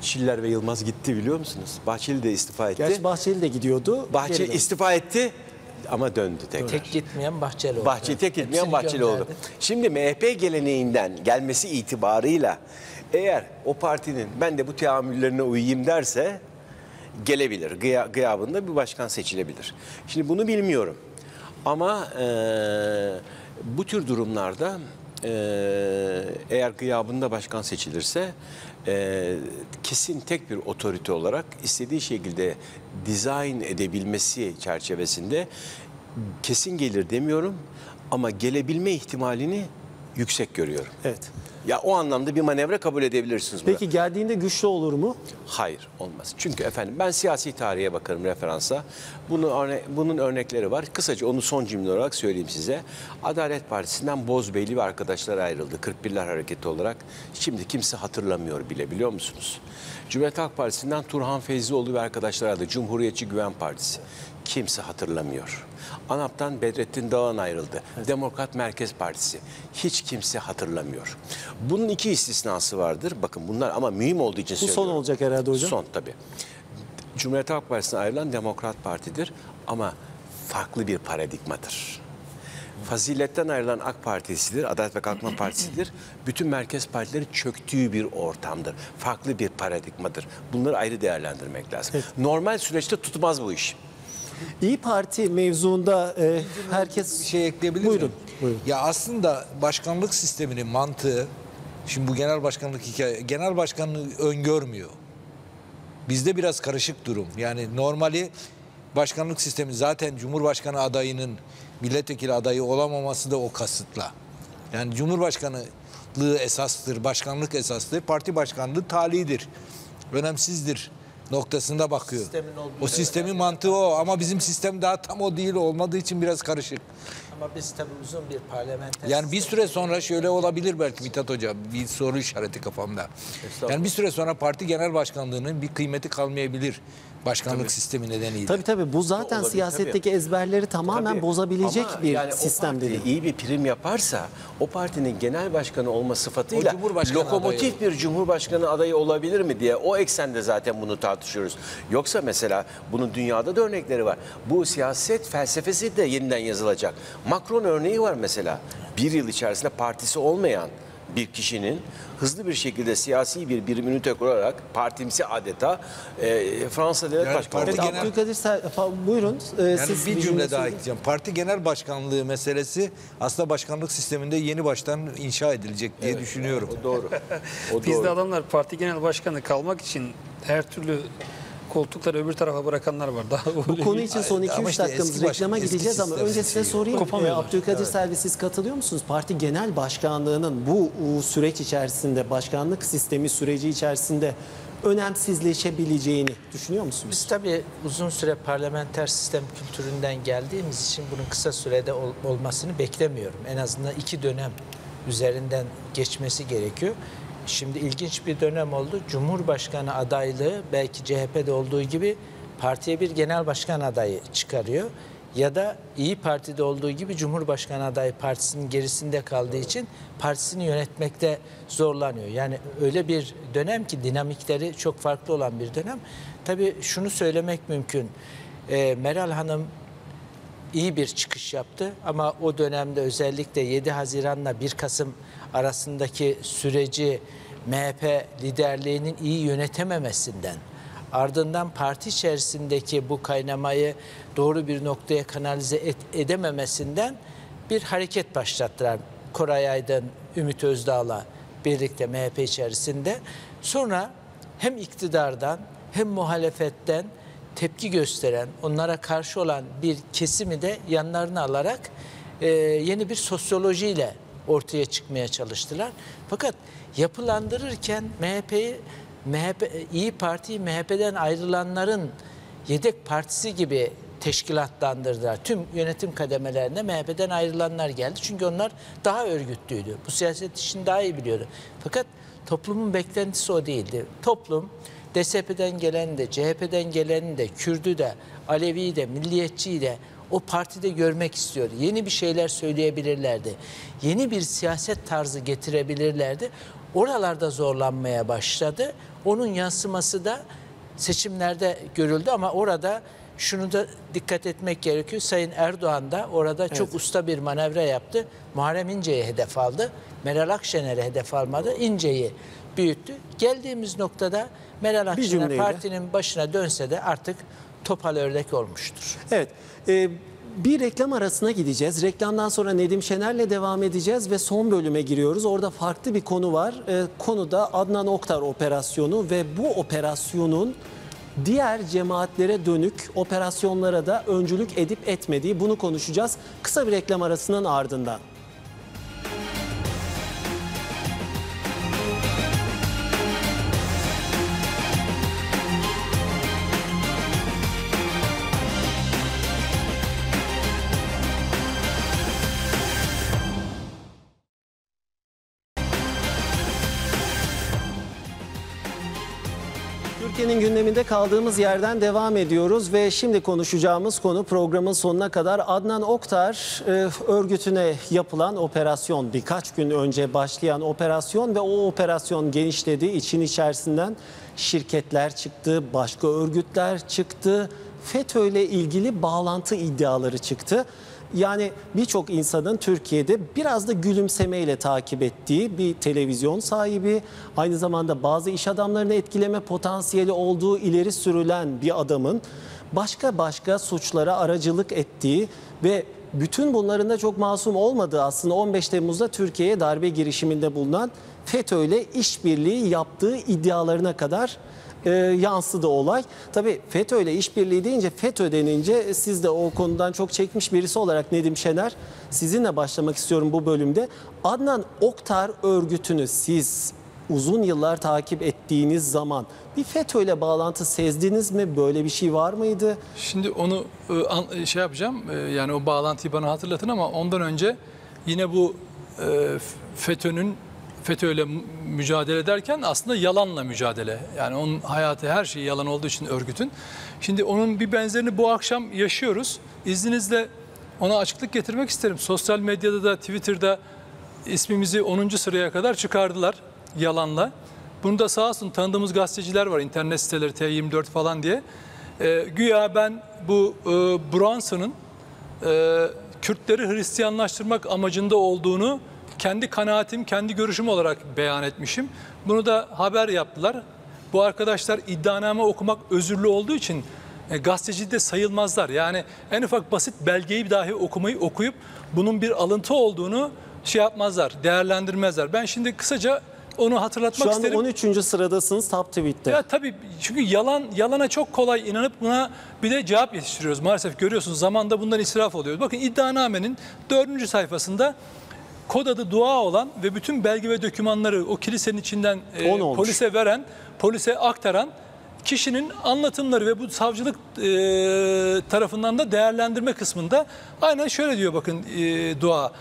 Çiller ve Yılmaz gitti biliyor musunuz? Bahçeli de istifa etti. Gerçi Bahçeli de gidiyordu. Bahçeli Geri döndü. istifa etti ama döndü tekrar. Tek gitmeyen Bahçeli oldu. Bahçeli tek gitmeyen Hepsini Bahçeli oldu. gönderdi. Şimdi MHP geleneğinden gelmesi itibarıyla eğer o partinin ben de bu teamüllerine uyayım derse gelebilir. Gıya, gıyabında bir başkan seçilebilir. Şimdi bunu bilmiyorum. Ama eee, bu tür durumlarda eee, eğer gıyabında başkan seçilirse eee, kesin tek bir otorite olarak istediği şekilde dizayn edebilmesi çerçevesinde kesin gelir demiyorum ama gelebilme ihtimalini yüksek görüyorum. Evet. Ya o anlamda bir manevra kabul edebilirsiniz. Peki geldiğinde güçlü olur mu? Hayır olmaz. Çünkü efendim ben siyasi tarihe bakarım referansa. Bunu örne- bunun örnekleri var. Kısaca onu son cümle olarak söyleyeyim size. Adalet Partisi'nden Bozbeyli ve arkadaşlar ayrıldı. 41'ler hareketi olarak. Şimdi kimse hatırlamıyor bile biliyor musunuz? Cumhuriyet Halk Partisi'nden Turhan Feyzlioğlu ve arkadaşlar ayrıldı. Cumhuriyetçi Güven Partisi. Kimse hatırlamıyor. ANAP'tan Bedrettin Dağan ayrıldı. Demokrat Merkez Partisi. Hiç kimse hatırlamıyor. Bunun iki istisnası vardır. Bakın bunlar ama mühim olduğu için Bu son söylüyorum. olacak herhalde hocam. Son tabii. Cumhuriyet Halk Partisi'ne ayrılan Demokrat Parti'dir ama farklı bir paradigmadır. Faziletten ayrılan AK Partisi'dir, Adalet ve Kalkınma Partisi'dir. Bütün merkez partileri çöktüğü bir ortamdır. Farklı bir paradigmadır. Bunları ayrı değerlendirmek lazım. Normal süreçte tutmaz bu iş. İyi Parti mevzuunda e, herkes Bir şey ekleyebilir Buyurun, miyim? buyurun. Ya aslında başkanlık sisteminin mantığı şimdi bu genel başkanlık hikaye genel başkanlığı öngörmüyor. Bizde biraz karışık durum. Yani normali başkanlık sistemi zaten Cumhurbaşkanı adayının milletvekili adayı olamaması da o kasıtla. Yani Cumhurbaşkanlığı esastır, başkanlık esastır, parti başkanlığı talidir. Önemsizdir noktasında bakıyor. Sistemin O sistemin mantığı o ama bizim sistem daha tam o değil olmadığı için biraz karışık. Ama biz tabii uzun bir parlamenter Yani bir süre sonra şöyle olabilir belki Mithat Hoca bir soru işareti kafamda. Yani bir süre sonra parti genel başkanlığının bir kıymeti kalmayabilir başkanlık sistemi nedeniyle. Tabii tabii bu zaten Olabilir, siyasetteki ezberleri tamamen Tabii. bozabilecek Ama bir yani sistem dedi. iyi bir prim yaparsa o partinin genel başkanı olma sıfatıyla lokomotif adayı. bir cumhurbaşkanı adayı olabilir mi diye o eksende zaten bunu tartışıyoruz. Yoksa mesela bunun dünyada da örnekleri var. Bu siyaset felsefesi de yeniden yazılacak. Macron örneği var mesela. Bir yıl içerisinde partisi olmayan bir kişinin hızlı bir şekilde siyasi bir birimini kurarak partimsi adeta e, Fransa Devlet Yani Başkanı parti. Evet, genel- Abdülkadir buyurun. e, Yani siz bir cümle daha ekleyeceğim. Parti genel başkanlığı meselesi aslında başkanlık sisteminde yeni baştan inşa edilecek diye düşünüyorum. O doğru. O Bizde doğru. adamlar parti genel başkanı kalmak için her türlü koltukları öbür tarafa bırakanlar var. Daha Bu konu için son 2-3 Ama işte dakikamız reklama eski gideceğiz ama önce size sorayım. E. Abdülkadir Selvi siz katılıyor musunuz? Parti genel başkanlığının bu süreç içerisinde, başkanlık sistemi süreci içerisinde önemsizleşebileceğini düşünüyor musunuz? Biz tabii uzun süre parlamenter sistem kültüründen geldiğimiz için bunun kısa sürede ol- olmasını beklemiyorum. En azından iki dönem üzerinden geçmesi gerekiyor. Şimdi ilginç bir dönem oldu. Cumhurbaşkanı adaylığı belki CHP'de olduğu gibi partiye bir genel başkan adayı çıkarıyor. Ya da İyi Parti'de olduğu gibi Cumhurbaşkanı adayı partisinin gerisinde kaldığı için partisini yönetmekte zorlanıyor. Yani öyle bir dönem ki dinamikleri çok farklı olan bir dönem. Tabii şunu söylemek mümkün. Ee, Meral Hanım iyi bir çıkış yaptı ama o dönemde özellikle 7 Haziran'la 1 Kasım arasındaki süreci MHP liderliğinin iyi yönetememesinden ardından parti içerisindeki bu kaynamayı doğru bir noktaya kanalize et- edememesinden bir hareket başlattılar. Koray Aydın, Ümit Özdağ'la birlikte MHP içerisinde. Sonra hem iktidardan hem muhalefetten tepki gösteren, onlara karşı olan bir kesimi de yanlarına alarak e, yeni bir sosyolojiyle ortaya çıkmaya çalıştılar. Fakat yapılandırırken MHP'yi MHP İyi Parti'yi MHP'den ayrılanların yedek partisi gibi teşkilatlandırdılar. Tüm yönetim kademelerinde MHP'den ayrılanlar geldi. Çünkü onlar daha örgütlüydü. Bu siyaset işini daha iyi biliyordu. Fakat toplumun beklentisi o değildi. Toplum DSP'den gelen de, CHP'den gelen de, Kürdü de, Alevi de, Milliyetçiyi de o partide görmek istiyordu. Yeni bir şeyler söyleyebilirlerdi. Yeni bir siyaset tarzı getirebilirlerdi. Oralarda zorlanmaya başladı. Onun yansıması da seçimlerde görüldü ama orada şunu da dikkat etmek gerekiyor. Sayın Erdoğan da orada çok usta bir manevra yaptı. Muharrem İnce'yi hedef aldı. Meral Akşener'i hedef almadı. İnce'yi büyüttü. Geldiğimiz noktada Meral Akşener partinin başına dönse de artık topal ördek olmuştur. Evet. E, bir reklam arasına gideceğiz. Reklamdan sonra Nedim Şener'le devam edeceğiz ve son bölüme giriyoruz. Orada farklı bir konu var. E, konu da Adnan Oktar operasyonu ve bu operasyonun diğer cemaatlere dönük operasyonlara da öncülük edip etmediği bunu konuşacağız. Kısa bir reklam arasının ardından. Gündeminde kaldığımız yerden devam ediyoruz ve şimdi konuşacağımız konu programın sonuna kadar Adnan Oktar e, örgütüne yapılan operasyon. Birkaç gün önce başlayan operasyon ve o operasyon genişledi. İçin içerisinden şirketler çıktı, başka örgütler çıktı. FETÖ ile ilgili bağlantı iddiaları çıktı. Yani birçok insanın Türkiye'de biraz da gülümsemeyle takip ettiği bir televizyon sahibi, aynı zamanda bazı iş adamlarını etkileme potansiyeli olduğu ileri sürülen bir adamın başka başka suçlara aracılık ettiği ve bütün bunların da çok masum olmadığı aslında 15 Temmuz'da Türkiye'ye darbe girişiminde bulunan FETÖ ile işbirliği yaptığı iddialarına kadar e, yansıdı olay. Tabii FETÖ ile işbirliği deyince FETÖ denince siz de o konudan çok çekmiş birisi olarak Nedim Şener sizinle başlamak istiyorum bu bölümde. Adnan Oktar örgütünü siz uzun yıllar takip ettiğiniz zaman bir FETÖ ile bağlantı sezdiniz mi? Böyle bir şey var mıydı? Şimdi onu e, an- şey yapacağım. e, Yani o bağlantıyı bana hatırlatın ama ondan önce yine bu e, FETÖ'nün FETÖ'yle mü- mücadele ederken aslında yalanla mücadele. Yani onun hayatı her şeyi yalan olduğu için örgütün. Şimdi onun bir benzerini bu akşam yaşıyoruz. İzninizle ona açıklık getirmek isterim. Sosyal medyada da Twitter'da ismimizi 10. sıraya kadar çıkardılar yalanla. Bunu da sağ olsun tanıdığımız gazeteciler var internet siteleri T24 falan diye. Ee, güya ben bu e, Brunson'ın e, Kürtleri Hristiyanlaştırmak amacında olduğunu kendi kanaatim, kendi görüşüm olarak beyan etmişim. Bunu da haber yaptılar. Bu arkadaşlar iddianame okumak özürlü olduğu için e, gazeteci de sayılmazlar. Yani en ufak basit belgeyi dahi okumayı okuyup bunun bir alıntı olduğunu şey yapmazlar, değerlendirmezler. Ben şimdi kısaca onu hatırlatmak Şu anda isterim. 13. sıradasınız Top Tweet'te. Ya tabii çünkü yalan yalana çok kolay inanıp buna bir de cevap yetiştiriyoruz. Maalesef görüyorsunuz zamanda bundan israf oluyor. Bakın iddianamenin dördüncü sayfasında kod adı dua olan ve bütün belge ve dokümanları o kilisenin içinden e, polise veren, polise aktaran kişinin anlatımları ve bu savcılık e, tarafından da değerlendirme kısmında aynen şöyle diyor bakın e, dua.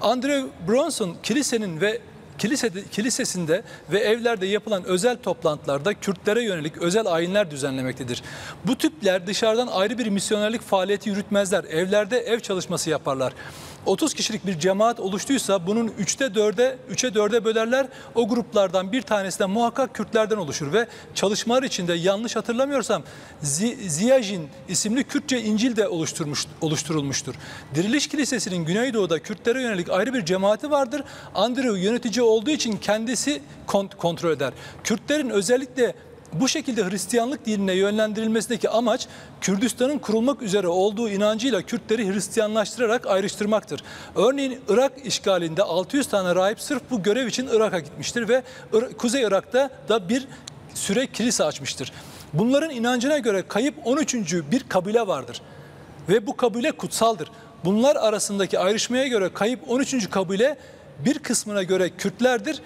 Andrew Bronson kilisenin ve kilisede, kilisesinde ve evlerde yapılan özel toplantılarda Kürtlere yönelik özel ayinler düzenlemektedir. Bu tipler dışarıdan ayrı bir misyonerlik faaliyeti yürütmezler. Evlerde ev çalışması yaparlar. 30 kişilik bir cemaat oluştuysa bunun 3'te 4'e 3'e 4'e bölerler. O gruplardan bir tanesi de muhakkak Kürtlerden oluşur ve çalışmalar içinde yanlış hatırlamıyorsam Zi- Ziyajin isimli Kürtçe İncil de oluşturmuş oluşturulmuştur. Diriliş Kilisesi'nin Güneydoğu'da Kürtlere yönelik ayrı bir cemaati vardır. Andrew yönetici olduğu için kendisi kont- kontrol eder. Kürtlerin özellikle bu şekilde Hristiyanlık dinine yönlendirilmesindeki amaç Kürdistan'ın kurulmak üzere olduğu inancıyla Kürtleri Hristiyanlaştırarak ayrıştırmaktır. Örneğin Irak işgalinde 600 tane rahip sırf bu görev için Irak'a gitmiştir ve Kuzey Irak'ta da bir süre kilise açmıştır. Bunların inancına göre kayıp 13. bir kabile vardır ve bu kabile kutsaldır. Bunlar arasındaki ayrışmaya göre kayıp 13. kabile bir kısmına göre Kürtlerdir.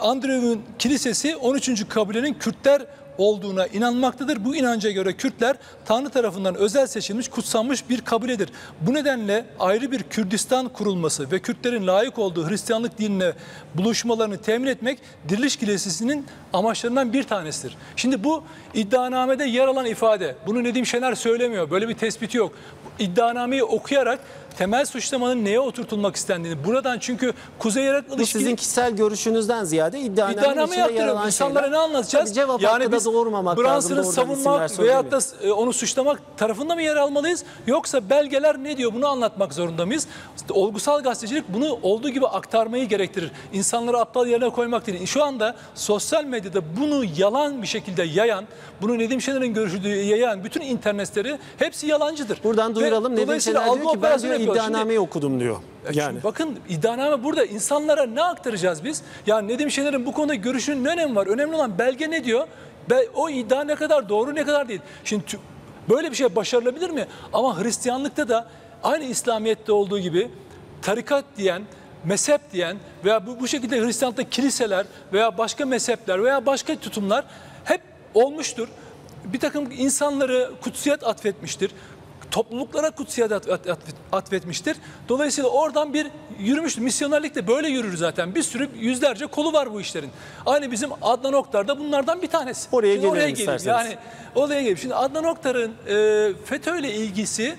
Andrew'un kilisesi 13. kabilenin Kürtler olduğuna inanmaktadır. Bu inanca göre Kürtler Tanrı tarafından özel seçilmiş, kutsanmış bir kabiledir. Bu nedenle ayrı bir Kürdistan kurulması ve Kürtlerin layık olduğu Hristiyanlık dinine buluşmalarını temin etmek Diriliş Kilisesi'nin amaçlarından bir tanesidir. Şimdi bu iddianamede yer alan ifade. Bunu Nedim Şener söylemiyor. Böyle bir tespiti yok. İddianameyi okuyarak temel suçlamanın neye oturtulmak istendiğini buradan çünkü Kuzey Irak Bu ilişki sizin kişisel görüşünüzden ziyade İddianame yer yaptırıp insanlara şeyler. ne anlatacağız? Tabii cevap hakkı da doğurmamak. Brunson'ı isimler veyahut da e, onu suçlamak tarafında mı yer almalıyız? Yoksa belgeler ne diyor bunu anlatmak zorunda mıyız? Olgusal gazetecilik bunu olduğu gibi aktarmayı gerektirir. İnsanları aptal yerine koymak değil. Şu anda sosyal medyada bunu yalan bir şekilde yayan, bunu Nedim Şener'in görüşü yayan bütün internetleri hepsi yalancıdır. Buradan Ve duyuralım Nedim dolayısıyla Şener diyor ki ben diyor yapıyorlar. Şimdi- iddianameyi okudum diyor. yani. Bakın iddianame burada. İnsanlara ne aktaracağız biz? Yani Nedim Şener'in bu konuda görüşünün ne önemi var? Önemli olan belge ne diyor? Be- o iddia ne kadar doğru ne kadar değil. Şimdi böyle bir şey başarılabilir mi? Ama Hristiyanlıkta da aynı İslamiyet'te olduğu gibi tarikat diyen, mezhep diyen veya bu, bu şekilde Hristiyanlıkta kiliseler veya başka mezhepler veya başka tutumlar hep olmuştur. Bir takım insanları kutsiyet atfetmiştir topluluklara kutsiyet at- at- at- atfetmiştir. Dolayısıyla oradan bir yürümüştür. Misyonerlik de böyle yürür zaten. Bir sürü yüzlerce kolu var bu işlerin. Aynı bizim Adnan Oktar da bunlardan bir tanesi. Oraya Şimdi geleyim. isterseniz. Yani oraya geleyim. Şimdi Adnan Oktar'ın e, FETÖ'yle ilgisi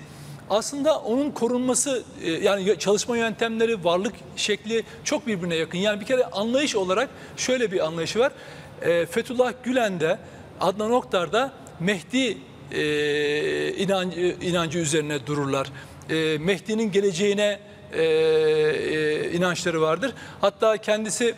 aslında onun korunması e, yani çalışma yöntemleri, varlık şekli çok birbirine yakın. Yani bir kere anlayış olarak şöyle bir anlayışı var. E, Fethullah Gülen'de, Adnan Oktar'da Mehdi e, inancı, inancı üzerine dururlar. E, Mehdi'nin geleceğine e, e, inançları vardır. Hatta kendisi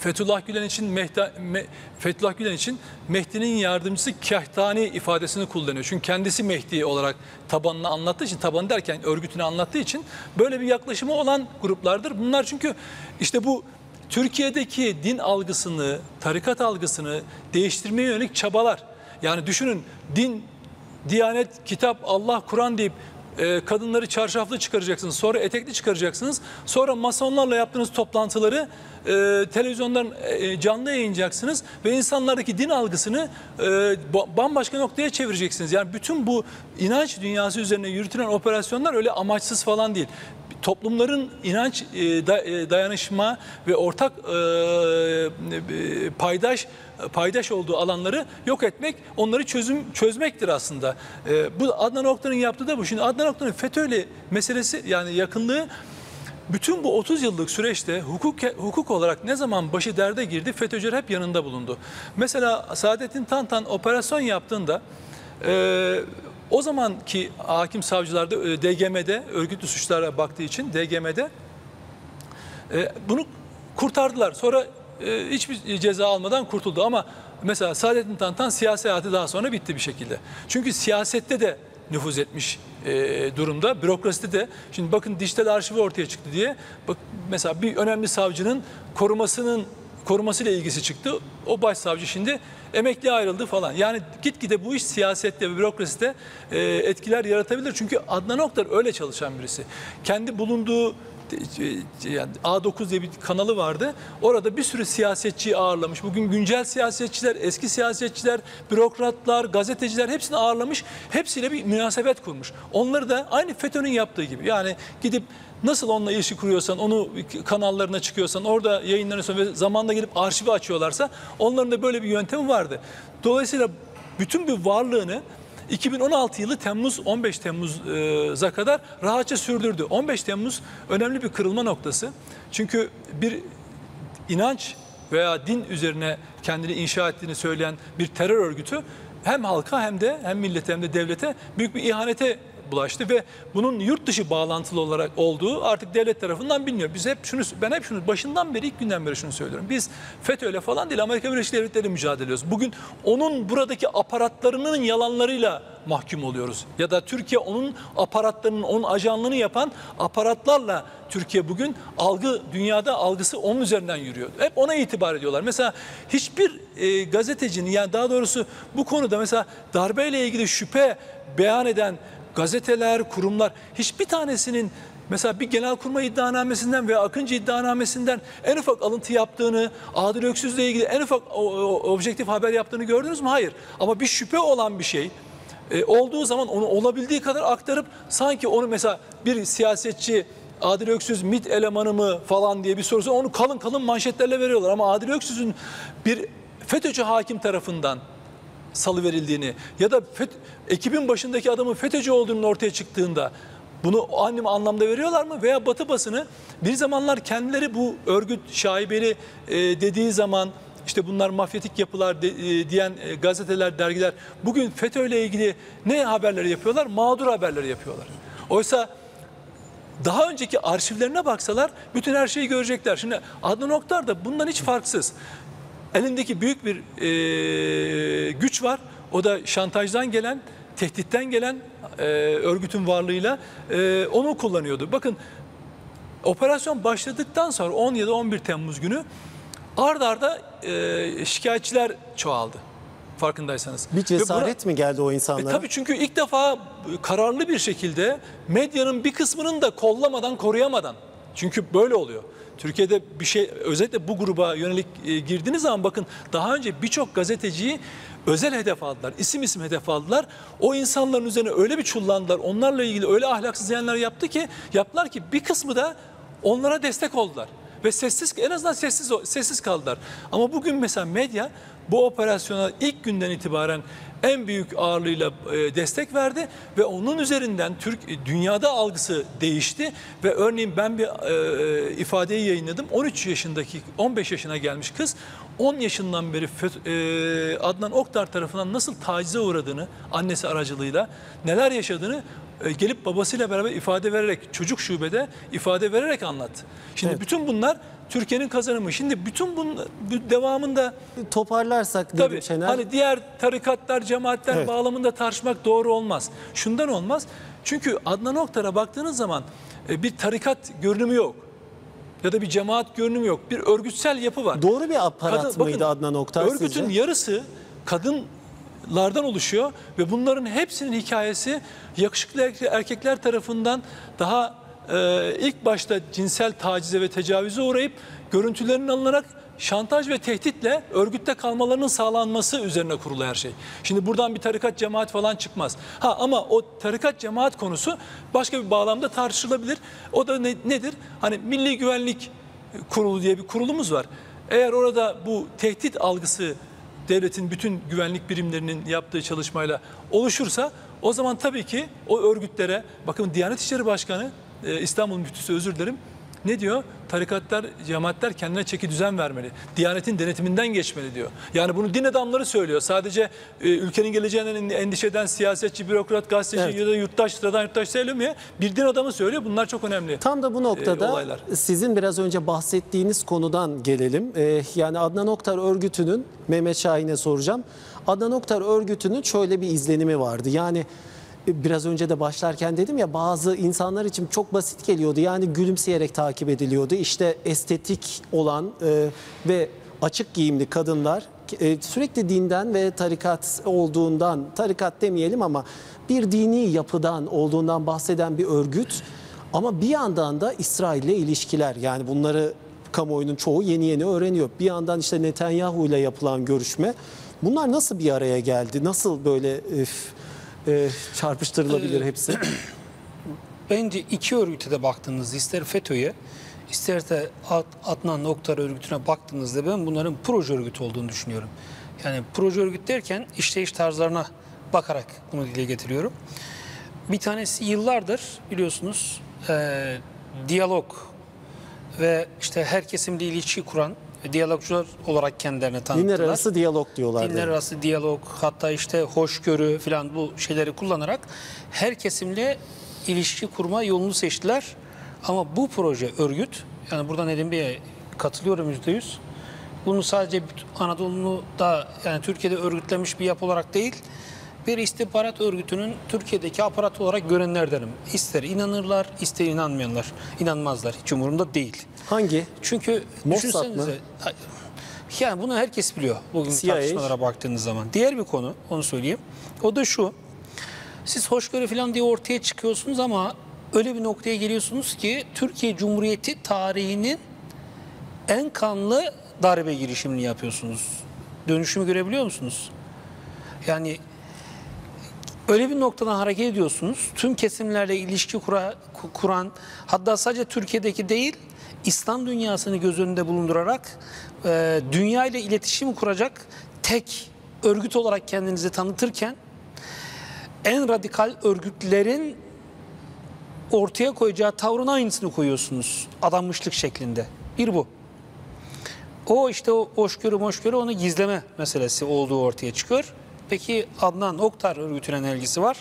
Fethullah Gülen için Mehta, Me- Fethullah Gülen için Mehdi'nin yardımcısı Kahtani ifadesini kullanıyor. Çünkü kendisi Mehdi olarak tabanını anlattığı için, tabanı derken örgütünü anlattığı için böyle bir yaklaşımı olan gruplardır. Bunlar çünkü işte bu Türkiye'deki din algısını, tarikat algısını değiştirmeye yönelik çabalar. Yani düşünün din, diyanet, kitap, Allah, Kur'an deyip e, kadınları çarşaflı çıkaracaksınız. Sonra etekli çıkaracaksınız. Sonra masonlarla yaptığınız toplantıları e, televizyondan e, canlı yayınlayacaksınız. Ve insanlardaki din algısını e, ba- bambaşka noktaya çevireceksiniz. Yani bütün bu inanç dünyası üzerine yürütülen operasyonlar öyle amaçsız falan değil toplumların inanç e, e, dayanışma ve ortak e, paydaş paydaş olduğu alanları yok etmek, onları çözüm çözmektir aslında. Bu Adnan Oktar'ın yaptığı da bu. Şimdi Adnan Oktar'ın FETÖ'yle meselesi yani yakınlığı bütün bu 30 yıllık süreçte hukuk hukuk olarak ne zaman başı derde girdi FETÖ'cüler hep yanında bulundu. Mesela Saadettin Tantan operasyon yaptığında e, o zamanki hakim savcılarda e, DGM'de örgütlü suçlara baktığı için DGM'de e, bunu kurtardılar. Sonra e, hiçbir ceza almadan kurtuldu ama mesela Saadettin Tantan siyasi hayatı daha sonra bitti bir şekilde. Çünkü siyasette de nüfuz etmiş e, durumda. Bürokraside de şimdi bakın dijital arşivi ortaya çıktı diye bak mesela bir önemli savcının korumasının korumasıyla ilgisi çıktı. O başsavcı şimdi emekli ayrıldı falan. Yani gitgide bu iş siyasette ve bürokraside e, etkiler yaratabilir. Çünkü Adnan Oktar öyle çalışan birisi. Kendi bulunduğu yani A9 diye bir kanalı vardı. Orada bir sürü siyasetçiyi ağırlamış. Bugün güncel siyasetçiler, eski siyasetçiler, bürokratlar, gazeteciler hepsini ağırlamış. Hepsiyle bir münasebet kurmuş. Onları da aynı FETÖ'nün yaptığı gibi. Yani gidip nasıl onunla ilişki kuruyorsan, onu kanallarına çıkıyorsan, orada yayınlanıyorsan ve zamanla gelip arşivi açıyorlarsa onların da böyle bir yöntemi vardı. Dolayısıyla bütün bir varlığını 2016 yılı Temmuz 15 Temmuz'a kadar rahatça sürdürdü. 15 Temmuz önemli bir kırılma noktası. Çünkü bir inanç veya din üzerine kendini inşa ettiğini söyleyen bir terör örgütü hem halka hem de hem millete hem de devlete büyük bir ihanete bulaştı ve bunun yurt dışı bağlantılı olarak olduğu artık devlet tarafından biliniyor. Biz hep şunu ben hep şunu başından beri ilk günden beri şunu söylüyorum. Biz FETÖ'yle falan değil Amerika Birleşik Devletleri mücadele ediyoruz. Bugün onun buradaki aparatlarının yalanlarıyla mahkum oluyoruz. Ya da Türkiye onun aparatlarının, onun ajanlığını yapan aparatlarla Türkiye bugün algı dünyada algısı onun üzerinden yürüyor. Hep ona itibar ediyorlar. Mesela hiçbir e, gazetecinin yani daha doğrusu bu konuda mesela darbeyle ilgili şüphe beyan eden gazeteler, kurumlar hiçbir tanesinin mesela bir genelkurmay iddianamesinden veya Akıncı iddianamesinden en ufak alıntı yaptığını, Adil Öksüz'le ilgili en ufak objektif haber yaptığını gördünüz mü? Hayır. Ama bir şüphe olan bir şey e, olduğu zaman onu olabildiği kadar aktarıp sanki onu mesela bir siyasetçi Adil Öksüz MİT elemanı mı falan diye bir sorusu onu kalın kalın manşetlerle veriyorlar. Ama Adil Öksüz'ün bir FETÖ'cü hakim tarafından salı verildiğini ya da FET- ekibin başındaki adamın FETÖ'cü olduğunun ortaya çıktığında bunu aynı anlamda veriyorlar mı? Veya Batı basını bir zamanlar kendileri bu örgüt şaibeli e, dediği zaman işte bunlar mafyatik yapılar de- e, diyen e, gazeteler, dergiler bugün FETÖ ile ilgili ne haberleri yapıyorlar? Mağdur haberleri yapıyorlar. Oysa daha önceki arşivlerine baksalar bütün her şeyi görecekler. Şimdi Adnan Oktar da bundan hiç farksız. Elindeki büyük bir e, güç var. O da şantajdan gelen, tehditten gelen e, örgütün varlığıyla e, onu kullanıyordu. Bakın operasyon başladıktan sonra 10 ya da 11 Temmuz günü ard arda e, şikayetçiler çoğaldı. Farkındaysanız. Bir Ve buna- cesaret mi geldi o e insanlara? tabii çünkü ilk defa kararlı bir şekilde medyanın bir kısmının da kollamadan, koruyamadan. Çünkü böyle oluyor. Türkiye'de bir şey özellikle bu gruba yönelik e, girdiğiniz zaman bakın daha önce birçok gazeteciyi özel hedef aldılar. isim isim hedef aldılar. O insanların üzerine öyle bir çullandılar. Onlarla ilgili öyle ahlaksız yanlar yaptı ki yaptılar ki bir kısmı da onlara destek oldular ve sessiz en azından sessiz sessiz kaldılar. Ama bugün mesela medya bu operasyona ilk günden itibaren en büyük ağırlığıyla e, destek verdi ve onun üzerinden Türk e, dünyada algısı değişti ve örneğin ben bir e, ifadeyi yayınladım. 13 yaşındaki 15 yaşına gelmiş kız 10 yaşından beri e, Adnan Oktar tarafından nasıl tacize uğradığını annesi aracılığıyla neler yaşadığını e, gelip babasıyla beraber ifade vererek çocuk şubede ifade vererek anlattı. Şimdi bütün bunlar Türkiye'nin kazanımı. Şimdi bütün bunun bu devamında Toparlarsak tabii Şener. hani diğer tarikatlar, cemaatler Evet. bağlamında tartışmak doğru olmaz. Şundan olmaz. Çünkü Adnan Oktar'a baktığınız zaman e, bir tarikat görünümü yok. Ya da bir cemaat görünümü yok. Bir örgütsel yapı var. Doğru bir aparat Kadın- mıydı bakın, Adnan Oktar Örgütün sizce? yarısı kadınlardan oluşuyor ve bunların hepsinin hikayesi yakışıklı erke- erkekler tarafından daha e, ilk başta cinsel tacize ve tecavüze uğrayıp görüntülerinin alınarak şantaj ve tehditle örgütte kalmalarının sağlanması üzerine kurulu her şey. Şimdi buradan bir tarikat cemaat falan çıkmaz. Ha ama o tarikat cemaat konusu başka bir bağlamda tartışılabilir. O da ne- nedir? Hani Milli Güvenlik Kurulu diye bir kurulumuz var. Eğer orada bu tehdit algısı devletin bütün güvenlik birimlerinin yaptığı çalışmayla oluşursa o zaman tabii ki o örgütlere bakın Diyanet İşleri Başkanı e, İstanbul Müftüsü özür dilerim ne diyor? Tarikatlar, cemaatler kendine çeki düzen vermeli. Diyanetin denetiminden geçmeli diyor. Yani bunu din adamları söylüyor. Sadece e, ülkenin geleceğinden endişe eden siyasetçi, bürokrat, gazeteci Evet. ya da yurttaş, sıradan yurttaş söylemiyor. Bir din adamı söylüyor. Bunlar çok önemli. Tam da bu noktada e, olaylar. sizin biraz önce bahsettiğiniz konudan gelelim. Ee, yani Adnan Oktar örgütünün, Mehmet Şahin'e soracağım. Adnan Oktar örgütünün şöyle bir izlenimi vardı. Yani e, biraz önce de başlarken dedim ya bazı insanlar için çok basit geliyordu. Yani gülümseyerek takip ediliyordu. İşte estetik olan e, ve açık giyimli kadınlar e, sürekli dinden ve tarikat olduğundan, tarikat demeyelim ama bir dini yapıdan olduğundan bahseden bir örgüt. Ama bir yandan da İsrail ile ilişkiler yani bunları kamuoyunun çoğu yeni yeni öğreniyor. Bir yandan işte Netanyahu ile yapılan görüşme. Bunlar nasıl bir araya geldi? Nasıl böyle öf, e, çarpıştırılabilir hepsi? Bence iki örgüte de baktığınızda ister FETÖ'ye ister de Ad- Adnan Oktar örgütüne baktığınızda ben bunların proje örgütü olduğunu düşünüyorum. Yani proje örgüt derken işleyiş tarzlarına bakarak bunu dile getiriyorum. Bir tanesi yıllardır biliyorsunuz eee, diyalog ve işte her kesimle ilişki kuran diyalogcular olarak kendilerini tanıttılar. Dinler arası diyalog diyorlar. Dinler arası diyalog, hatta işte hoşgörü falan bu şeyleri kullanarak her kesimle ilişki kurma yolunu seçtiler. Ama bu proje örgüt, yani burada Nedim Bey'e katılıyorum yüzde yüz. Bunu sadece Anadolu'da yani Türkiye'de örgütlenmiş bir yapı olarak değil, bir istihbarat örgütünün Türkiye'deki aparat olarak görenlerdenim. İster inanırlar, ister inanmayanlar. inanmazlar. Hiç umurumda değil. Hangi? Çünkü Mossad mı? Yani bunu herkes biliyor bugün CIA. tartışmalara baktığınız zaman. Diğer bir konu onu söyleyeyim. O da şu. Siz hoşgörü falan diye ortaya çıkıyorsunuz ama öyle bir noktaya geliyorsunuz ki Türkiye Cumhuriyeti tarihinin en kanlı darbe girişimini yapıyorsunuz. Dönüşümü görebiliyor musunuz? Yani öyle bir noktadan hareket ediyorsunuz. Tüm kesimlerle ilişki kura- ku- kuran, hatta sadece Türkiye'deki değil, İslam dünyasını göz önünde bulundurarak e, dünya ile iletişim kuracak tek örgüt olarak kendinizi tanıtırken en radikal örgütlerin ortaya koyacağı tavrın aynısını koyuyorsunuz. Adanmışlık şeklinde. Bir bu. O işte o hoşgörü moşgörü onu gizleme meselesi olduğu ortaya çıkıyor. Peki Adnan Oktar örgütüne ne ilgisi var?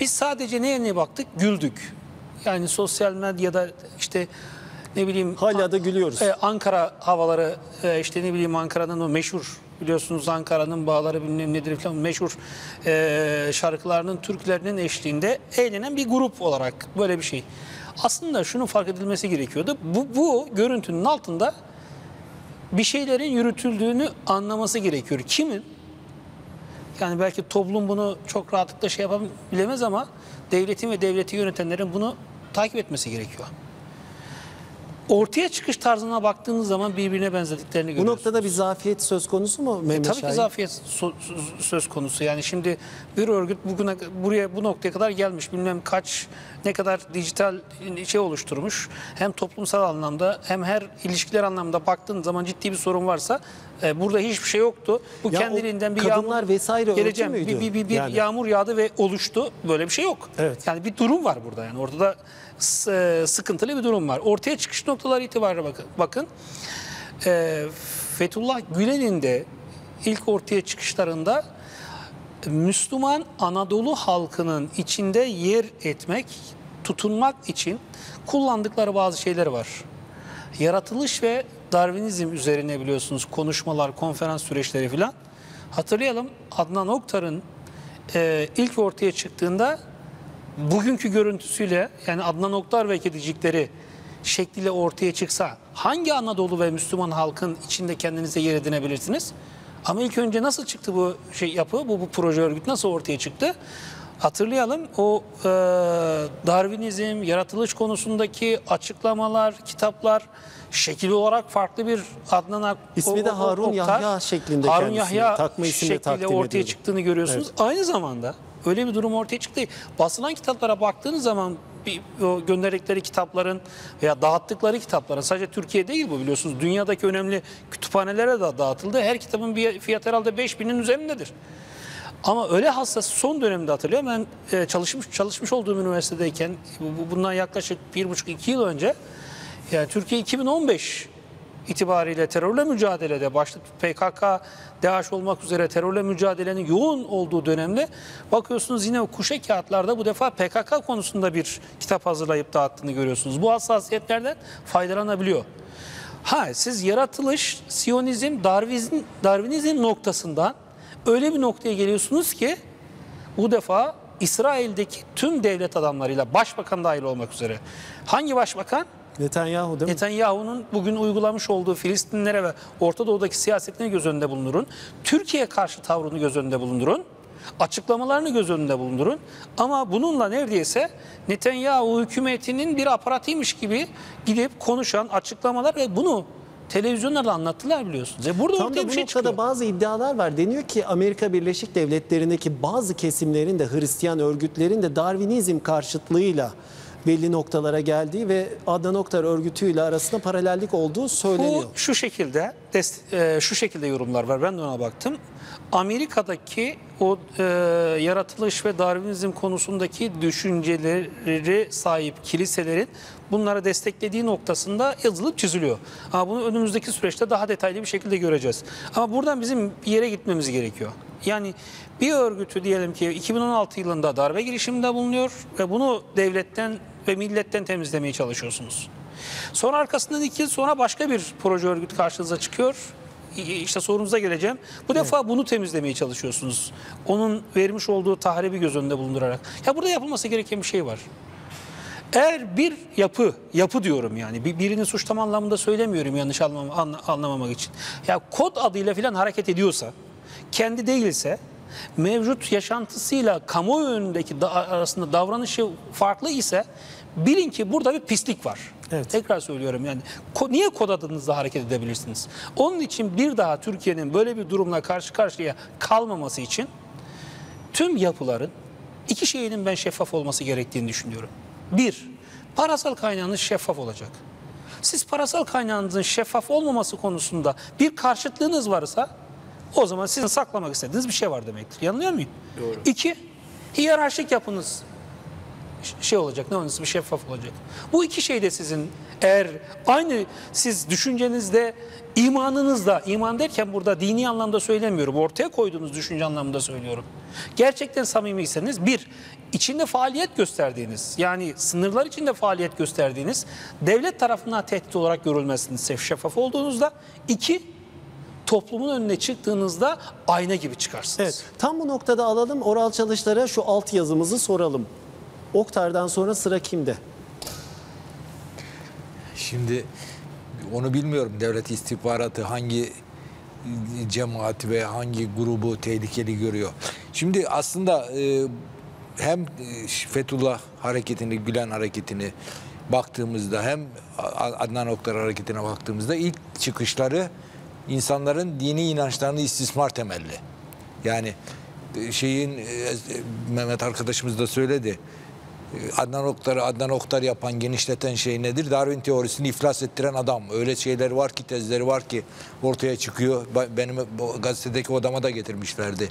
Biz sadece neye ne baktık? Güldük. Yani sosyal medyada işte ne bileyim Hala da gülüyoruz. e, Ankara havaları e, işte ne bileyim Ankara'nın o meşhur biliyorsunuz Ankara'nın bağları bilmem nedir falan meşhur e, şarkılarının türkülerinin eşliğinde eğlenen bir grup olarak böyle bir şey. Aslında şunun fark edilmesi gerekiyordu. Bu, bu görüntünün altında bir şeylerin yürütüldüğünü anlaması gerekiyor. Kimin? Yani belki toplum bunu çok rahatlıkla şey yapabilemez ama devletin ve devleti yönetenlerin bunu takip etmesi gerekiyor. Ortaya çıkış tarzına baktığınız zaman birbirine benzediklerini Bu görüyorsunuz. noktada bir zafiyet söz konusu mu Mehmet E, tabii ki zafiyet söz konusu. Yani şimdi bir örgüt bugüne buraya bu noktaya kadar gelmiş. Bilmem kaç ne kadar dijital şey oluşturmuş. Hem toplumsal anlamda hem her ilişkiler anlamda baktığın zaman ciddi bir sorun varsa e, burada hiçbir şey yoktu. Bu Ya kendiliğinden bir kadınlar yağmur vesaire geleceğim. Bir, bir, bir, bir Yani. yağmur yağdı ve oluştu. Böyle bir şey yok. Evet. Yani bir durum var burada. Yani ortada s- e, sıkıntılı bir durum var. Ortaya çıkış noktaları itibariyle bakın. bakın. E, Fethullah Gülen'in de ilk ortaya çıkışlarında Müslüman Anadolu halkının içinde yer etmek, tutunmak için kullandıkları bazı şeyler var. Yaratılış ve Darwinizm üzerine biliyorsunuz konuşmalar, konferans süreçleri filan. Hatırlayalım Adnan Oktar'ın e, ilk ortaya çıktığında bugünkü görüntüsüyle yani Adnan Oktar ve kedicikleri şekliyle ortaya çıksa hangi Anadolu ve Müslüman halkın içinde kendinize yer edinebilirsiniz? Ama ilk önce nasıl çıktı bu şey yapı, bu, bu proje örgüt nasıl ortaya çıktı? Hatırlayalım o e, Darwinizm, yaratılış konusundaki açıklamalar, kitaplar şekil olarak farklı bir Adnan Ak- İsmi de Harun Oktar, Yahya şeklinde Harun Yahya takma şekliyle ortaya ediyordu. çıktığını görüyorsunuz. Aynı zamanda öyle bir durum ortaya çıktı. Basılan kitaplara baktığınız zaman bir, gönderdikleri kitapların veya dağıttıkları kitapların sadece Türkiye değil bu biliyorsunuz. Dünyadaki önemli kütüphanelere de dağıtıldı. Her kitabın bir fiyatı herhalde 5000'in üzerindedir. Ama öyle hassas son dönemde hatırlıyorum ben e, çalışmış çalışmış olduğum üniversitedeyken bu- bu- bundan yaklaşık bir buçuk iki yıl önce yani Türkiye 2015 itibariyle terörle mücadelede başta PKK, DAEŞ olmak üzere terörle mücadelenin yoğun olduğu dönemde bakıyorsunuz yine kuşe kağıtlarda bu defa PKK konusunda bir kitap hazırlayıp dağıttığını görüyorsunuz. Bu hassasiyetlerden faydalanabiliyor. Ha siz yaratılış, Siyonizm, Darwinizm, Darwinizm noktasından öyle bir noktaya geliyorsunuz ki bu defa İsrail'deki tüm devlet adamlarıyla başbakan dahil olmak üzere. Hangi başbakan? Netanyahu değil mi? Netanyahu'nun bugün uygulamış olduğu Filistinlere ve Orta Doğu'daki siyasetini göz önünde bulundurun. Türkiye karşı tavrını göz önünde bulundurun. Açıklamalarını göz önünde bulundurun. Ama bununla neredeyse Netanyahu hükümetinin bir aparatıymış gibi gidip konuşan açıklamalar ve bunu televizyonlarda anlattılar biliyorsunuz. E burada Tam ortaya da bu bir şey noktada çıkıyor. bazı iddialar var. Deniyor ki Amerika Birleşik Devletleri'ndeki bazı kesimlerin de Hristiyan örgütlerin de Darwinizm karşıtlığıyla belli noktalara geldiği ve Adnan Oktar örgütüyle arasında paralellik olduğu söyleniyor. Bu şu şekilde e, şu şekilde yorumlar var. Ben de ona baktım. Amerika'daki o e, yaratılış ve Darwinizm konusundaki düşünceleri sahip kiliselerin bunları desteklediği noktasında yazılıp çiziliyor. Ama bunu önümüzdeki süreçte daha detaylı bir şekilde göreceğiz. Ama buradan bizim bir yere gitmemiz gerekiyor. Yani bir örgütü diyelim ki 2016 yılında darbe girişiminde bulunuyor ve bunu devletten ve milletten temizlemeye çalışıyorsunuz. Sonra arkasından iki yıl sonra başka bir proje örgüt karşınıza çıkıyor. İşte sorunuza geleceğim. Bu defa bunu temizlemeye çalışıyorsunuz. Onun vermiş olduğu tahribi göz önünde bulundurarak. Ya burada yapılması gereken bir şey var. Eğer bir yapı, yapı diyorum yani bir, birini suçlama anlamında söylemiyorum yanlış anlam, anla- anlamamak için. Ya kod adıyla falan hareket ediyorsa, kendi değilse, mevcut yaşantısıyla kamuoyu önündeki da- arasında davranışı farklı ise bilin ki burada bir pislik var. Evet. Tekrar söylüyorum yani ko- niye kod adınızda hareket edebilirsiniz? Onun için bir daha Türkiye'nin böyle bir durumla karşı karşıya kalmaması için tüm yapıların iki şeyinin ben şeffaf olması gerektiğini düşünüyorum. Bir, parasal kaynağınız şeffaf olacak. Siz parasal kaynağınızın şeffaf olmaması konusunda bir karşıtlığınız varsa o zaman sizin saklamak istediğiniz bir şey var demektir. Yanılıyor muyum? Doğru. İki, hiyerarşik yapınız şey olacak, ne bir şeffaf olacak. Bu iki şey de sizin eğer aynı siz düşüncenizde, imanınızda, iman derken burada dini anlamda söylemiyorum, ortaya koyduğunuz düşünce anlamında söylüyorum. Gerçekten samimiyseniz bir, içinde faaliyet gösterdiğiniz, yani sınırlar içinde faaliyet gösterdiğiniz, devlet tarafından tehdit olarak görülmezsiniz şeffaf olduğunuzda. iki, toplumun önüne çıktığınızda ayna gibi çıkarsınız. Evet, tam bu noktada alalım Oral Çalışlar'a şu alt yazımızı soralım. Oktar'dan sonra sıra kimde? Şimdi onu bilmiyorum devlet istihbaratı hangi cemaati ve hangi grubu tehlikeli görüyor. Şimdi aslında e, hem e, Fethullah hareketini, Gülen hareketini baktığımızda hem Adnan Oktar hareketine baktığımızda ilk çıkışları insanların dini inançlarını istismar temelli. Yani e, şeyin e, Mehmet arkadaşımız da söyledi. Adnan Oktar'ı Adnan Oktar yapan, genişleten şey nedir? Darwin teorisini iflas ettiren adam. Öyle şeyleri var ki, tezleri var ki ortaya çıkıyor. Benim gazetedeki odama da getirmişlerdi.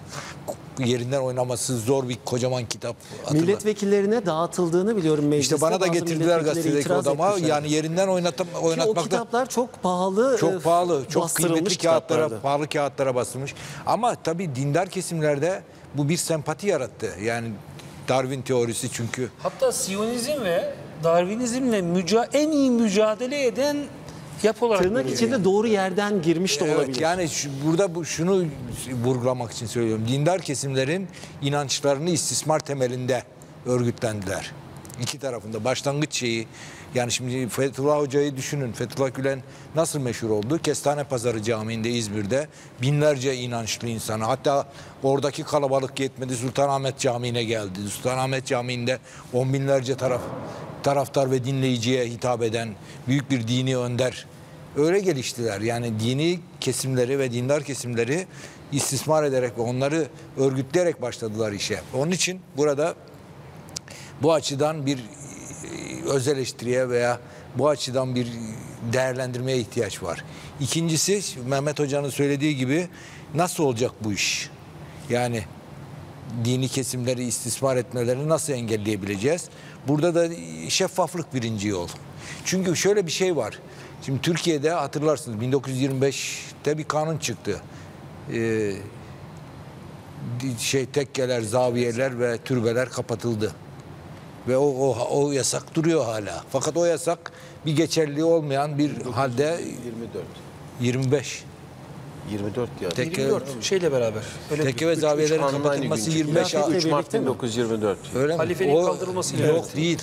Yerinden oynaması zor bir kocaman kitap. Hatırla. Milletvekillerine dağıtıldığını biliyorum mecliste. İşte bana da getirdiler gazetedeki odama. etmişler. Yani yerinden oynatam, Ki o oynatmakta kitaplar çok pahalı. e, çok pahalı, çok kıymetli kağıtlara, pahalı kağıtlara basılmış. Ama tabii dindar kesimlerde bu bir sempati yarattı. Yani Darwin teorisi çünkü Hatta Siyonizm ve Darwinizmle müca en iyi mücadele eden yapı olarak Tırnak görüyor. içinde doğru yerden girmiş de Evet, olabilir. yani şu, burada bu, şunu vurgulamak için söylüyorum. Dindar kesimlerin inançlarını istismar temelinde örgütlendiler. İki tarafında başlangıç şeyi yani şimdi Fethullah Hoca'yı düşünün. Fethullah Gülen nasıl meşhur oldu? Kestane Pazarı Camii'nde İzmir'de binlerce inançlı insanı hatta oradaki kalabalık yetmedi Sultanahmet Camii'ne geldi. Sultanahmet Camii'nde on binlerce taraf taraftar ve dinleyiciye hitap eden büyük bir dini önder öyle geliştiler. Yani dini kesimleri ve dindar kesimleri istismar ederek ve onları örgütleyerek başladılar işe. Onun için burada bu açıdan bir öz eleştiriye veya bu açıdan bir değerlendirmeye ihtiyaç var. İkincisi Mehmet Hoca'nın söylediği gibi nasıl olacak bu iş? Yani dini kesimleri istismar etmelerini nasıl engelleyebileceğiz? Burada da şeffaflık birinci yol. Çünkü şöyle bir şey var. Şimdi Türkiye'de hatırlarsınız 1925'te bir kanun çıktı. Ee, şey tekkeler, zaviyeler ve türbeler kapatıldı. Ve o, o, o yasak duruyor hala. Fakat o yasak bir geçerliği olmayan bir halde 24. 25. 24 ya. Tekke, 24 şeyle beraber. Öyle tekke ve zaviyelerin kapatılması gün çıktı. 25 Hilafetle 3 Mart birlikte mi? 1924. Öyle mi? Halifeliğin O- kaldırılmasıyla Yok evet. değil.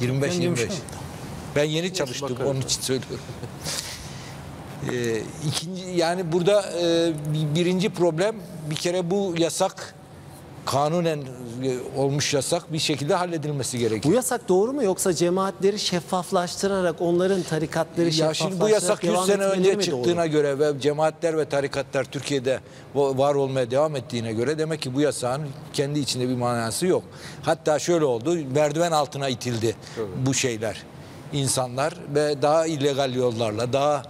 25 Ben 25. diyormuşum. Ben yeni çalıştım onun için söylüyorum. Ee, ikinci yani burada e, bir- birinci problem bir kere bu yasak kanunen e, olmuş yasak bir şekilde halledilmesi Bu gerekiyor. yasak doğru mu yoksa cemaatleri şeffaflaştırarak onların tarikatları Ya şeffaflaştırarak şimdi bu yasak 100 devam sene önce çıktığına doğru? göre ve cemaatler ve tarikatlar Türkiye'de va- var olmaya devam ettiğine göre demek ki bu yasağın kendi içinde bir manası yok. Hatta şöyle oldu merdiven altına itildi bu şeyler insanlar ve daha illegal yollarla daha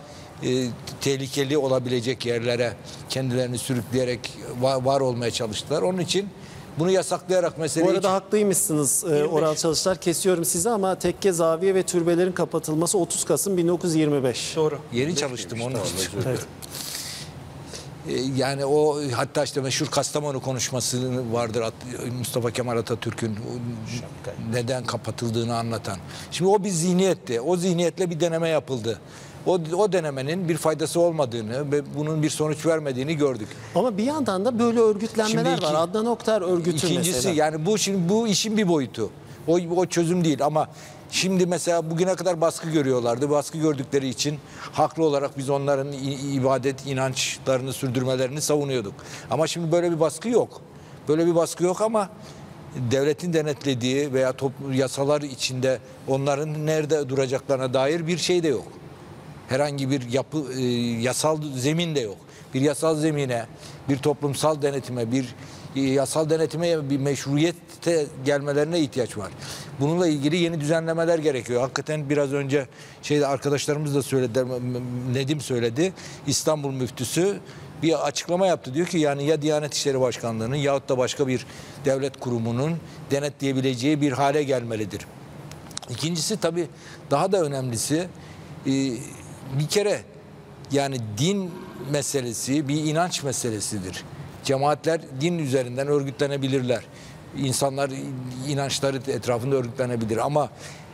e, tehlikeli olabilecek yerlere kendilerini sürükleyerek va- var olmaya çalıştılar. Onun için bunu yasaklayarak Bu meseleyi arada haklıymışsınız e, Oral Çalışlar. Kesiyorum sizi ama tekke, zaviye ve türbelerin kapatılması 30 Kasım 1925. Doğru. yeni çalıştım onun için. Evet. Yani o hatta işte meşhur Kastamonu konuşması vardır Mustafa Kemal Atatürk'ün neden kapatıldığını anlatan. Şimdi o bir zihniyetti. O zihniyetle bir deneme yapıldı. O, o denemenin bir faydası olmadığını ve bunun bir sonuç vermediğini gördük. Ama bir yandan da böyle örgütlenmeler iki- var. Adnan Oktar örgütü İkincisi mesela. yani bu şimdi bu işin bir boyutu. O, o çözüm değil ama şimdi mesela bugüne kadar baskı görüyorlardı. Baskı gördükleri için haklı olarak biz onların ibadet inançlarını sürdürmelerini savunuyorduk. Ama şimdi böyle bir baskı yok. Böyle bir baskı yok ama devletin denetlediği veya toplum yasalar içinde onların nerede duracaklarına dair bir şey de yok. Herhangi bir yapı e, yasal zemin de yok. Bir yasal zemine, bir toplumsal denetime, bir e, yasal denetime bir meşruiyete gelmelerine ihtiyaç var. Bununla ilgili yeni düzenlemeler gerekiyor. Hakikaten biraz önce şeyde arkadaşlarımız da söyledi, Nedim söyledi. İstanbul müftüsü bir açıklama yaptı. Diyor ki yani ya Diyanet İşleri Başkanlığı'nın yahut da başka bir devlet kurumunun denetleyebileceği bir hale gelmelidir. İkincisi tabii daha da önemlisi e, bir kere yani din meselesi bir inanç meselesidir. Cemaatler din üzerinden örgütlenebilirler. İnsanlar inançları etrafında örgütlenebilir ama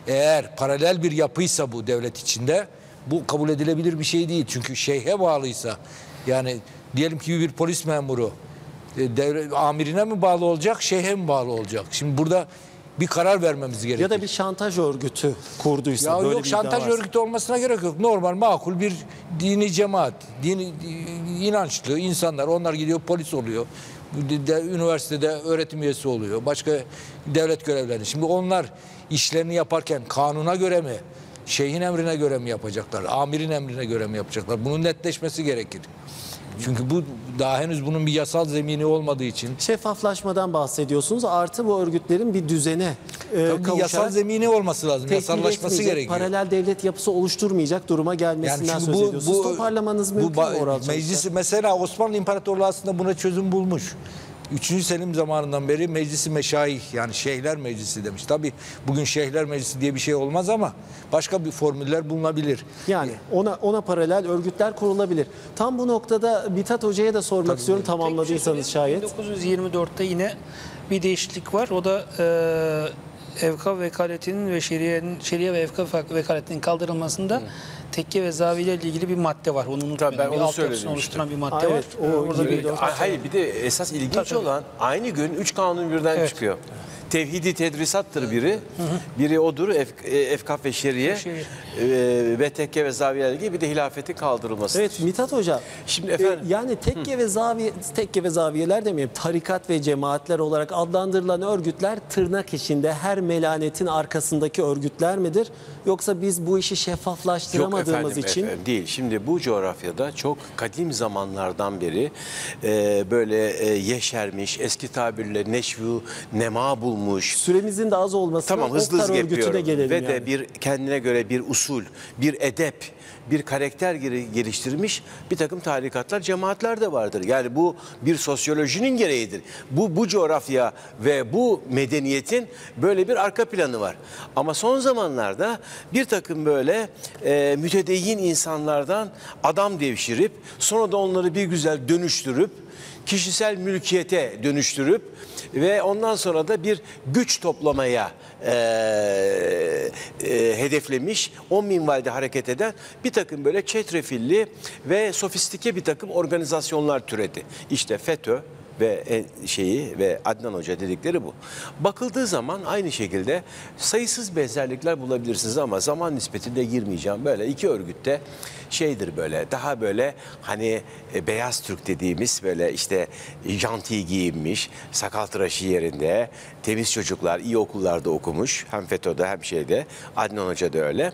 eğer paralel bir yapıysa bu devlet içinde bu kabul edilebilir bir şey değil. Çünkü şeyhe bağlıysa yani diyelim ki bir polis memuru e, devlet amirine mi bağlı olacak, şeyhe mi bağlı olacak? Şimdi burada bir karar vermemiz gerekiyor. Ya da bir şantaj örgütü kurduysa Ya böyle yok bir şantaj örgütü olmasına gerek yok. Normal makul bir dini cemaat, dini inançlı insanlar onlar gidiyor polis oluyor. De, de- üniversitede öğretim üyesi oluyor. Başka devlet görevleri. Şimdi onlar işlerini yaparken kanuna göre mi, şeyhin emrine göre mi yapacaklar, amirin emrine göre mi yapacaklar? Bunun netleşmesi gerekir. Çünkü bu daha henüz bunun bir yasal zemini olmadığı için Şeffaflaşmadan bahsediyorsunuz. Artı bu örgütlerin bir düzene e, tabii kavuşarak yasal zemini olması lazım. Yasallaşması gerekiyor. Paralel devlet yapısı oluşturmayacak duruma gelmesinden söz ediyorsunuz. Toparlamanız mümkün ba- mü Oral? Meclisi mesela Osmanlı İmparatorluğu aslında buna çözüm bulmuş. 3. Selim zamanından beri meclisi meşayih yani şeyhler meclisi demiş. Tabi bugün şeyhler meclisi diye bir şey olmaz ama başka bir formüller bulunabilir. Yani ona ona paralel örgütler kurulabilir. Tam bu noktada Mithat Hoca'ya da sormak istiyorum tamamladıysanız şayet. 1924'te yine bir değişiklik var. O da e, evkaf vekaletinin ve şeriyenin, şeriye ve evkaf vekaletinin kaldırılmasında tekke ve zaviyeyle ilgili bir madde var. Onu unutmayın. ben bir onu söyledim oluşturan bir madde Aa, var. evet, o Orada bir- 24 Ay, Hayır bir de esas ilginç olan aynı gün üç kanun birden Evet. çıkıyor. Tevhidi tedrisattır biri. Biri odur ef, e, efkaf ve şeriye. Şeriye. E, ve tekke ve zaviyeler gibi bir de hilafetin kaldırılması. Evet Mithat Hoca. Şimdi e, efendim- yani tekke ve zaviye tekke ve zaviyeler demeyelim tarikat ve cemaatler olarak adlandırılan örgütler tırnak içinde her melanetin arkasındaki örgütler midir? Yoksa biz bu işi Yok şeffaflaştıramadığımız efendim, için efendim, değil. Şimdi bu coğrafyada çok kadim zamanlardan beri e, böyle e, yeşermiş, eski tabirle neşvu, nema bulmuş. Süremizin de az olmasına Tamam hızlı hızlı yapıyorum. Ve yani. de bir kendine göre bir usul, bir edep, bir karakter geliştirmiş bir takım tarikatlar, cemaatler de vardır. Yani bu bir sosyolojinin gereğidir. Bu bu coğrafya ve bu medeniyetin böyle bir arka planı var. Ama son zamanlarda bir takım böyle e, mütedeyyin insanlardan adam devşirip sonra da onları bir güzel dönüştürüp kişisel mülkiyete dönüştürüp ve ondan sonra da bir güç toplamaya e, e, hedeflemiş 10 minvalde hareket eden bir takım böyle çetrefilli ve sofistike bir takım organizasyonlar türedi. İşte FETÖ ve en- şeyi ve Adnan Hoca dedikleri bu. Bakıldığı zaman aynı şekilde sayısız benzerlikler bulabilirsiniz ama zaman nispetinde girmeyeceğim. Böyle iki örgütte şeydir böyle daha böyle hani e, beyaz Türk dediğimiz böyle işte janti giyinmiş, sakal tıraşı yerinde, temiz çocuklar, iyi okullarda okumuş. Hem FETÖ'de hem şeyde. Adnan Hoca da öyle.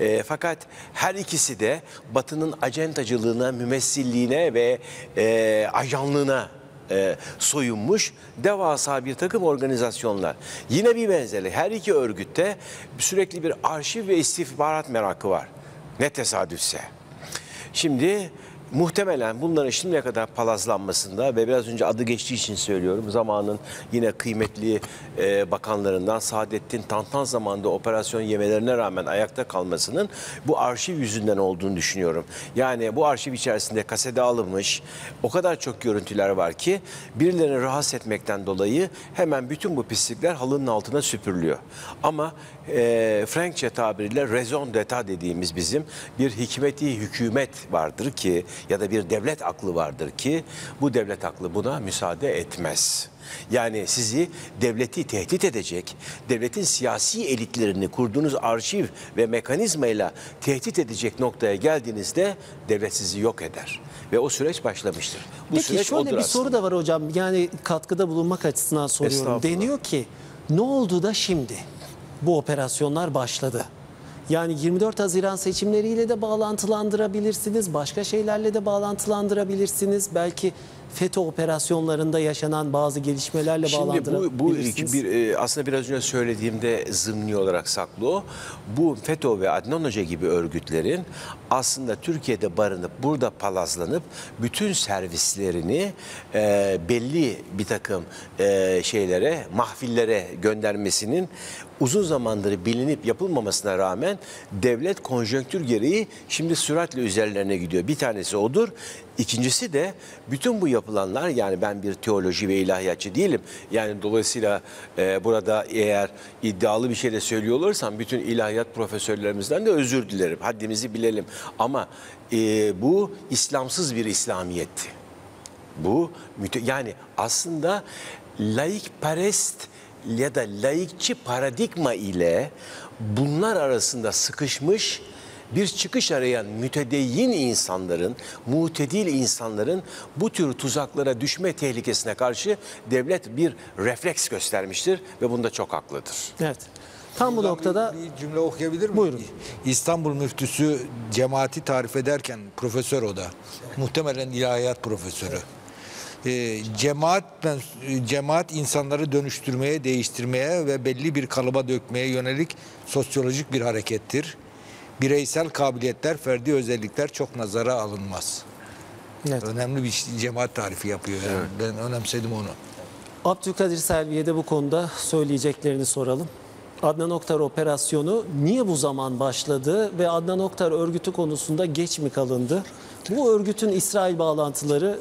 E, fakat her ikisi de Batı'nın acentacılığına, mümessilliğine ve e, ajanlığına e, soyunmuş devasa bir takım organizasyonlar. Yine bir benzeri her iki örgütte sürekli bir arşiv ve istihbarat merakı var. Ne tesadüfse. Şimdi muhtemelen bunların şimdiye kadar palazlanmasında ve biraz önce adı geçtiği için söylüyorum zamanın yine kıymetli e, bakanlarından Saadettin Tantan zamanında operasyon yemelerine rağmen ayakta kalmasının bu arşiv yüzünden olduğunu düşünüyorum. Yani bu arşiv içerisinde kasede alınmış o kadar çok görüntüler var ki birilerini rahatsız etmekten dolayı hemen bütün bu pislikler halının altına süpürülüyor. Ama e, Frankçe tabiriyle raison d'etat dediğimiz bizim bir hikmeti hükümet vardır ki ya da bir devlet aklı vardır ki bu devlet aklı buna müsaade etmez. Yani sizi devleti tehdit edecek, devletin siyasi elitlerini kurduğunuz arşiv ve mekanizmayla tehdit edecek noktaya geldiğinizde devlet sizi yok eder. Ve o süreç başlamıştır. Bu Peki süreç şöyle bir aslında. soru da var hocam. Yani katkıda bulunmak açısından soruyorum. Deniyor ki ne oldu da şimdi bu operasyonlar başladı? Yani 24 Haziran seçimleriyle de bağlantılandırabilirsiniz. Başka şeylerle de bağlantılandırabilirsiniz. Belki FETÖ operasyonlarında yaşanan bazı gelişmelerle Şimdi bu, bağlandırabilirsiniz. bu iki bir, e, aslında biraz önce söylediğimde zımni olarak saklı o. Bu FETÖ ve Adnan Hoca gibi örgütlerin aslında Türkiye'de barınıp burada palazlanıp bütün servislerini e, belli bir takım e, şeylere, mahfillere göndermesinin uzun zamandır bilinip yapılmamasına rağmen devlet konjonktür gereği şimdi süratle üzerlerine gidiyor. Bir tanesi odur. İkincisi de bütün bu yapılanlar yani ben bir teoloji ve ilahiyatçı değilim. Yani dolayısıyla e, burada eğer iddialı bir şey de söylüyor olursam bütün ilahiyat profesörlerimizden de özür dilerim. Haddimizi bilelim. Ama e, bu İslamsız bir İslamiyetti. Bu yani aslında laikperest ya da laikçi paradigma ile bunlar arasında sıkışmış bir çıkış arayan mütedeyyin insanların, mutedil insanların bu tür tuzaklara düşme tehlikesine karşı devlet bir refleks göstermiştir ve bunda çok haklıdır. Evet. Tam bu noktada bir cümle okuyabilir miyim? Buyurun. İstanbul müftüsü cemaati tarif ederken profesör o da. Muhtemelen ilahiyat profesörü. Ee, cemaat mens- cemaat insanları dönüştürmeye, değiştirmeye ve belli bir kalıba dökmeye yönelik sosyolojik bir harekettir. Bireysel kabiliyetler, ferdi özellikler çok nazara alınmaz. Evet. Önemli bir cemaat tarifi yapıyor. Yani. Ben önemsedim onu. Abdülkadir Selvi'ye de bu konuda söyleyeceklerini soralım. Adnan Oktar operasyonu niye bu zaman başladı ve Adnan Oktar örgütü konusunda geç mi kalındı? Bu örgütün İsrail bağlantıları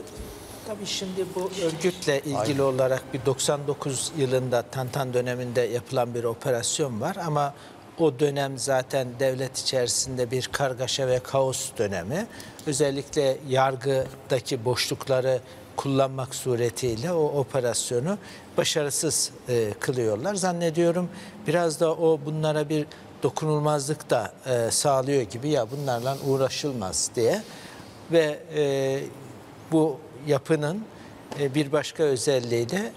Tabii şimdi bu örgütle ilgili olarak bir 99 yılında Tantan döneminde yapılan bir operasyon var ama o dönem zaten devlet içerisinde bir kargaşa ve kaos dönemi. Özellikle yargıdaki boşlukları kullanmak suretiyle o operasyonu başarısız e, kılıyorlar. Zannediyorum biraz da o bunlara bir dokunulmazlık da e, sağlıyor gibi ya bunlarla uğraşılmaz diye ve e, bu yapının e, bir başka özelliği de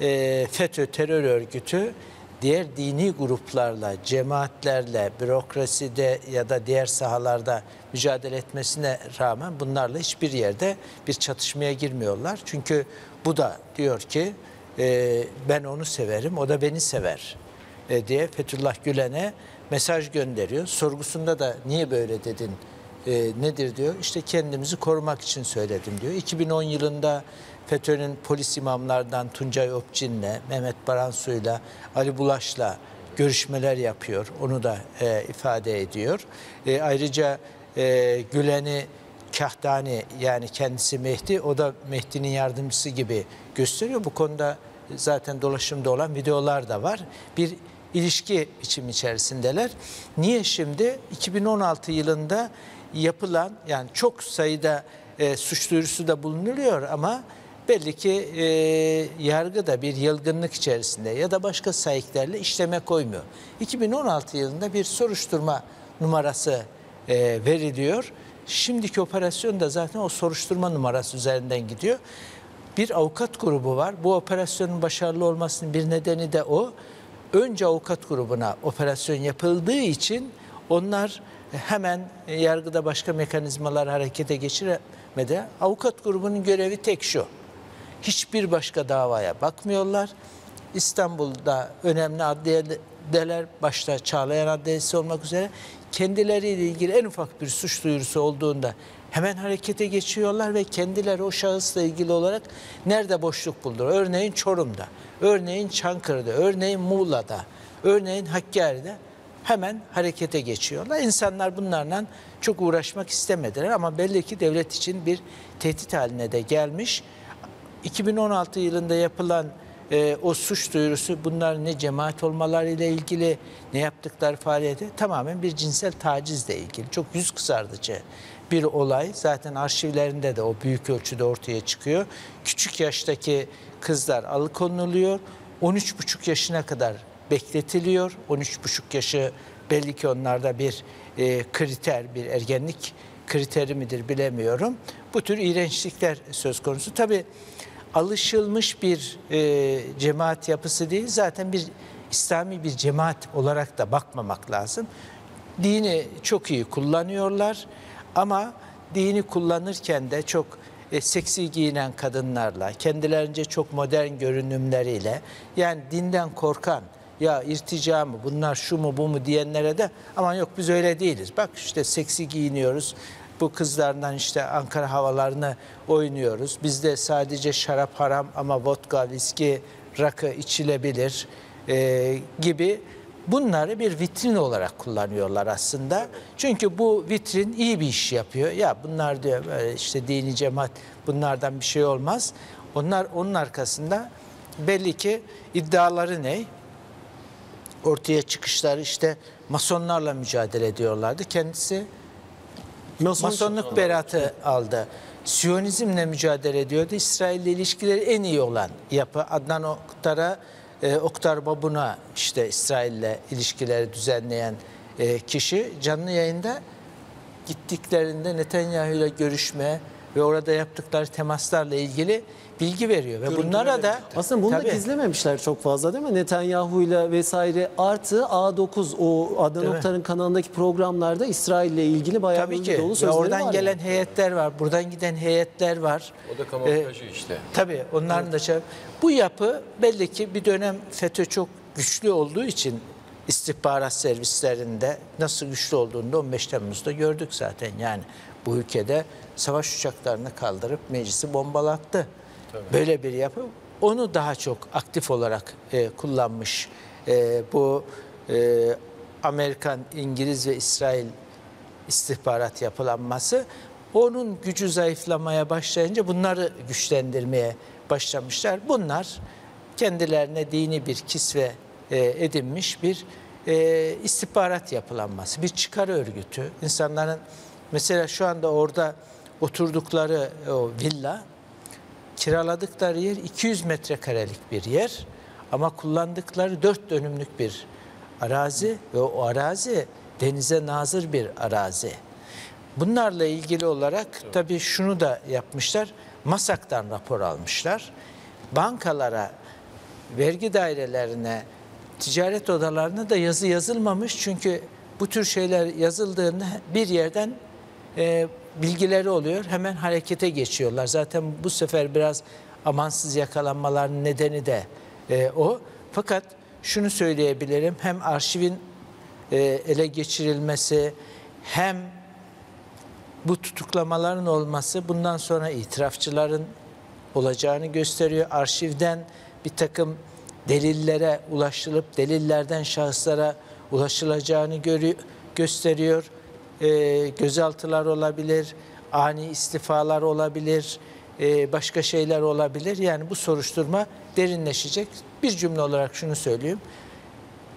e, FETÖ terör örgütü diğer dini gruplarla, cemaatlerle, bürokraside ya da diğer sahalarda mücadele etmesine rağmen bunlarla hiçbir yerde bir çatışmaya girmiyorlar. Çünkü bu da diyor ki e, ben onu severim, o da beni sever diye Fethullah Gülen'e mesaj gönderiyor. Sorgusunda da niye böyle dedin e, nedir diyor. İşte kendimizi korumak için söyledim diyor. 2010 yılında FETÖ'nün polis imamlardan Tuncay Opçin'le, Mehmet Baransu'yla, Ali Bulaş'la görüşmeler yapıyor. Onu da e, ifade ediyor. E, ayrıca e, Gülen'i Kahtani yani kendisi Mehdi, o da Mehdi'nin yardımcısı gibi gösteriyor. Bu konuda zaten dolaşımda olan videolar da var. Bir ilişki biçimi içerisindeler. Niye şimdi? 2016 yılında yapılan yani çok sayıda e, suç duyurusu da bulunuluyor ama belli ki e, yargı da bir yılgınlık içerisinde ya da başka sayıklarla işleme koymuyor. 2016 yılında bir soruşturma numarası e, veriliyor. Şimdiki operasyon da zaten o soruşturma numarası üzerinden gidiyor. Bir avukat grubu var. Bu operasyonun başarılı olmasının bir nedeni de o. Önce avukat grubuna operasyon yapıldığı için onlar hemen yargıda başka mekanizmalar harekete geçiremedi. Avukat grubunun görevi tek şu. Hiçbir başka davaya bakmıyorlar. İstanbul'da önemli adliyeler başta Çağlayan Adliyesi olmak üzere kendileriyle ilgili en ufak bir suç duyurusu olduğunda hemen harekete geçiyorlar ve kendileri o şahısla ilgili olarak nerede boşluk buldular? Örneğin Çorum'da, örneğin Çankırı'da, örneğin Muğla'da, örneğin Hakkari'de hemen harekete geçiyorlar. İnsanlar bunlarla çok uğraşmak istemediler ama belli ki devlet için bir tehdit haline de gelmiş. 2016 yılında yapılan e, o suç duyurusu bunlar ne cemaat olmalarıyla ilgili ne yaptıkları faaliyeti tamamen bir cinsel tacizle ilgili. Çok yüz kızartıcı bir olay. Zaten arşivlerinde de o büyük ölçüde ortaya çıkıyor. Küçük yaştaki kızlar alıkonuluyor. 13,5 yaşına kadar bekletiliyor. 13,5 yaşı belli ki onlarda bir e, kriter, bir ergenlik kriteri midir bilemiyorum. Bu tür iğrençlikler söz konusu. Tabii alışılmış bir e, cemaat yapısı değil. Zaten bir İslami bir cemaat olarak da bakmamak lazım. Dini çok iyi kullanıyorlar ama dini kullanırken de çok e, seksi giyinen kadınlarla, kendilerince çok modern görünümleriyle yani dinden korkan ya irtica mı bunlar şu mu bu mu diyenlere de aman yok biz öyle değiliz. Bak işte seksi giyiniyoruz. Bu kızlardan işte Ankara havalarını oynuyoruz. Bizde sadece şarap haram ama vodka, viski, rakı içilebilir e, gibi bunları bir vitrin olarak kullanıyorlar aslında. Çünkü bu vitrin iyi bir iş yapıyor. Ya bunlar diyor böyle işte dini cemaat bunlardan bir şey olmaz. Onlar onun arkasında belli ki iddiaları ne? Ortaya çıkışları işte masonlarla mücadele ediyorlardı. Kendisi Mason- masonluk beratı aldı. Siyonizmle mücadele ediyordu. İsrail'le ilişkileri en iyi olan yapı. Adnan Oktar'a, e, Oktar Babun'a işte İsrail'le ilişkileri düzenleyen e, kişi canlı yayında gittiklerinde Netanyahu ile görüşme ve orada yaptıkları temaslarla ilgili bilgi veriyor. Ve bunlara da Aslında bunu da Tabii. gizlememişler çok fazla değil mi? Netanyahu'yla vesaire artı A9 o Adnan? Oktar'ın kanalındaki programlarda İsrail'le ilgili bayağı Tabii bir ki. dolu Ve sözleri oradan var. gelen yani. heyetler var. Buradan giden heyetler var. O da kamuflajı işte. Tabii onların da şey. Bu yapı belli ki bir dönem FETÖ çok güçlü olduğu için istihbarat servislerinde nasıl güçlü olduğunu da 15 Temmuz'da gördük zaten. Yani bu ülkede savaş uçaklarını kaldırıp meclisi bombalattı. Böyle bir yapı onu daha çok aktif olarak e, kullanmış. E, bu e, Amerikan, İngiliz ve İsrail istihbarat yapılanması onun gücü zayıflamaya başlayınca bunları güçlendirmeye başlamışlar. Bunlar kendilerine dini bir kisve e, edinmiş bir e, istihbarat yapılanması, bir çıkar örgütü. İnsanların mesela şu anda orada oturdukları o villa kiraladıkları yer 200 metrekarelik bir yer ama kullandıkları 4 dönümlük bir arazi ve o arazi denize nazır bir arazi. Bunlarla ilgili olarak tabii şunu da yapmışlar. MASAK'tan rapor almışlar. Bankalara, vergi dairelerine, ticaret odalarına da yazı yazılmamış. Çünkü bu tür şeyler yazıldığında bir yerden e, bilgileri oluyor. Hemen harekete geçiyorlar. Zaten bu sefer biraz amansız yakalanmaların nedeni de e, o. Fakat şunu söyleyebilirim. Hem arşivin e, ele geçirilmesi hem bu tutuklamaların olması bundan sonra itirafçıların olacağını gösteriyor. Arşivden bir takım delillere ulaşılıp delillerden şahıslara ulaşılacağını görüyor, gösteriyor. Ee, gözaltılar olabilir, ani istifalar olabilir, e, başka şeyler olabilir. Yani bu soruşturma derinleşecek. Bir cümle olarak şunu söyleyeyim.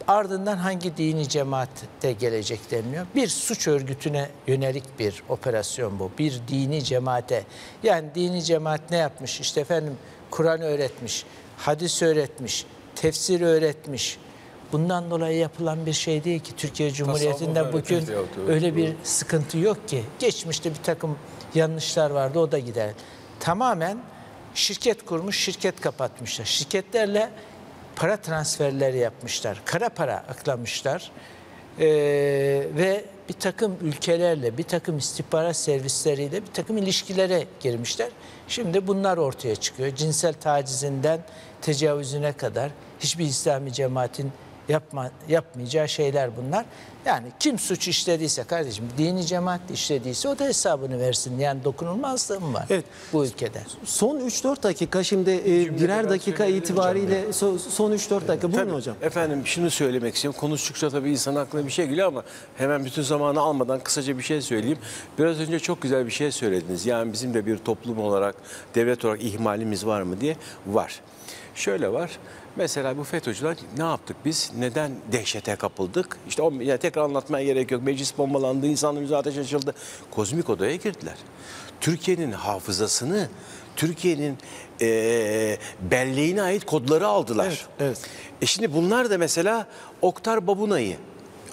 Ardından hangi dini cemaatte gelecek deniliyor? Bir suç örgütüne yönelik bir operasyon bu. Bir dini cemaate. Yani dini cemaat ne yapmış? İşte efendim Kur'an öğretmiş, hadis öğretmiş, tefsir öğretmiş. Bundan dolayı yapılan bir şey değil ki Türkiye Cumhuriyeti'nde bugün öyle bir sıkıntı yok ki. Geçmişte bir takım yanlışlar vardı o da gider. Tamamen şirket kurmuş, şirket kapatmışlar. Şirketlerle para transferleri yapmışlar. Kara para aklamışlar. Ee, ve bir takım ülkelerle, bir takım istihbarat servisleriyle bir takım ilişkilere girmişler. Şimdi bunlar ortaya çıkıyor. Cinsel tacizinden tecavüzüne kadar hiçbir İslami cemaatin yapma, yapmayacağı şeyler bunlar. Yani kim suç işlediyse kardeşim dini cemaat işlediyse o da hesabını versin. Yani dokunulmazlığı mı var Evet. bu ülkede? Son 3-4 dakika şimdi e, birer dakika itibariyle so- son 3-4 dakika buyurun Tabii. hocam. Efendim şunu söylemek istiyorum. Konuştukça tabii insanın aklına bir şey geliyor ama hemen bütün zamanı almadan kısaca bir şey söyleyeyim. Biraz önce çok güzel bir şey söylediniz. Yani bizim de bir toplum olarak, devlet olarak ihmalimiz var mı diye var. Şöyle var. Mesela bu FETÖ'cüler ne yaptık biz? Neden dehşete kapıldık? İşte o, yani tekrar anlatmaya gerek yok. Meclis bombalandı, insanlarımıza ateş açıldı. Kozmik odaya girdiler. Türkiye'nin hafızasını, Türkiye'nin eee belleğine ait kodları aldılar. Evet, evet. E şimdi bunlar da mesela Oktar Babunay'ı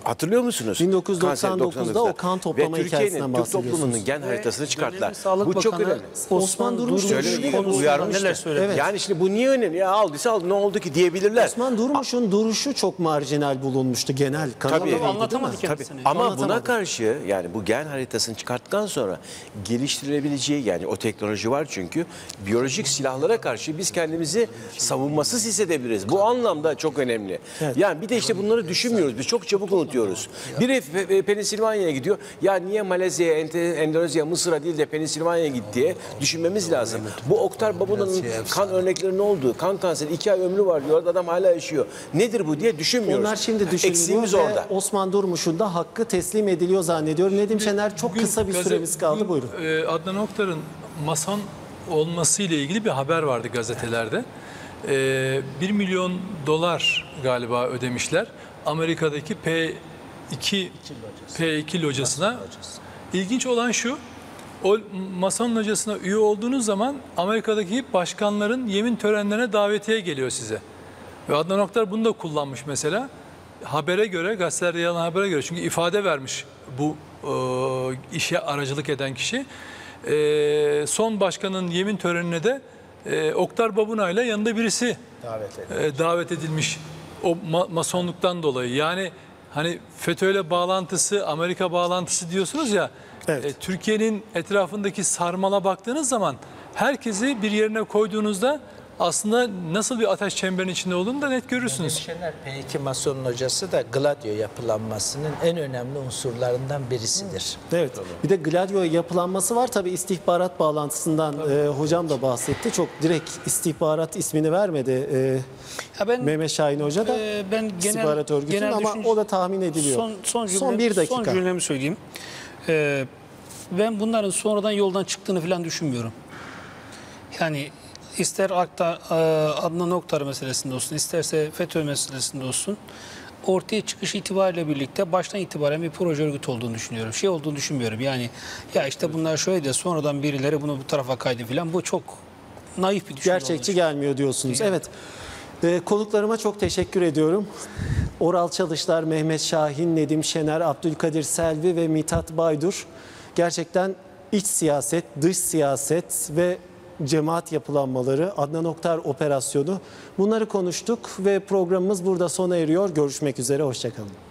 Hatırlıyor musunuz? 1999'da Kanser o 99'da. kan toplama hikayesinden Türkiye'nin Türk bahsediyorsunuz. toplumunun gen haritasını çıkarttılar. Sağlık Bu çok önemli. Osman Durmuş Söyle, konusunda uyarmıştı. neler söyledi? Evet. Yani şimdi bu niye önemli? Ya aldıysa aldı ne oldu ki diyebilirler. Osman Durmuş'un duruşu çok marjinal bulunmuştu genel Tabii. Anlatamadı Tabii. kendisini. Ama buna karşı yani bu gen haritasını çıkarttıktan sonra geliştirilebileceği yani o teknoloji var çünkü biyolojik silahlara karşı biz kendimizi savunmasız hissedebiliriz. Bu anlamda çok önemli. Yani bir de işte bunları düşünmüyoruz. Biz çok çabuk unutuyoruz. Biri Pe- Pe- Pensilvanya'ya gidiyor. Ya niye Malezya'ya, Endonezya, Mısır'a değil de Pensilvanya'ya gitti diye düşünmemiz lazım. Bu Oktar Babuna'nın kan örnekleri ne oldu? Kan kanseri iki ay ömrü var diyor. Adam hala yaşıyor. Nedir bu diye düşünmüyoruz. Onlar şimdi düşünülüyor Eksiğimiz ve orada. Osman Durmuş'un da hakkı teslim ediliyor zannediyorum. Nedim Şener çok Bugün kısa bir gazete- süremiz kaldı bugün, buyurun. e, Adnan Oktar'ın mason olması ile ilgili bir haber vardı gazetelerde. E, 1 milyon dolar galiba ödemişler. Amerika'daki P2 P2 locasına. İlginç olan şu. O mason locasına üye olduğunuz zaman Amerika'daki başkanların yemin törenlerine davetiye geliyor size. Ve Adnan Oktar bunu da kullanmış mesela. Habere göre, gazetelerde yalan habere göre. Çünkü ifade vermiş bu e, işe aracılık eden kişi. E, son başkanın yemin törenine de e, Oktar Babuna ile yanında birisi Davet edin. e, davet edilmiş. O ma- masonluktan dolayı. Yani hani FETÖ'yle bağlantısı, Amerika bağlantısı diyorsunuz ya. Evet. e, Türkiye'nin etrafındaki sarmala baktığınız zaman herkesi bir yerine koyduğunuzda aslında nasıl bir ateş çemberinin içinde olduğunu da net görürsünüz. Şener P2 Mason'un hocası da Gladio yapılanmasının en önemli unsurlarından birisidir. Evet. Bir de Gladio yapılanması var. Tabii istihbarat bağlantısından e, hocam da bahsetti. Çok direkt istihbarat ismini vermedi e, Ya ben Mehmet Şahin Hoca da. Ee, ben genel, istihbarat örgütünün genel ama düşünce- o da tahmin ediliyor. Son, son, cümle, Son bir dakika. Son cümlemi söyleyeyim. Ee, ben bunların sonradan yoldan çıktığını falan düşünmüyorum. Yani ister Akta, e, Adnan Oktar meselesinde olsun, isterse FETÖ meselesinde olsun ortaya çıkış itibariyle birlikte baştan itibaren bir proje örgütü olduğunu düşünüyorum. Şey olduğunu düşünmüyorum. Yani ya işte bunlar şöyle de sonradan birileri bunu bu tarafa kaydı falan. Bu çok naif bir düşünce Gerçekçi gelmiyor diyorsunuz. Evet. Ee, konuklarıma çok teşekkür ediyorum. Oral Çalışlar, Mehmet Şahin, Nedim Şener, Abdülkadir Selvi ve Mithat Baydur. Gerçekten iç siyaset, dış siyaset ve cemaat yapılanmaları, Adnan Oktar operasyonu bunları konuştuk ve programımız burada sona eriyor. Görüşmek üzere, hoşçakalın.